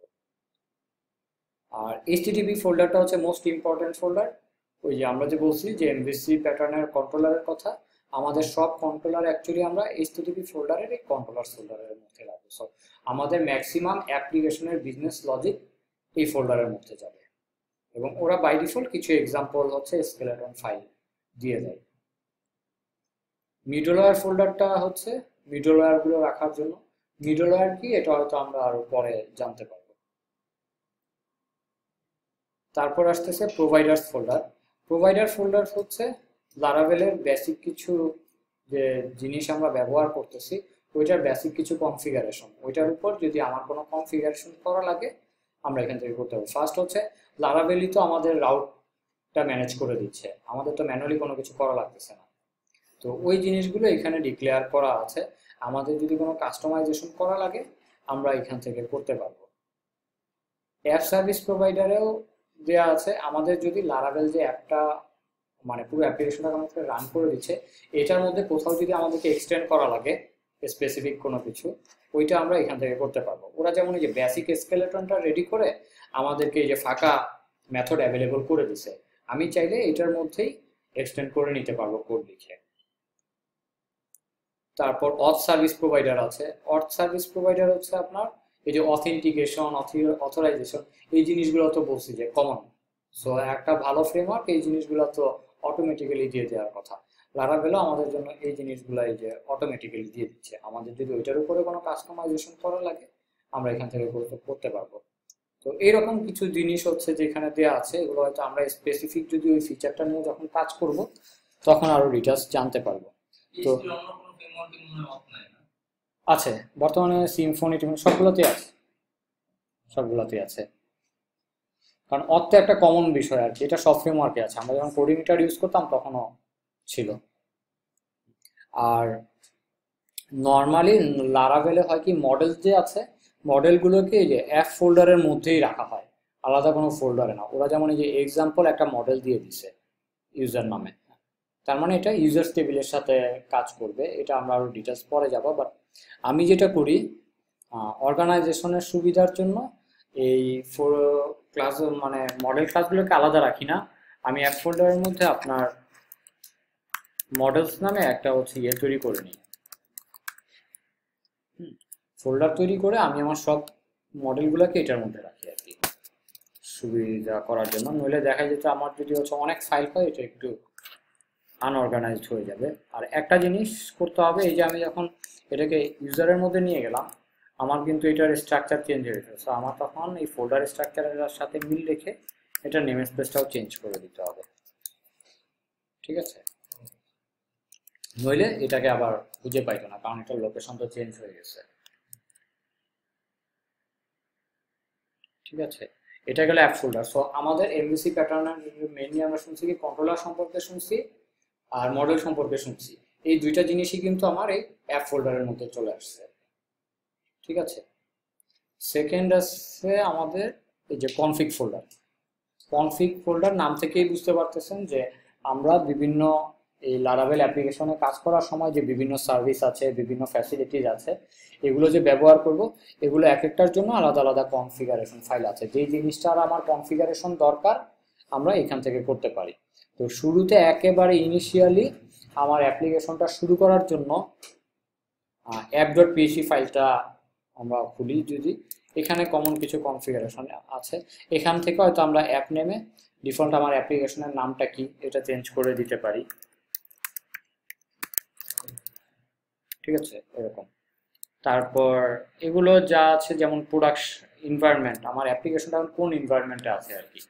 আর এইচটিটিপি ফোল্ডারটা হচ্ছে মোস্ট ইম্পর্টেন্ট ফোল্ডার ওই যে আমরা যে বলছি যে এমবিসি প্যাটার্নের কন্ট্রোলারের কথা, আমাদের সব কন্ট্রোলার অ্যাকচুয়ালি আমরা এইচটিটিপি ফোল্ডারের এই কন্ট্রোলার ফোল্ডারের মধ্যে রাখব। সো আমাদের ম্যাক্সিমাম অ্যাপ্লিকেশনের বিজনেস লজিক এই ফোল্ডারের মধ্যে যাবে। এবং ওরা বাই ডিফল্ট কিছু এক্সাম্পল হচ্ছে স্কেলেটন ফাইল দিয়ে দেয়। মিডলওয়্যার ফোল্ডারটা হচ্ছে মিডলওয়্যারগুলো রাখার জন্য। মিডলওয়্যার কি, এটা হয়তো আমরা আরও পরে জানতে পারব। তারপর আসতেছে প্রোভাইডার্স ফোল্ডার প্রোভাইডার ফোল্ডার হচ্ছে লারাভেলের বেসিক কিছু যে জিনিস আমরা ব্যবহার করতেছি, ওইটার বেসিক কিছু কনফিগারেশন ওইটার উপর যদি আমার কোনো কনফিগারেশন করা লাগে, আমরা এখান থেকে করতে হবে ফার্স্ট হচ্ছে লারাভেলি তো আমাদের রাউটটা ম্যানেজ করে দিচ্ছে। আমাদের তো ম্যানুয়ালি কোনো কিছু করা লাগতেছে না। তো ওই জিনিসগুলো এখানে ডিক্লেয়ার করা আছে। আমাদের যদি কোনো কাস্টমাইজেশন করা লাগে, আমরা এখান থেকে করতে পারব। অ্যাপ সার্ভিস প্রোভাইডারেও দেওয়া আছে। আমাদের যদি লারাভেল যে অ্যাপটা মানে পুরো অ্যাপ্লিকেশনটা আমাদেরকে রান করে দিচ্ছে, এটার মধ্যে কোথাও যদি আমাদেরকে এক্সটেন্ড করা লাগে স্পেসিফিক কোনো কিছু, ওইটা আমরা এখান থেকে করতে পারব। ওরা যেমন এই যে বেসিক স্কেলেটনটা রেডি করে, আমাদেরকে এই যে ফাঁকা মেথড অ্যাভেলেবল করে দিছে। আমি চাইলে এটার মধ্যেই এক্সটেন্ড করে নিতে পারব কোড লিখে। তারপর অথ সার্ভিস প্রোভাইডার আছে। অথ সার্ভিস প্রোভাইডার হচ্ছে আপনার এই যে অথেন্টিকেশন অথরাইজেশন এই জিনিসগুলো তো বলছি যে কমন সো একটা ভালো ফ্রেমওয়ার্ক এই জিনিসগুলো তো অটোমেটিক্যালি দিয়ে দেওয়ার কথা। লারাভেলও আমাদের জন্য এই জিনিসগুলো এই যে অটোমেটিক্যালি দিয়ে দিচ্ছে। আমাদের যদি ওইটার উপরে কোনো কাস্টমাইজেশন করা লাগে আমরা এখান থেকে করতে করতে পারব। তো এইরকম কিছু জিনিস হচ্ছে যেখানে দেওয়া আছে এগুলো হয়তো আমরা স্পেসিফিক যদি ওই ফিচারটা নিয়ে যখন কাজ করব তখন আরও ডিটেলস জানতে পারব। তো আছে, বর্তমানে সিম্ফনি টিমফনি সবগুলোতেই আছে। সবগুলোতেই আছে। কারণ তো একটা কমন বিষয় আর কি, এটা সব ফ্রেমওয়ার্কে আছে। আমরা যখন কোডিমিটার ইউজ করতাম, তখনও ছিল। আর নর্মালি লারাভেলে হয় কি মডেল যে আছে মডেলগুলোকে যে অ্যাপ ফোল্ডারের মধ্যেই রাখা হয়। আলাদা কোনো ফোল্ডারে না। ওরা যেমন এই যে এক্সাম্পল একটা মডেল দিয়ে দিছে ইউজার নামে। তার মানে এটা ইউজার টেবিলের সাথে কাজ করবে। এটা আমরা আরও ডিটেলস পরে যাব বাট আমি যেটা করি অর্গানাইজেশনের সুবিধার জন্য এই ফোর ক্লাস মানে মডেল ক্লাসগুলোকে আলাদা রাখি না। আমি এক ফোল্ডারের মধ্যে আপনার মডেলস নামে একটা হচ্ছে ইয়ে তৈরি করে নিই। ফোল্ডার তৈরি করে আমি আমার সব মডেলগুলোকে এটার মধ্যে রাখি আর কি। সুবিধা করার জন্য। নইলে দেখা যেত আমার যদি হচ্ছে অনেক ফাইল হয়, এটা একটু আনঅর্গানাইজড হয়ে যাবে। আর একটা জিনিস করতে হবে, এই যে আমি যখন এটাকে ইউজারের মধ্যে নিয়ে গেলাম, আমার কিন্তু এটার স্ট্রাকচার চেঞ্জ হয়ে গেছে। সো আমার তখন এই ফোল্ডার স্ট্রাকচারের সাথে মিল রেখে এটা নেম স্পেসটাও চেঞ্জ করে দিতে হবে। ঠিক আছে? নইলে এটাকে আবার খুঁজে পাইতো না, কারণ এটার লোকেশন তো চেঞ্জ হয়ে গেছে। ঠিক আছে? এটা গেল অ্যাপ ফোল্ডার সো আমাদের এমবিসি প্যাটার্নের মেনলি আমরা শুনছি কি কন্ট্রোলার সম্পর্কে শুনছি আর মডেল সম্পর্কে শুনছি। এই দুইটা জিনিসই কিন্তু আমার এই অ্যাপ ফোল্ডারের মধ্যে চলে আসছে। ঠিক আছে? সেকেন্ড আসছে আমাদের এই যে কনফিগ ফোল্ডার কনফিগ ফোল্ডার নাম থেকেই বুঝতে পারতেছেন যে আমরা বিভিন্ন এই লারাভেল অ্যাপ্লিকেশনে কাজ করার সময় যে বিভিন্ন সার্ভিস আছে, বিভিন্ন ফ্যাসিলিটিস আছে, এগুলো যে ব্যবহার করব, এগুলো এক একটার জন্য আলাদা আলাদা কনফিগারেশন ফাইল আছে। যেই জিনিসটার আমার কনফিগারেশন দরকার, আমরা এখান থেকে করতে পারি। তো শুরুতে একেবারে ইনিশিয়ালি আমার অ্যাপ্লিকেশনটা শুরু করার জন্য অ্যাপ ডট পিএসি ফাইলটা আমরা খুলি যদি। এখানে কমন কিছু কনফিগারেশন আছে। এখান থেকে হয়তো আমরা অ্যাপ নেমে ডিফল্ট আমার অ্যাপ্লিকেশনের নামটা কি, এটা চেঞ্জ করে দিতে পারি। ঠিক আছে? এরকম। তারপর এগুলো যা আছে, যেমন প্রোডাক্ট ইনভায়রনমেন্ট আমার অ্যাপ্লিকেশনটা কোন ইনভায়রনমেন্টে আছে আর কি?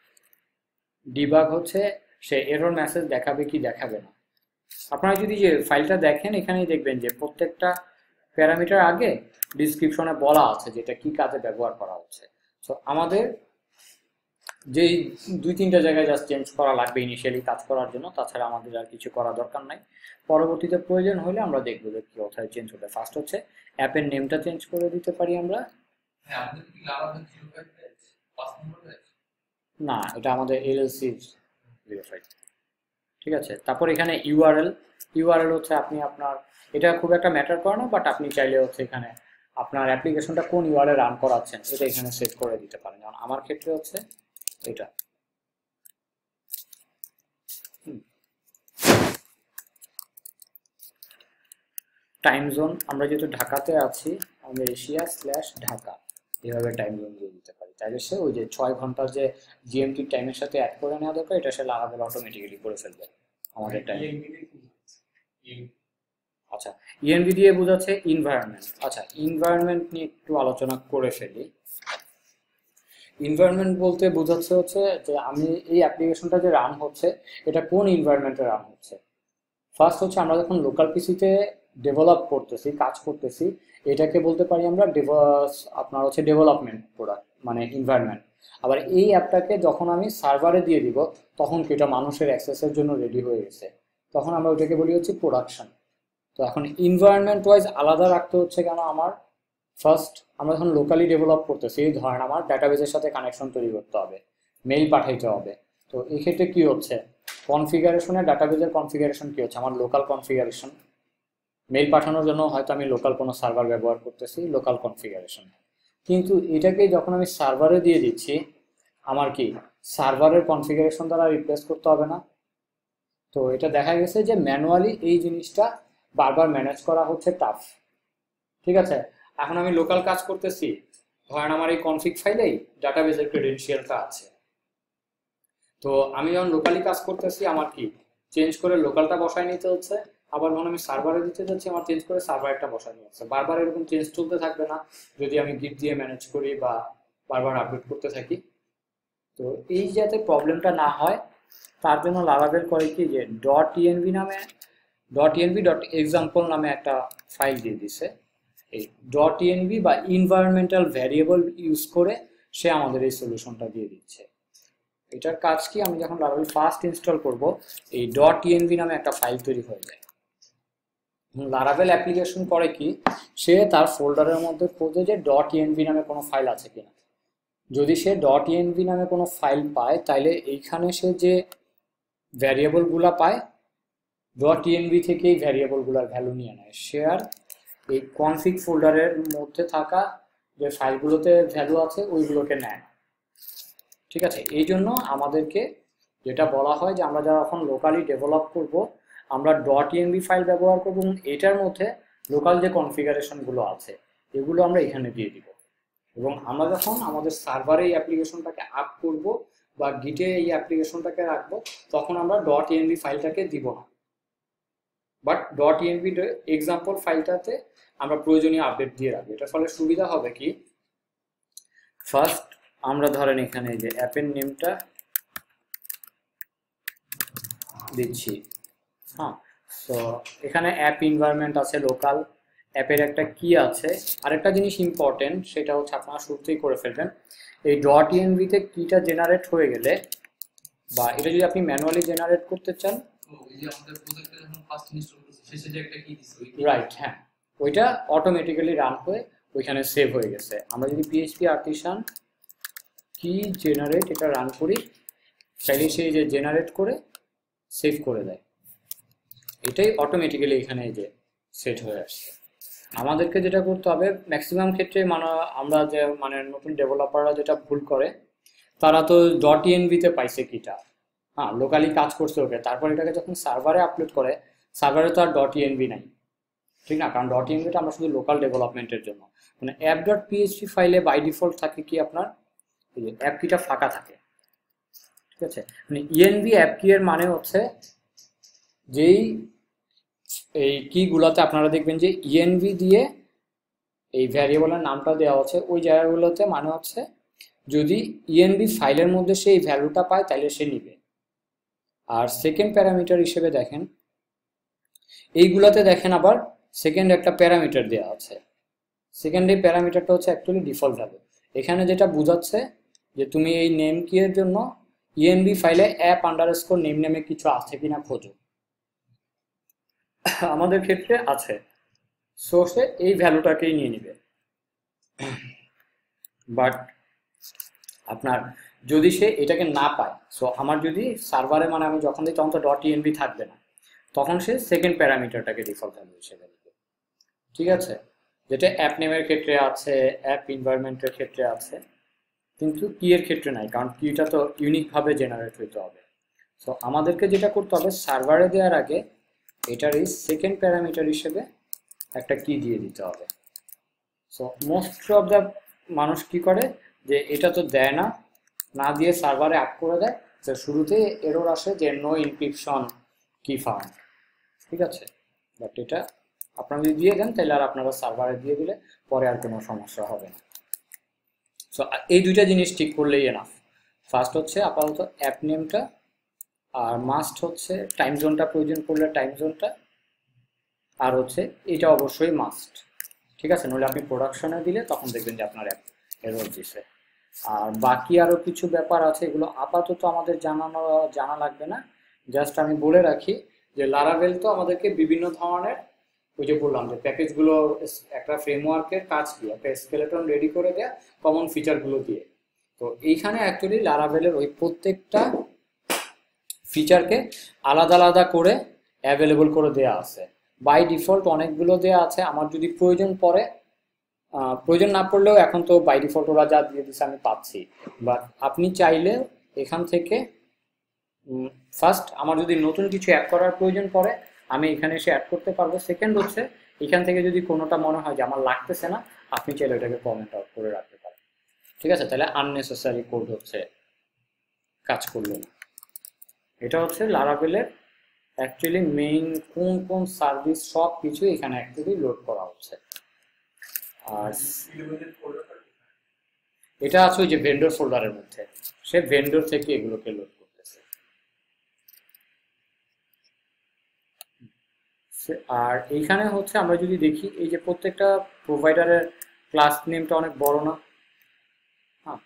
ডিবাগ হচ্ছে সে এরর মেসেজ দেখাবে কি দেখাবে না। আপনারা যদি যে ফাইলটা দেখেন এখানেই দেখবেন যে প্রত্যেকটা প্যারামিটার আগে ডিসক্রিপশনে বলা আছে যেটা কি কাজে ব্যবহার করা হচ্ছে। সো আমাদের যেই দুই তিনটা জায়গায় জাস্ট চেঞ্জ করা লাগবে ইনিশিয়ালি কাজ করার জন্য তাছাড়া আমাদের আর কিছু করা দরকার নাই। পরবর্তীতে প্রয়োজন হলে আমরা দেখব যে কি কোথায় চেঞ্জ হবে ফার্স্ট হচ্ছে। অ্যাপের নেমটা চেঞ্জ করে দিতে পারি আমরা। হ্যাঁ না এটা আমাদের এলএলসি ঠিক আছে? তারপর এখানে ইউআরএল ইউআরএল হচ্ছে আপনি আপনার, এটা খুব একটা ম্যাটার করে না বাট আপনি চাইলে হচ্ছে এখানে আপনার অ্যাপ্লিকেশনটা কোন ইউআরএল রান করাচ্ছেন, এটা এখানে সেট করে দিতে পারেন। যেমন আমার ক্ষেত্রে হচ্ছে এটা। টাইম জোন আমরা যেহেতু ঢাকাতে আছি, আমরা এশিয়া স্ল্যাশ ঢাকা। এভাবে টাইম জোন দিয়ে দিতে পারি। তাহলে সে ওই যে ছয় ঘণ্টার যে জিএমটি টাইমের সাথে অ্যাড করে নেওয়া দরকার, এটা সে লাগাবেল অটোমেটিক্যালি করে ফেলবে আমাদের টাইম আচ্ছা ইএনভি দিয়ে বোঝাচ্ছে ইনভায়রনমেন্ট আচ্ছা ইনভায়রনমেন্ট নিয়ে একটু আলোচনা করে ফেলি। ইনভায়রনমেন্ট বলতে বোঝাচ্ছে হচ্ছে যে আমি এই অ্যাপ্লিকেশনটা যে রান হচ্ছে, এটা কোন ইনভায়রনমেন্টে রান হচ্ছে? ফার্স্ট হচ্ছে আমরা যখন লোকাল পিসিতে ডেভেলপ করতেছি, কাজ করতেছি, এটাকে বলতে পারি আমরা আপনার হচ্ছে ডেভেলপমেন্ট প্রোডাক্ট মানে ইনভায়রনমেন্ট আবার এই অ্যাপটাকে যখন আমি সার্ভারে দিয়ে দিব, তখন কি এটা মানুষের অ্যাক্সেসের জন্য রেডি হয়ে গেছে? তখন আমরা ওইটাকে বলি হচ্ছে প্রোডাকশন তো এখন ইনভায়রনমেন্ট ওয়াইজ আলাদা রাখতে হচ্ছে কেন আমার? ফার্স্ট আমরা যখন লোকালি ডেভেলপ করতেছি, ধরেন আমার ডাটাবেজের সাথে কানেকশন তৈরি করতে হবে মেইল পাঠাইতে হবে। তো এই ক্ষেত্রে কি হচ্ছে? কনফিগারেশনের ডাটাবেজের কনফিগারেশন কি হচ্ছে? আমার লোকাল কনফিগারেশন মেইল পাঠানোর জন্য হয়তো আমি লোকাল কোনো সার্ভার ব্যবহার করতেছি লোকাল কনফিগারেশন কিন্তু এটাকে যখন আমি সার্ভারে দিয়ে দিচ্ছি, আমার কি সার্ভারের কনফিগারেশন দ্বারা রিপ্লেস করতে হবে না? তো এটা দেখা গেছে যে ম্যানুয়ালি এই জিনিসটা বারবার ম্যানেজ করা হচ্ছে টাফ ঠিক আছে? এখন আমি লোকাল কাজ করতেছি। ধরেন আমার এই কনফিগ ফাইলেই ডাটাবেজের ক্রেডেন্সিয়ালটা আছে। তো আমি যখন লোকালি কাজ করতেছি, আমার কি চেঞ্জ করে লোকালটা বসায় নিতে হচ্ছে? আবার যখন আমি সার্ভারে দিতে যাচ্ছি, আমার চেঞ্জ করে সার্ভারটা বসায় নিতে হচ্ছে বারবার এরকম চেঞ্জ চলতে থাকবে না, যদি আমি গিট দিয়ে ম্যানেজ করি বা বারবার আপডেট করতে থাকি। তো এই যাতে প্রবলেমটা না হয়, তার জন্য লারাভেল করে কি যে. ডট ইএনভি নামে ডট ইএনভি ডট এক্সাম্পল নামে একটা ফাইল দিয়ে দিছে। এই. ডট ইএনভি বা ইনভায়রনমেন্টাল ভ্যারিয়েবল ইউজ করে সে আমাদের এই সলিউশনটা দিয়ে দিচ্ছে। এটার কাজ কি? আমি যখন লারাভেল ফার্স্ট ইনস্টল করব, এই. ডট ইএনভি নামে একটা ফাইল তৈরি হয়ে যায়। লারাভেল অ্যাপ্লিকেশন করে কি? সে তার ফোল্ডারের মধ্যে খোঁজে যে. ডট ইএনভি নামে কোনো ফাইল আছে কিনা। যদি সে. ডট ইএনভি নামে কোনো ফাইল পায় তাহলে এইখানে সে যে ভ্যারিয়েবলগুলো পায় ডট ইএনভি থেকেই ভ্যারিয়েবলগুলোর ভ্যালু নিয়ে নেয়। সে আর এই কনফিগ ফোল্ডারের মধ্যে থাকা যে ফাইলগুলোতে ভ্যালু আছে, ওইগুলোকে নেয় ঠিক আছে? এই জন্য আমাদেরকে যেটা বলা হয় যে আমরা যারা এখন লোকালি ডেভেলপ করব আমরা. ডট ইএনভি ফাইল ব্যবহার করব এবং এটার মধ্যে লোকাল যে কনফিগারেশনগুলো আছে, এগুলো আমরা এখানে দিয়ে দিব। এবং আমরা যখন আমাদের সার্ভারে এই অ্যাপ্লিকেশনটাকে আপ করব বা গিটে এই অ্যাপ্লিকেশনটাকে রাখব, তখন আমরা. ডট ইএনভি ফাইলটাকে দিব না। বাট ডট ইএনভি এক্সাম্পল ফাইলটাতে আমরা প্রয়োজনীয় আপডেট দিয়ে রাখব। এটার ফলে সুবিধা হবে কি? ফার্স্ট আমরা ধরেন এখানে যে অ্যাপের নেমটা দিচ্ছি। হ্যাঁ তো এখানে অ্যাপ ইনভায়রনমেন্ট আছে লোকাল অ্যাপের একটা কি আছে। আরেকটা জিনিস ইম্পর্টেন্ট সেটা হচ্ছে আপনারা শুরুতেই করে ফেলবেন এই. ডট ইএনভিতে কিটা জেনারেট হয়ে গেলে বা এটা যদি আপনি ম্যানুয়ালি জেনারেট করতে চান রাইট হ্যাঁ। ওইটা অটোমেটিক্যালি রান হয়ে ওইখানে সেভ হয়ে গেছে। আমরা যদি পিএইচপি আর্টিসান কি জেনারেট এটা রান করি চাইলে সেই যে জেনারেট করে সেভ করে দেয়। এটাই অটোমেটিক্যালি এখানে যে সেট হয়ে আসছে। আমাদেরকে যেটা করতে হবে ম্যাক্সিমাম ক্ষেত্রে মানে আমরা যে মানে নতুন ডেভেলপাররা যেটা ভুল করে, তারা তো. ডট ইএনভিতে পাইছে কিটা। হ্যাঁ লোকালি কাজ করছে ওকে। তারপর এটাকে যখন সার্ভারে আপলোড করে সার্ভারে তো আর. ডট ইএনভি নাই। ঠিক না? কারণ. ডট ইএনভিটা আমরা শুধু লোকাল ডেভেলপমেন্টের জন্য। মানে অ্যাপ ডট পিএইচপি ফাইলে বাই ডিফল্ট থাকে কি আপনার? অ্যাপ কিটা ফাঁকা থাকে। ঠিক আছে? মানে ইএনভি অ্যাপ কি এর মানে হচ্ছে যেই এই কিগুলোতে আপনারা দেখবেন যে ইএনভি দিয়ে এই ভ্যারিয়েবলের নামটা দেওয়া হচ্ছে ওই জায়গাগুলোতে মানে হচ্ছে যদি ইএনভি ফাইলের মধ্যে সে এই ভ্যালুটা পায়, তাহলে সে নিবে। আর সেকেন্ড প্যারামিটার হিসেবে দেখেন, এইগুলাতে দেখেন আবার সেকেন্ড একটা প্যারামিটার দেওয়া আছে। সেকেন্ড এই প্যারামিটারটা হচ্ছে অ্যাকচুয়ালি ডিফল্ট ভ্যালু এখানে যেটা বোঝাচ্ছে যে তুমি এই নেম কি এর জন্য ইএনভি ফাইলে অ্যাপ আন্ডার স্কোর নেম নেমে কিছু আছে কিনা খোঁজো। আমাদের ক্ষেত্রে আছে। সো সে এই ভ্যালুটাকেই নিয়ে নিবে। বাট আপনার যদি সে এটাকে না পায় সো আমার যদি সার্ভারে মানে আমি যখন দিই তখন তো ডট ইএনভি থাকবে না, তখন সে সেকেন্ড প্যারামিটারটাকে ডিফল্ট ভ্যালু হিসেবে নেবে। ঠিক আছে? যেটা অ্যাপ নেমের ক্ষেত্রে আছে অ্যাপ ইনভায়রনমেন্টের ক্ষেত্রে আছে, কিন্তু কি এর ক্ষেত্রে নাই, কারণ কিটা তো ইউনিকভাবে জেনারেট হইতে হবে। সো আমাদেরকে যেটা করতে হবে সার্ভারে দেওয়ার আগে এটার এই সেকেন্ড প্যারামিটার হিসেবে একটা কি দিয়ে দিতে হবে। সো মোস্ট অফ দ্য মানুষ কি করে? যে এটা তো দেয় না না দিয়ে সার্ভারে আপ করে দেয়, তো শুরুতে এরর আসে যে নো ইনক্রিপশন কি ফাউন্ড ঠিক আছে? বাট এটা আপনারা যদি দিয়ে দেন, তাহলে আর আপনারা সার্ভারে দিয়ে দিলে পরে আর কোনো সমস্যা হবে না। সো এই দুইটা জিনিস ঠিক করলেই এনাফ ফার্স্ট হচ্ছে আপাতত অ্যাপ নেমটা আর মাস্ট হচ্ছে টাইম জোনটা প্রয়োজন পড়লে টাইম জোনটা আর হচ্ছে এটা অবশ্যই মাস্ট ঠিক আছে? নইলে আপনি প্রোডাকশনে দিলে তখন দেখবেন যে আপনার অ্যাপ এরর দিছে। আর বাকি আরও কিছু ব্যাপার আছে, এগুলো আপাতত আমাদের জানানো, জানা লাগবে না। জাস্ট আমি বলে রাখি যে লারাভেল তো আমাদেরকে বিভিন্ন ধরনের ওই যে বললাম যে প্যাকেজগুলো একটা ফ্রেমওয়ার্কের কাজ কি একটা স্কেলেটন রেডি করে দেয়া কমন ফিচারগুলো দিয়ে। তো এইখানে অ্যাকচুয়ালি লারাভেলের ওই প্রত্যেকটা ফিচারকে আলাদা আলাদা করে অ্যাভেলেবল করে দেয়া আছে। বাই ডিফল্ট অনেকগুলো দেয়া আছে, আমার যদি প্রয়োজন পড়ে প্রয়োজন না পড়লেও এখন তো বাই ডিফল্ট ওরা যা দিয়ে দিচ্ছে আমি পাচ্ছি। বাট আপনি চাইলে এখান থেকে ফার্স্ট আমার যদি নতুন কিছু অ্যাড করার প্রয়োজন পড়ে, আমি এখানে এসে অ্যাড করতে পারব। সেকেন্ড হচ্ছে, এখান থেকে যদি কোনোটা মনে হয় যে আমার লাগতেছে না, আপনি চাইলে ওটাকে কমেন্ট আউট করে রাখতে পারেন। ঠিক আছে? তাহলে আননেসেসারি কোড হচ্ছে, কাজ করল না। এটা হচ্ছে লারাভেলের অ্যাকচুয়ালি মেইন কোন কোন সার্ভিস সব কিছু এখানে অ্যাকচুয়ালি লোড করা হচ্ছে। আর এটা আছে ওই যে ভেন্ডর ফোল্ডারের মধ্যে। সে ভেন্ডর থেকে এগুলোকে লোড করতেছে। আর এইখানে হচ্ছে আমরা যদি দেখি, এই যে প্রত্যেকটা প্রোভাইডারের ক্লাস নেমটা অনেক বড় না? হ্যাঁ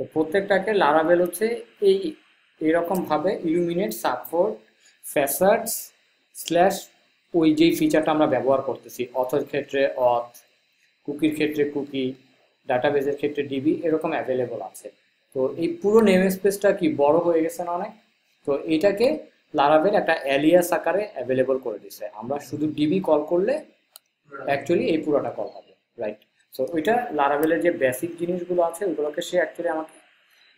তো প্রত্যেকটাকে লারাবেল হচ্ছে এই এরকম ভাবে ইলুমিনেট সাপোর্ট ফ্যাসার্টস স্ল্যাশ ওই যেই ফিচারটা আমরা ব্যবহার করতেছি অথের ক্ষেত্রে অথ কুকির ক্ষেত্রে কুকি ডাটাবেজের ক্ষেত্রে ডিবি এরকম অ্যাভেলেবল আছে। তো এই পুরো নেম স্পেসটা কি বড় হয়ে গেছে না অনেক? তো এটাকে লারাভেল একটা অ্যালিয়াস আকারে অ্যাভেলেবল করে দিছে আমরা শুধু ডিবি কল করলে অ্যাকচুয়ালি এই পুরোটা কল হবে রাইট সো ওইটা লারাভেলের যে বেসিক জিনিসগুলো আছে, ওগুলোকে সে অ্যাকচুয়ালি আমাকে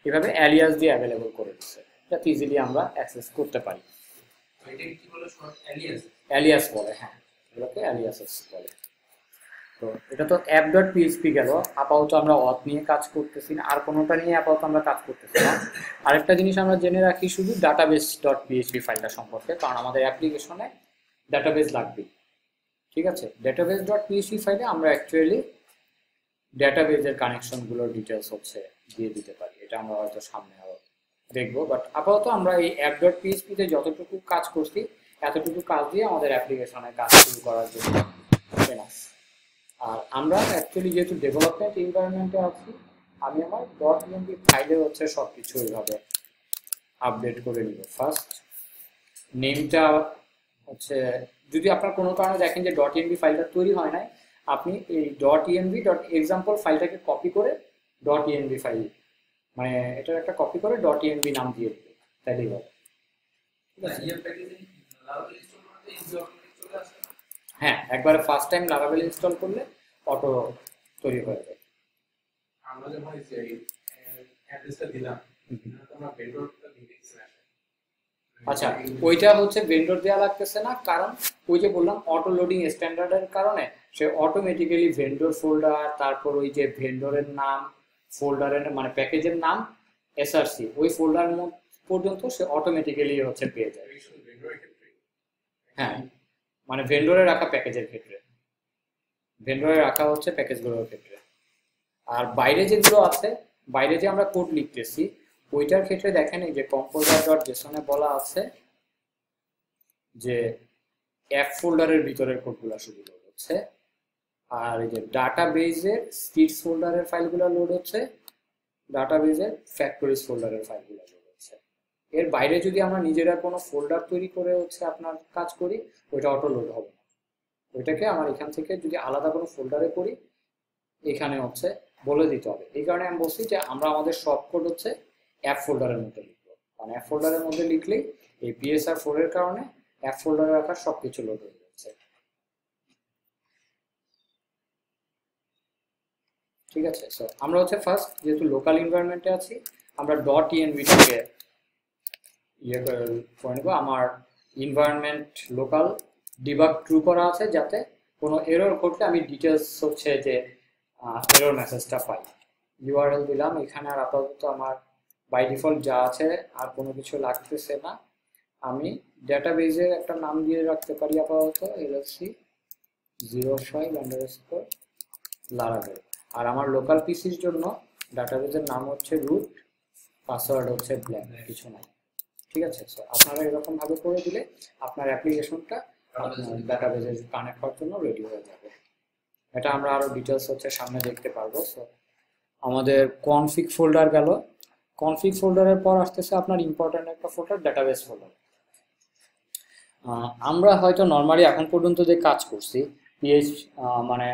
এভাবে অ্যালিয়াস দিয়ে অ্যাভেলেবল করে দিচ্ছে যাতে ইজিলি আমরা অ্যাক্সেস করতে পারি। এটা অ্যালিয়াস বলে হ্যাঁ। এগুলোকে অ্যালিয়াসেস বলে। তো এটা তো অ্যাপ ডট পিএইচপি গেল। আপাতত আমরা অথ নিয়ে কাজ করতেছি না। আর কোনোটা নিয়ে আপাতত আমরা কাজ করতেছি না। আরেকটা জিনিস আমরা জেনে রাখি শুধু ডাটাবেস ডট পিএইচপি ফাইলটা সম্পর্কে কারণ আমাদের অ্যাপ্লিকেশনে ডাটাবেস লাগবে। ঠিক আছে? ডাটাবেস ডট পিএইচপি ফাইলে আমরা অ্যাকচুয়ালি ডাটাবেজের কানেকশনগুলোর ডিটেলস হচ্ছে দিয়ে দিতে পারি। এটা আমরা হয়তো সামনে আরও দেখব বাট আপাতত আমরা এই অ্যাপ ডট পিএইচপিতে যতটুকু কাজ করছি, এতটুকু কাজ দিয়ে আমাদের অ্যাপ্লিকেশনে কাজ শুরু করার জন্য enough। আর আমরা অ্যাকচুয়ালি যেহেতু ডেভেলপমেন্ট এনভায়রনমেন্টে আছি, আমি আমার ডট ইএমপি ফাইলে হচ্ছে সব কিছু এইভাবে আপডেট করে নিব ফার্স্ট নেমটা হচ্ছে, যদি আপনার কোনো কারণে দেখেন যে ডট ইএমবি ফাইলটা তৈরি হয় নাই, আপনি এই ডট ইএমবি ডট এক্সাম্পল ফাইলটাকে কপি করে ডট ইএমবি ফাইল মানে এটার একটা কপি করে ডট ইএমবি নাম দিয়ে দেবে তাইলেই হবে। না? হ্যাঁ একবারে ফার্স্ট টাইম লারাভেল ইনস্টল করলে অটো তৈরি হয়ে যায়। আমরা যখন অ্যাড্রেসটা দিলাম তো আমরা ভেন্ডরটা দিয়ে দিচ্ছি আচ্ছা ওইটা হচ্ছে ভেন্ডর দেওয়া লাগতেছে না কারণ ওই যে বললাম অটো লোডিং স্ট্যান্ডার্ডের কারণে সে অটোমেটিক্যালি ভেন্ডর ফোল্ডার তারপর ওই যে ভেন্ডরের নাম ফোল্ডারের মানে প্যাকেজের নাম এসআরসি ওই ফোল্ডার পর্যন্ত সে অটোমেটিক্যালি হচ্ছে পেয়ে যায়। হ্যাঁ। মানে ভেন্ডরে রাখা প্যাকেজের ক্ষেত্রে। ভেন্ডরে রাখা হচ্ছে প্যাকেজগুলোর ক্ষেত্রে। আর বাইরে যেগুলো আছে, বাইরে যে আমরা কোড লিখতেছি, ওইটার ক্ষেত্রে দেখেন এই যে কম্পোজার ডট জেসনে বলা আছে যে অ্যাপ ফোল্ডারের ভিতরের কোডগুলো লোড হচ্ছে। আর এই যে ডাটা বেজের স্কিটস ফোল্ডারের ফাইলগুলো লোড হচ্ছে ডাটা বেজের ফ্যাক্টরিজ ফোল্ডারের ফাইলগুলো লোড হচ্ছে। এর বাইরে যদি আমরা নিজেরা কোনো ফোল্ডার তৈরি করে হচ্ছে আপনার কাজ করি, ওইটা অটো লোড হবে না। ওইটাকে আমার এখান থেকে যদি আলাদা কোনো ফোল্ডারে করি, এখানে হচ্ছে বলে দিতে হবে। এই কারণে আমি বলছি যে আমরা আমাদের সব কোড হচ্ছে অ্যাপ ফোল্ডারের মধ্যে লিখব। কারণ অ্যাপ ফোল্ডারের মধ্যে লিখলেই এই পিএসআর ফোর এর কারণে অ্যাপ ফোল্ডারে রাখার সব কিছু লোড হয়ে যাচ্ছে ঠিক আছে? সো আমরা হচ্ছে ফার্স্ট যেহেতু লোকাল এনভায়রনমেন্টে আছি, আমরা ডট ইএনভিটাকে ইয়ে করে নেব। আমার এনভায়রনমেন্ট লোকাল ডিবাগ ট্রু করা আছে যাতে কোনো এরর ঘটলে আমি ডিটেলস হচ্ছে যে এরর মেসেজটা পাই। ইউআরএল দিলাম, এখানে আর আপাতত আমার বাই ডিফল্ট যা আছে আর কোনো কিছু লাগতেছে না। আমি ডেটাবেজের একটা নাম দিয়ে রাখতে পারি আপাতত LSC zero five under score Laravel আর আমার লোকাল পিসির জন্য ডাটাবেজের নাম হচ্ছে রুট পাসওয়ার্ড হচ্ছে ব্ল্যাঙ্ক কিছু নাই। ঠিক আছে? সো আপনারা এরকম ভাবে করে দিলে আপনার অ্যাপ্লিকেশনটা আপনার ডাটাবেজে কানেক্ট হওয়ার জন্য রেডি হয়ে যাবে। এটা আমরা আরও ডিটেলস হচ্ছে সামনে দেখতে পারব। সো আমাদের কনফিগ ফোল্ডার গেল। কনফিগ ফোল্ডারের পর আসতেছে আপনার ইম্পর্ট্যান্ট একটা ফোল্ডার ডাটাবেস ফোল্ডার আমরা হয়তো নর্মালি এখন পর্যন্ত যে কাজ করছি পিএইচ মানে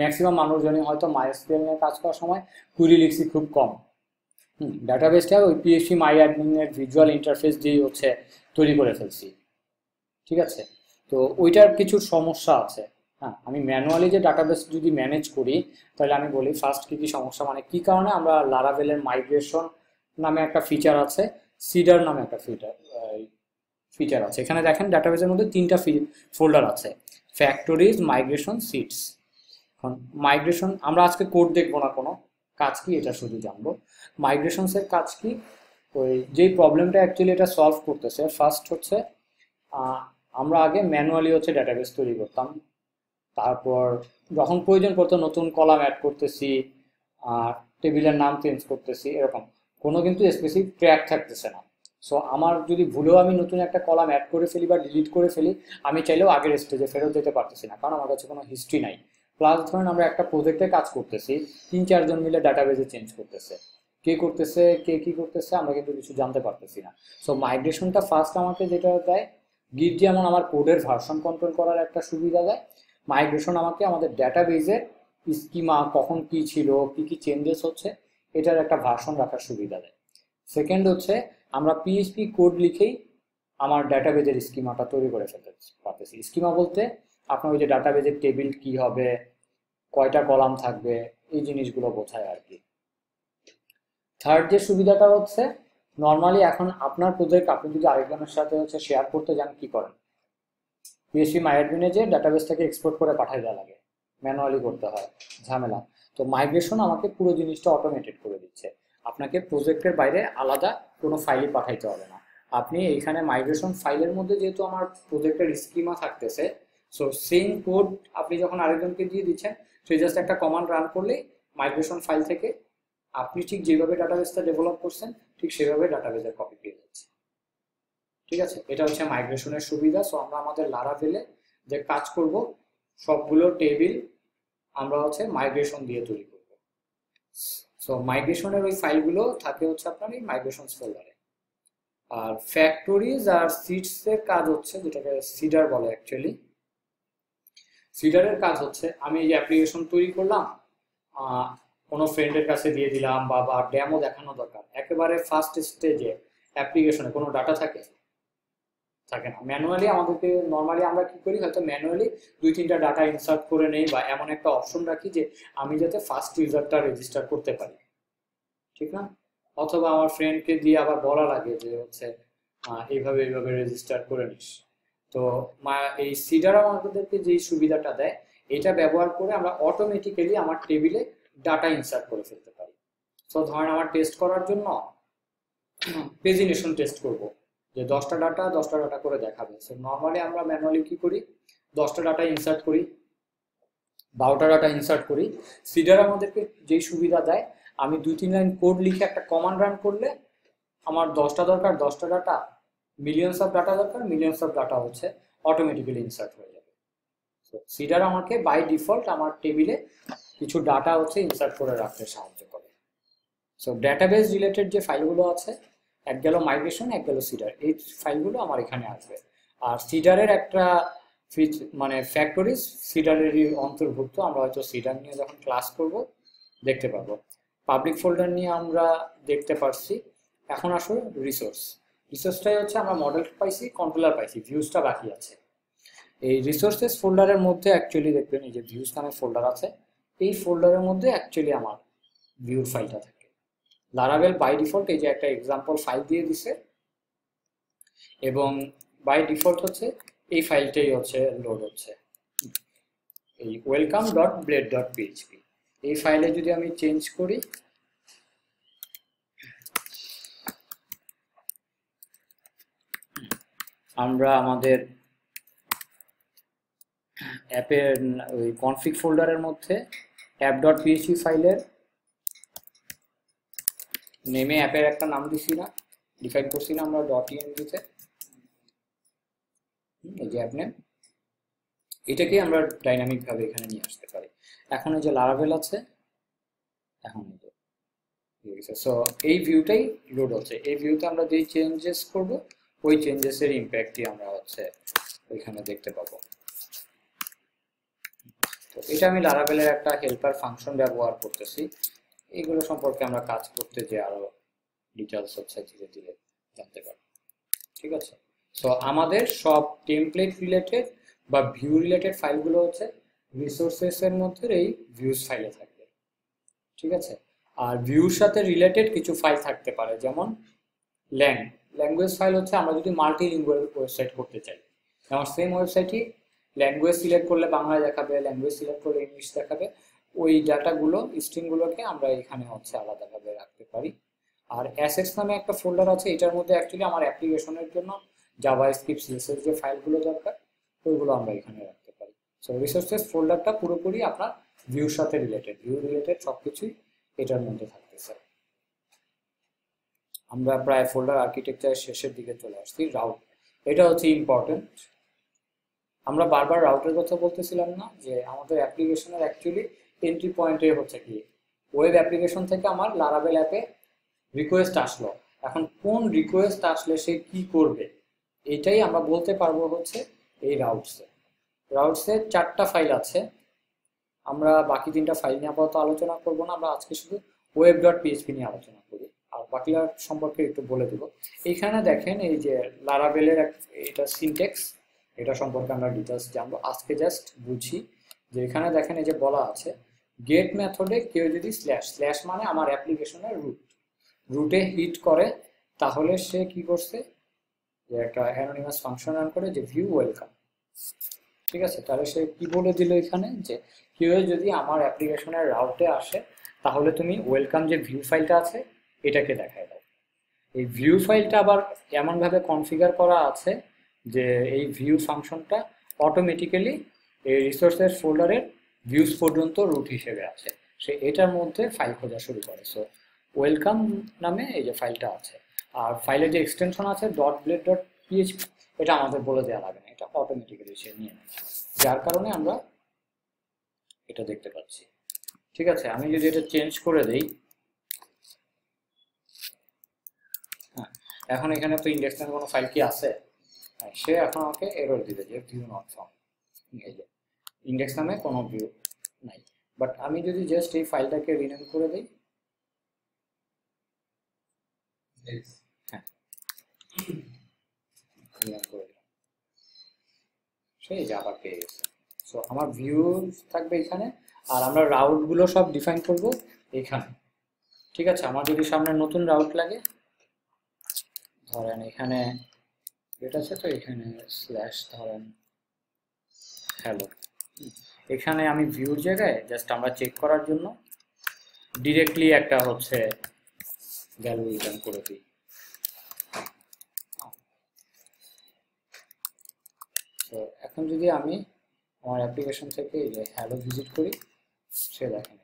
ম্যাক্সিমাম মানুষজনই হয়তো মাইএসকিউএল নিয়ে কাজ করার সময় কুইরি লিখছি খুব কম। ডাটাবেসটা ওই পিএইচপি মাই অ্যাডমিনের ভিজুয়াল ইন্টারফেস দিয়ে হচ্ছে তৈরি করে ফেলছি। ঠিক আছে? তো ওইটার কিছু সমস্যা আছে। হ্যাঁ আমি ম্যানুয়ালি যে ডাটাবেস যদি ম্যানেজ করি, তাহলে আমি বলি ফার্স্ট কী কী সমস্যা মানে কী কারণে আমরা লারাভেলের মাইগ্রেশন নামে একটা ফিচার আছে সিডার নামে একটা ফিচার ফিচার আছে। এখানে দেখেন ডাটাবেসের মধ্যে তিনটা ফোল্ডার আছে। ফ্যাক্টরিজ মাইগ্রেশন সিটস এখন মাইগ্রেশন আমরা আজকে কোড দেখব না কোনো। কাজ কি? এটা শুধু জানব। মাইগ্রেশনসের কাজ কি? ওই যেই প্রবলেমটা অ্যাকচুয়ালি এটা সলভ করতেছে ফার্স্ট হচ্ছে আমরা আগে ম্যানুয়ালি হচ্ছে ডাটাবেস তৈরি করতাম। তারপর যখন প্রয়োজন পড়তো নতুন কলাম অ্যাড করতেছি টেবিলের নাম চেঞ্জ করতেছি, এরকম। কোনো কিন্তু স্পেসিফিক ট্র্যাক থাকতেছে না। সো আমার যদি ভুলেও আমি নতুন একটা কলাম অ্যাড করে ফেলি বা ডিলিট করে ফেলি, আমি চাইলেও আগের স্টেজে ফেরত যেতে পারতেছি না, কারণ আমার কাছে কোনো হিস্ট্রি নাই। প্লাস ধরেন আমরা একটা প্রজেক্টে কাজ করতেছি, তিন চারজন মিলে ডাটাবেজে চেঞ্জ করতেছে। কে করতেছে, কে কি করতেছে, আমরা কিন্তু কিছু জানতে পারতেছি না। সো মাইগ্রেশনটা ফার্স্ট আমাকে যেটা দেয় গিট যেমন আমার কোডের ভার্সন কন্ট্রোল করার একটা সুবিধা দেয় মাইগ্রেশন আমাকে আমাদের ডাটাবেজের স্কিমা কখন কি ছিল, কি কি চেঞ্জেস হচ্ছে, এটার একটা ভার্সন রাখার সুবিধা দেয়। সেকেন্ড হচ্ছে, আমরা পিএইচপি কোড লিখেই আমার ডাটাবেজের স্কিমাটা তৈরি করে ফেলতে পারতেছি। স্কিমা বলতে আপনার ওই যে ডাটাবেজের টেবিল কি হবে কয়টা কলাম থাকবে, এই জিনিসগুলো বোঝায় আর কি। থার্ড যে সুবিধাটা হচ্ছে নর্মালি এখন আপনার প্রজেক্ট আপনি যদি আরেকজনের সাথে হচ্ছে শেয়ার করতে যান, কি করেন? পিএসপি মাইডমিনে যে ডাটাবেসটাকে এক্সপোর্ট করে পাঠাই দেওয়া লাগে ম্যানুয়ালি করতে হয়, ঝামেলা। তো মাইগ্রেশন আমাকে পুরো জিনিসটা অটোমেটেড করে দিচ্ছে। আপনাকে প্রজেক্টের বাইরে আলাদা কোনো ফাইলই পাঠাইতে হবে না। আপনি এইখানে মাইগ্রেশন ফাইলের মধ্যে যেহেতু আমার প্রজেক্টের স্কিমা থাকতেছে সো সেম কোড আপনি যখন আরেকজনকে দিয়ে দিচ্ছেন সে জাস্ট একটা কমান্ড রান করলেই মাইগ্রেশন ফাইল থেকে আপনি ঠিক যেভাবে ডাটাবেসটা ডেভেলপ করছেন, ঠিক সেভাবে ডাটাবেসের কপি পেয়ে যাচ্ছে ঠিক আছে? এটা হচ্ছে মাইগ্রেশনের সুবিধা। সো আমরা আমাদের লারাভেলে যে কাজ করব, সবগুলো টেবিল আমরা হচ্ছে মাইগ্রেশন দিয়ে তৈরি করব। সো মাইগ্রেশনের ওই ফাইলগুলো থাকে হচ্ছে আপনার এই মাইগ্রেশন ফোল্ডারে আর ফ্যাক্টরিজ আর সিটস এর কাজ হচ্ছে, যেটাকে সিডার বলে অ্যাকচুয়ালি সিডারের কাজ হচ্ছে, আমি এই অ্যাপ্লিকেশন তৈরি করলাম কোনো ফ্রেন্ডের কাছে দিয়ে দিলাম বা বা ড্যামও দেখানো দরকার। একেবারে ফার্স্ট স্টেজে অ্যাপ্লিকেশনে কোনো ডাটা থাকে? থাকে না। ম্যানুয়ালি আমাদেরকে নর্মালি আমরা কি করি? হয়তো ম্যানুয়ালি দুই তিনটা ডাটা ইনসার্ট করে নেই বা এমন একটা অপশন রাখি যে, আমি যাতে ফার্স্ট ইউজারটা রেজিস্টার করতে পারি। ঠিক না? অথবা আমার ফ্রেন্ডকে দিয়ে আবার বলা লাগে যে, হচ্ছে এইভাবে এইভাবে রেজিস্টার করে নিস। তো এই সিডার আমাদেরকে যেই সুবিধাটা দেয়, এটা ব্যবহার করে আমরা অটোমেটিক্যালি আমার টেবিলে ডাটা ইনসার্ট করে ফেলতে পারি। সো ধরেন আমার টেস্ট করার জন্য প্রেজিনেশন টেস্ট করব। যে দশটা ডাটা দশটা ডাটা করে দেখাবে। সো নর্মালি আমরা ম্যানুয়ালি কি করি? দশটা ডাটা ইনসার্ট করি, বারোটা ডাটা ইনসার্ট করি। সিডার আমাদেরকে যেই সুবিধা দেয়, আমি দুই তিন লাইন কোড লিখে একটা কমান্ড রান করলে আমার দশটা দরকার, দশটা ডাটা মিলিয়নস অফ ডাটা দরকার মিলিয়নস অফ ডাটা হচ্ছে অটোমেটিক্যালি ইনসার্ট হয়ে যাবে। সো সিডার আমাকে বাই ডিফল্ট আমার টেবিলে কিছু ডাটা হচ্ছে ইনসার্ট করে রাখতে সাহায্য করে। সো ডেটাবেস রিলেটেড যে ফাইলগুলো আছে, এক গেল মাইগ্রেশন এক গেল সিডার এই ফাইলগুলো আমার এখানে আসবে। আর সিডারের একটা মানে ফ্যাক্টরিজ সিডারেরই অন্তর্ভুক্ত, আমরা হয়তো সিডার নিয়ে যখন ক্লাস করব, দেখতে পাবো। পাবলিক ফোল্ডার নিয়ে আমরা দেখতে পারছি। এখন আসলে রিসোর্স রিসোর্সটাই হচ্ছে আমরা মডেল পাইছি কন্ট্রোলার পাইছি ভিউজটা বাকি আছে। এই রিসোর্সেস ফোল্ডারের মধ্যে অ্যাকচুয়ালি দেখবেন এই যে ভিউজ নামে ফোল্ডার আছে, এই ফোল্ডারের মধ্যে অ্যাকচুয়ালি আমার ভিউর ফাইলটা থাকে। লারাভেল বাই ডিফল্ট এই যে একটা এক্সাম্পল ফাইল দিয়ে দিছে, এবং বাই ডিফল্ট হচ্ছে এই ফাইলটাই হচ্ছে লোড হচ্ছে। এই welcome dot blade dot PHP এই ফাইলে যদি আমি চেঞ্জ করি আমরা আমাদের অ্যাপের ওই কনফিগ ফোল্ডারের মধ্যে অ্যাপ ডট পিএইচপি ফাইলের নেমে অ্যাপের একটা নাম দিছি না ডিফাইন করছি না আমরা ডট ইএনভিতে এই যে অ্যাপ নেম এটাকে আমরা ডাইনামিক ভাবে এখানে নিয়ে আসতে পারি। এখন এই যে লারাভেল আছে, এখন সো এই ভিউটাই লোড হচ্ছে। এই ভিউতে আমরা যেই চেঞ্জেস করব ওই চেঞ্জেসের ইম্প্যাক্টই আমরা হচ্ছে ওইখানে দেখতে পাবো। তো এটা আমি লারাভেলের একটা হেল্পার ফাংশন ব্যবহার করতেছি। এইগুলো সম্পর্কে আমরা কাজ করতে যে আরও ডিটেলস হচ্ছে ধীরে ধীরে জানতে পারব। ঠিক আছে? সো আমাদের সব টেমপ্লেট রিলেটেড বা ভিউ রিলেটেড ফাইলগুলো হচ্ছে রিসোর্সেস এর মধ্যে এই ভিউজ ফাইলে থাকবে। ঠিক আছে? আর ভিউর সাথে রিলেটেড কিছু ফাইল থাকতে পারে, যেমন ল্যাং ল্যাঙ্গুয়েজ ফাইল হচ্ছে আমরা যদি মাল্টি লিঙ্গুয়াল ওয়েবসাইট করতে চাই। যেমন সেম ওয়েবসাইটই ল্যাঙ্গুয়েজ সিলেক্ট করলে বাংলা দেখাবে ল্যাঙ্গুয়েজ সিলেক্ট করলে ইংলিশ দেখাবে। ওই ডাটাগুলো স্ট্রিংগুলোকে আমরা এখানে হচ্ছে আলাদাভাবে রাখতে পারি। আর অ্যাসেটস নামে একটা ফোল্ডার আছে, এটার মধ্যে অ্যাকচুয়ালি আমার অ্যাপ্লিকেশনের জন্য জাভা স্ক্রিপ্ট সিএসএস যে ফাইলগুলো দরকার, ওইগুলো আমরা এখানে রাখতে পারি। সো রিসোর্সেস ফোল্ডারটা পুরোপুরি আপনার ভিউর সাথে রিলেটেড ভিউ রিলেটেড সব কিছুই এটার মধ্যে থাকতেছে আমরা প্রায় ফোল্ডার আর্কিটেকচারের শেষের দিকে চলে আসছি রাউট এটা হচ্ছে ইম্পর্টেন্ট আমরা বারবার রাউটের কথা বলতেছিলাম না যে আমাদের অ্যাপ্লিকেশনের অ্যাকচুয়ালি এন্ট্রি পয়েন্টে হচ্ছে কি? ওয়েব অ্যাপ্লিকেশন থেকে আমার লারাবেল অ্যাপে রিকোয়েস্ট আসলো। এখন কোন রিকোয়েস্ট আসলে সে কি করবে? এটাই আমরা বলতে পারব হচ্ছে এই রাউটসে রাউটসে চারটা ফাইল আছে। আমরা বাকি তিনটা ফাইল নিয়ে আপাতত আলোচনা করব না। আমরা আজকে শুধু ওয়েব ডট পিএইচপি নিয়ে আলোচনা করি। আর বাকিটার সম্পর্কে একটু বলে দেবো। এইখানে দেখেন এই যে লারাবেলের এটা সিনটেক্স এটা সম্পর্কে আমরা ডিটেলস জানব। আজকে জাস্ট বুঝি যে এখানে দেখেন এই যে বলা আছে গেট মেথডে কেউ যদি স্ল্যাশ স্ল্যাশ মানে আমার অ্যাপ্লিকেশনের রুট রুটে হিট করে, তাহলে সে কি করছে? যে একটা অ্যানোনিমাস ফাংশন রান করে যে ভিউ ওয়েলকাম ঠিক আছে? তাহলে সে কি বলে দিল এখানে? যে কেউ যদি আমার অ্যাপ্লিকেশনের রাউটে আসে, তাহলে তুমি ওয়েলকাম যে ভিউ ফাইলটা আছে এটাকে দেখায় দাও। এই ভিউ ফাইলটা আবার এমনভাবে কনফিগার করা আছে যে এই ভিউ ফাংশনটা অটোমেটিক্যালি এই রিসোর্সের ফোল্ডারের ভিউজ পর্যন্ত রুট হিসেবে আছে সে এটার মধ্যে ফাইল খোঁজা শুরু করে। সো ওয়েলকাম নামে এই যে ফাইলটা আছে। আর ফাইলের যে এক্সটেনশন আছে ডট ব্লেড ডট পিএইচপি এটা আমাদের বলে দেওয়া লাগে না। এটা অটোমেটিক্যালি সে নিয়ে নেয়। যার কারণে আমরা এটা দেখতে পাচ্ছি। ঠিক আছে? আমি যদি এটা চেঞ্জ করে দেই হ্যাঁ এখন এখানে তো ইন্ডেক্স নামে কোনো ফাইল কি আছে? হ্যাঁ সে এখন আমাকে এরর দিবে যে ভিউ নট ফাউন্ড এই যে ইন্ডেক্স নামে কোনো ভিউ নাই। বাট আমি যদি জাস্ট এই ফাইলটাকে রিনেম করে দিই রিনেম করে দিলাম। সেই যে আবার পেয়ে গেছে। সো আমার ভিউ থাকবে এখানে আর আমরা রাউটগুলো সব ডিফাইন করব এখানে। ঠিক আছে? আমার যদি সামনে নতুন রাউট লাগে ধরেন এখানে, এটা আছে তো এখানে স্ল্যাশ ধরেন হ্যালো এখানে আমি ভিউর জায়গায় জাস্ট আমরা চেক করার জন্য ডিরেক্টলি একটা হচ্ছে ভ্যালু রিটার্ন করে দিই। তো এখন যদি আমি আমার অ্যাপ্লিকেশন থেকে যে হ্যালো ভিজিট করি, সে দেখেন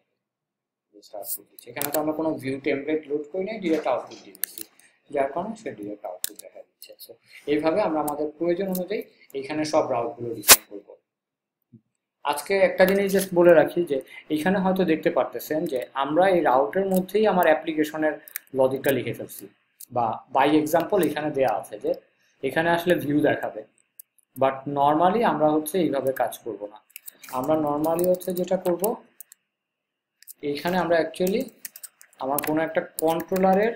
এখানে তো আমরা কোনো ভিউ টেমপ্লেট লোড করি নাই ডিরেক্ট আউটপুট দিয়ে দিচ্ছি যার কারণে সে ডিরেক্ট আউটপুট দেখা দিচ্ছে। সো এইভাবে আমরা আমাদের প্রয়োজন অনুযায়ী এখানে সব রাউটগুলো ডিফাইন করব। আজকে একটা জিনিস জাস্ট বলে রাখি যে এইখানে হয়তো দেখতে পারতেছেন যে, আমরা এই রাউটের মধ্যেই আমার অ্যাপ্লিকেশনের লজিকটা লিখে ফেলছি। বা বাই এক্সাম্পল এখানে দেয়া আছে যে, এখানে আসলে ভিউ দেখাবে। বাট নর্মালি আমরা হচ্ছে এইভাবে কাজ করব না। আমরা নর্মালি হচ্ছে যেটা করব এইখানে আমরা অ্যাকচুয়ালি আমার কোনো একটা কন্ট্রোলারের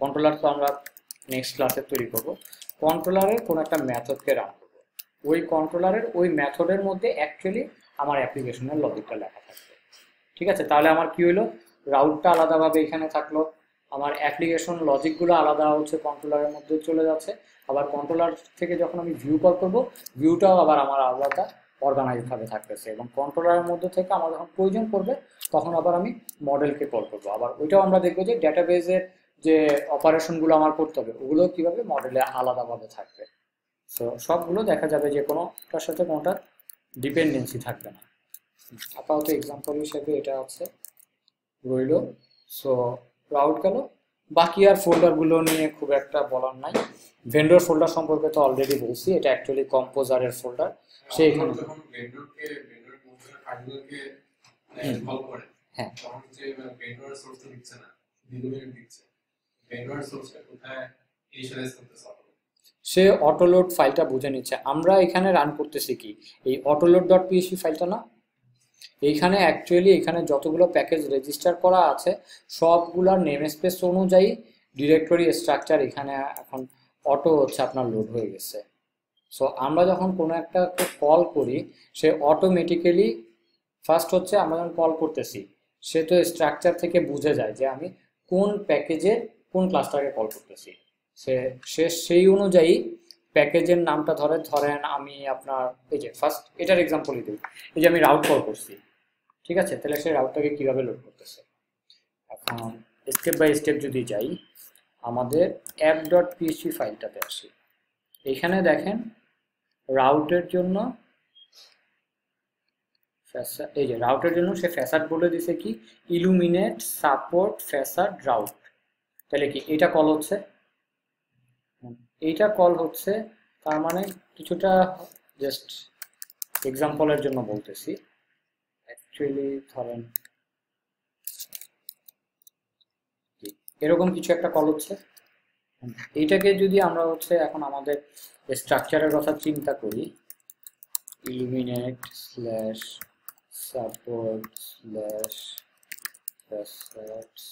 কন্ট্রোলার তো আমরা নেক্সট ক্লাসে তৈরি করব। কন্ট্রোলারের কোনো একটা মেথডকে রান করব। ওই কন্ট্রোলারের ওই মেথডের মধ্যে অ্যাকচুয়ালি আমার অ্যাপ্লিকেশনের লজিকটা লেখা থাকবে। ঠিক আছে? তাহলে আমার কি হলো রাউটটা আলাদাভাবে এখানে থাকল। আমার অ্যাপ্লিকেশন লজিকগুলো আলাদা হচ্ছে কন্ট্রোলারের মধ্যে চলে যাচ্ছে। আবার কন্ট্রোলার থেকে যখন আমি ভিউ কল করব ভিউটাও আবার আমার আলাদা অর্গানাইজভাবে থাকতেছে। এবং কন্ট্রোলারের মধ্যে থেকে আমার যখন প্রয়োজন পড়বে, তখন আবার আমি মডেলকে কল করব। আবার ওইটাও আমরা দেখব যে ডেটাবেজের যে অপারেশনগুলো আমার করতে হবে ওগুলো কীভাবে মডেলে আলাদাভাবে থাকবে? সো সবগুলো দেখা যাবে যে কোনোটার সাথে কোনোটার ডিপেন্ডেন্সি থাকবে না। আপাতত এক্সাম্পল হিসেবে এটা হচ্ছে রইল। সো রাউট গেল। বাকি আর ফোল্ডারগুলো নিয়ে খুব একটা বলার নাই। ভেন্ডর ফোল্ডার সম্পর্কে তো অলরেডি বলছি এটা অ্যাকচুয়ালি কম্পোজারের ফোল্ডার সে এখানে যখন ভেন্ডরকে ভেন্ডরের মধ্যে কাজগুলোকে হুম। কল করে হ্যাঁ। সে অটোলোড ফাইলটা বুঝে নিচ্ছে। আমরা এখানে রান করতেছি কি? এই অটোলোড ডট পিএসপি ফাইলটা না? এইখানে অ্যাকচুয়ালি এখানে যতগুলো প্যাকেজ রেজিস্টার করা আছে, সবগুলোর নেম স্পেস অনুযায়ী ডিরেক্টরি স্ট্রাকচার এখানে এখন অটো হচ্ছে আপনার লোড হয়ে গেছে। সো আমরা যখন কোনো একটা কল করি, সে অটোমেটিক্যালি ফার্স্ট হচ্ছে আমরা যখন কল করতেছি, সে তো স্ট্রাকচার থেকে বুঝে যায় যে আমি কোন প্যাকেজের কোন ক্লাসটাকে কল করতেছি? সে সে, সেই অনুযায়ী প্যাকেজের নামটা ধরে, ধরেন আমি আপনার, এই যে ফার্স্ট এটার এক্সাম্পলই দিই। এই যে আমি রাউট কল করছি, ঠিক আছে? তাহলে সেই রাউটটাকে কীভাবে লোড করতেছে? এখন স্টেপ বাই স্টেপ যদি যাই, আমাদের অ্যাপ ডট পিএইচপি ফাইলটাতে আসি। এখানে দেখেন রাউটের জন্য এই যে রাউটের জন্য সে ফ্যাসাড বলে দিছে কি? ইলুমিনেট সাপোর্ট ফ্যাসাড রাউট তাহলে কি এটা কল হচ্ছে? এইটা কল হচ্ছে, তার মানে কিছুটা জাস্ট এক্সাম্পলের জন্য বলতেছি। অ্যাকচুয়ালি ধরেন এরকম কিছু একটা কল হচ্ছে। এইটাকে যদি আমরা হচ্ছে এখন আমাদের স্ট্রাকচারের কথা চিন্তা করি slash support slash facets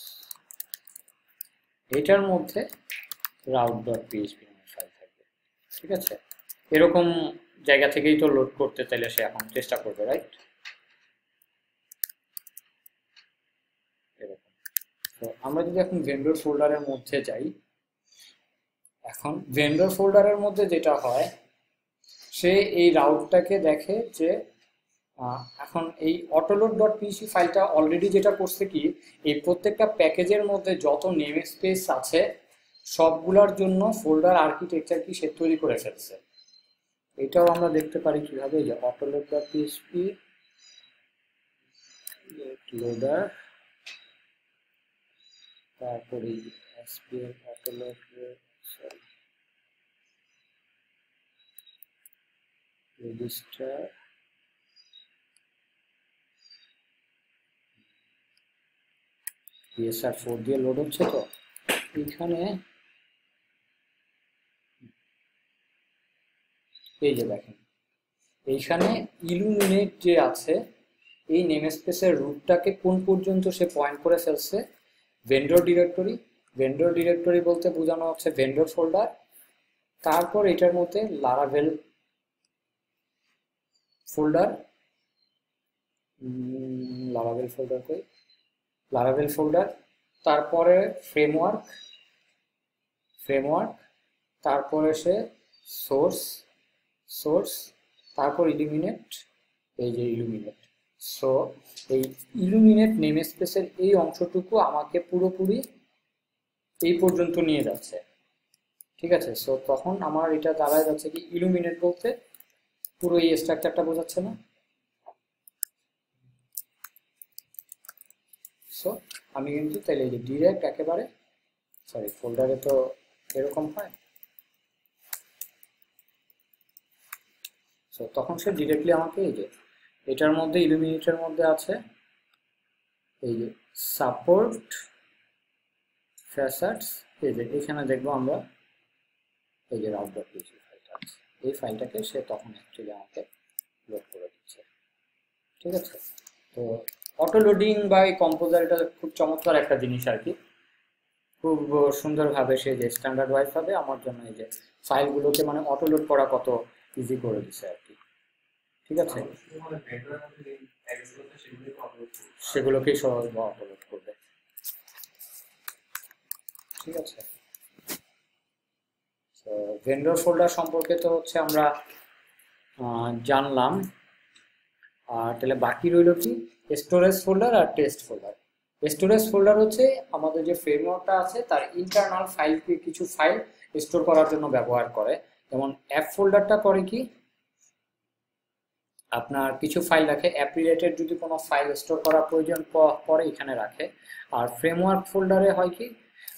এটার মধ্যে route ডট পিএইচপি নামে ফাইল থাকবে, ঠিক আছে? এরকম জায়গা থেকেই তো লোড করতে চাইলে সে এখন চেষ্টা করবে রাইট এরকম। তো আমরা যদি এখন ভেন্ডর ফোল্ডারের মধ্যে যাই, এখন ভেন্ডর ফোল্ডারের মধ্যে যেটা হয়, সে এই রাউটটাকে দেখে যে এখন এই অটোলোড ডট পিসি ফাইলটা অলরেডি যেটা করছে কি, এই প্রত্যেকটা প্যাকেজের মধ্যে যত নেম স্পেস আছে, সবগুলোর জন্য ফোল্ডার আর্কিটেকচার কি সে তৈরি করে ফেলছে। এটাও আমরা দেখতে পারি কীভাবে যে অটোলোড ডট পিএসপি লোডার তারপরে SPL autoload register PSR four দিয়ে লোড হচ্ছে তো এখানে এই যে দেখেন, এইখানে ইলুমিনেট যে আছে, এই নেম স্পেসের রুটটাকে কোন পর্যন্ত সে পয়েন্ট করে ফেলছে ভেন্ডর ডিরেক্টরি ভেন্ডর ডিরেক্টরি বলতে বোঝানো হচ্ছে ভেন্ডর ফোল্ডার তারপর এটার মধ্যে লারাভেল ফোল্ডার লারাভেল ফোল্ডার কই? লারাভেল ফোল্ডার তারপরে ফ্রেমওয়ার্ক ফ্রেমওয়ার্ক তারপরে সে সোর্স সোর্স তারপর ইলুমিনেট এই যে ইলুমিনেট সো এই ইলুমিনেট নেম স্পেসের এই অংশটুকু আমাকে পুরোপুরি এই পর্যন্ত নিয়ে যাচ্ছে। ঠিক আছে? সো তখন আমার এটা দাঁড়ায় যাচ্ছে কি ইলুমিনেট বলতে পুরো এই স্ট্রাকচারটা বোঝাচ্ছে না? সো আমি কিন্তু তাহলে যে ডিরেক্ট একেবারে সরি ফোল্ডারে তো এরকম হয়। সো তখন সে ডিরেক্টলি আমাকে এই যে, এটার মধ্যে ইলুমিনেটের মধ্যে আছে, এই যে সাপোর্ট ফ্যাসার্টস এই যে এখানে দেখব আমরা, এই যে রাউট ডট পিএইচপি ফাইলটা আছে। এই ফাইলটাকে সে তখন অ্যাকচুয়ালি আমাকে লোড করে দিচ্ছে। ঠিক আছে? তো অটো লোডিং বা এই কম্পোজার এটা খুব চমৎকার একটা জিনিস আর কি। খুব সুন্দরভাবে সে যে স্ট্যান্ডার্ড ওয়াইজ ভাবে আমার জন্য এই যে ফাইলগুলোকে মানে অটো লোড করা কত ইজি করে দিচ্ছে আর কি। ঠিক আছে? সেগুলোকেই সহজ অপলোড করবে। ঠিক আছে? ভেন্ডর ফোল্ডার সম্পর্কে তো হচ্ছে আমরা জানলাম। আর তাহলে বাকি রইল কি? স্টোরেজ ফোল্ডার আর টেস্ট ফোল্ডার স্টোরেজ ফোল্ডার হচ্ছে আমাদের যে ফ্রেমওয়ার্কটা আছে, তার ইন্টারনাল ফাইলকে কিছু ফাইল স্টোর করার জন্য ব্যবহার করে। যেমন অ্যাপ ফোল্ডারটা করে কি? আপনার কিছু ফাইল রাখে অ্যাপ রিলেটেড যদি কোনো ফাইল স্টোর করার প্রয়োজন প- পড়ে এখানে রাখে। আর ফ্রেমওয়ার্ক ফোল্ডারে হয় কি?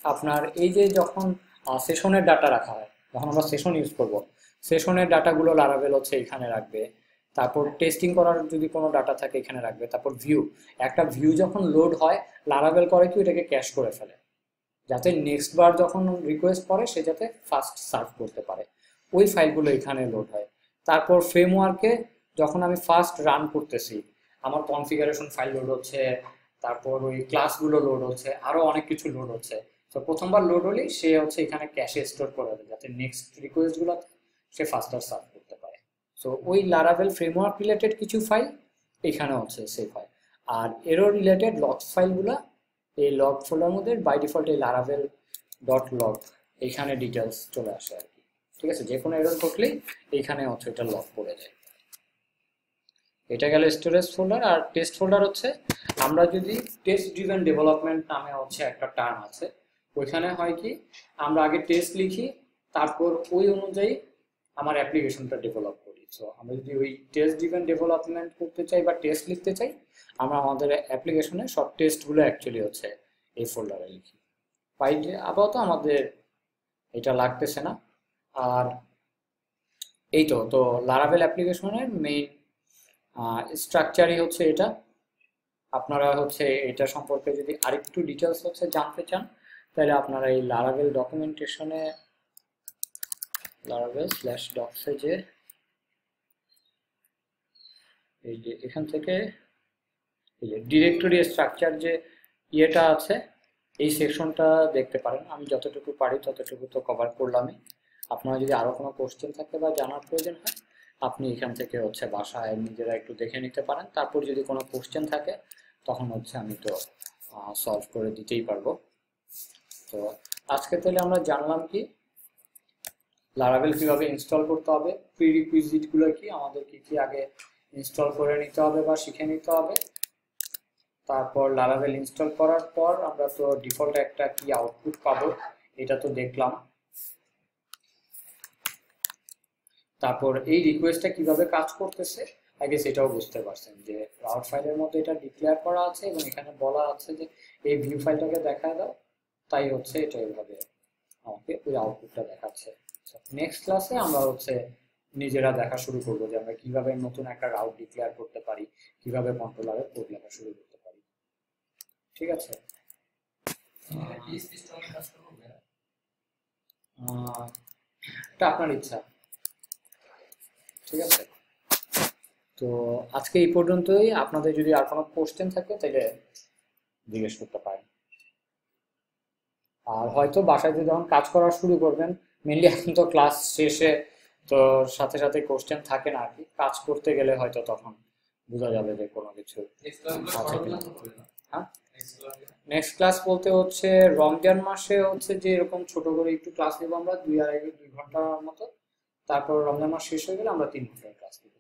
আপনার এই যে যখন সেশনের ডাটা রাখা হয়, যখন আমরা সেশন ইউজ করব সেশনের ডাটাগুলো লারাবেল হচ্ছে এখানে রাখবে। তারপর টেস্টিং করার যদি কোনো ডাটা থাকে এখানে রাখবে। তারপর ভিউ একটা ভিউ যখন লোড হয় লারাবেল করে কি ওটাকে ক্যাশ করে ফেলে। যাতে নেক্সট বার যখন রিকোয়েস্ট করে সে যাতে ফার্স্ট সার্ভ করতে পারে। ওই ফাইলগুলো এখানে লোড হয়। তারপর ফ্রেমওয়ার্কে যখন আমি ফার্স্ট রান করতেছি আমার কনফিগারেশন ফাইল লোড হচ্ছে তারপর ওই ক্লাসগুলো লোড হচ্ছে আরও অনেক কিছু লোড হচ্ছে। তো প্রথমবার লোড হলেই সে হচ্ছে এখানে ক্যাশে স্টোর করে দেয় যাতে নেক্সট রিকোয়েস্টগুলো সে ফাস্টার সার্ভ সো ওই লারাভেল ফ্রেমওয়ার্ক রিলেটেড কিছু ফাইল এখানে হচ্ছে সেভ হয় আর এরো রিলেটেড লগ ফাইলগুলো এই লগ ফোল্ডার মধ্যে বাই ডিফল্ট এই লারাভেল ডট লগ এখানে ডিটেলস চলে আসে আর কি। ঠিক আছে? যে কোনো এরর ঘটলেই এইখানে হচ্ছে এটা লক করে যায়। এটা গেল স্টোরেজ ফোল্ডার আর টেস্ট ফোল্ডার হচ্ছে, আমরা যদি টেস্ট ড্রিভেন ডেভেলপমেন্ট নামে হচ্ছে একটা টার্ম আছে, ওইখানে হয় কি, আমরা আগে টেস্ট লিখি, তারপর ওই অনুযায়ী আমার অ্যাপ্লিকেশনটা ডেভেলপ সো আমরা যদি ওই টেস্ট ড্রিভেন ডেভেলপমেন্ট করতে চাই বা টেস্ট লিখতে চাই, আমরা আমাদের অ্যাপ্লিকেশনে সব টেস্টগুলো অ্যাকচুয়ালি হচ্ছে এই ফোল্ডারে লিখি। পাই আপাতত আমাদের এটা লাগতেছে না। আর এই তো তো লারাভেল অ্যাপ্লিকেশনের মেইন স্ট্রাকচারই হচ্ছে এটা। আপনারা হচ্ছে এটা সম্পর্কে যদি আরেকটু ডিটেলস হচ্ছে জানতে চান, তাহলে আপনারা এই লারাভেল ডকুমেন্টেশনে লারাভেল স্ল্যাশ ডক্সে যে এই যে এখান থেকে এই যে ডিরেক্টরি স্ট্রাকচার যে ইয়েটা আছে, এই সেকশনটা দেখতে পারেন। আমি যতটুকু পারি ততটুকু তো কভার করলামই। আপনারা যদি আরও কোনো কোশ্চেন থাকে বা জানার প্রয়োজন হয়, আপনি এখান থেকে হচ্ছে বাসায় নিজেরা একটু দেখে নিতে পারেন। তারপর যদি কোনো কোশ্চেন থাকে, তখন হচ্ছে আমি তো সলভ করে দিতেই পারব। তো আজকে তাহলে আমরা জানলাম কি লারাভেল কীভাবে ইনস্টল করতে হবে প্রি গুলো কি, আমাদের কি কি আগে ইনস্টল করে নিতে হবে বা শিখে নিতে হবে। তারপর লারাভেল ইনস্টল করার পর আমরা তো ডিফল্ট একটা কি আউটপুট পাবো, এটা তো দেখলাম। তারপর এই রিকোয়েস্টটা কীভাবে কাজ করতেছে? আগে সেটাও বুঝতে পারছেন যে রাউট ফাইলের মধ্যে এটা ডিক্লেয়ার করা আছে এবং এখানে বলা আছে যে এই ভিউ ফাইলটাকে দেখা দাও। তাই হচ্ছে এটা এইভাবে আমাকে ওই আউটপুটটা দেখাচ্ছে। নেক্সট ক্লাসে আমরা হচ্ছে নিজেরা দেখা শুরু করব যে আমরা কীভাবে নতুন একটা রাউট ডিক্লেয়ার করতে পারি কীভাবে কন্ট্রোলারে কোড লেখা শুরু করতে পারি। ঠিক আছে? এটা আপনার ইচ্ছা। ঠিক আছে? তো আজকে এই পর্যন্তই। আপনাদের যদি আর কোনো কোশ্চেন থাকে তাহলে জিজ্ঞেস করতে পারেন। আর হয়তো বাসায় যদি যখন কাজ করা শুরু করবেন মেনলি এখন তো ক্লাস শেষে তো সাথে সাথে কোশ্চেন থাকে না আর কি। কাজ করতে গেলে হয়তো তখন বোঝা যাবে যে কোনো কিছু আছে কিনা। নেক্সট হ্যাঁ? ক্লাস বলতে হচ্ছে রমজান মাসে হচ্ছে যে এরকম ছোট করে একটু ক্লাস নেব আমরা দুই আড়াই দুই ঘণ্টার মতো। তারপর রমজান মাস শেষ হয়ে গেলে আমরা তিন ঘণ্টার ক্লাস নেব।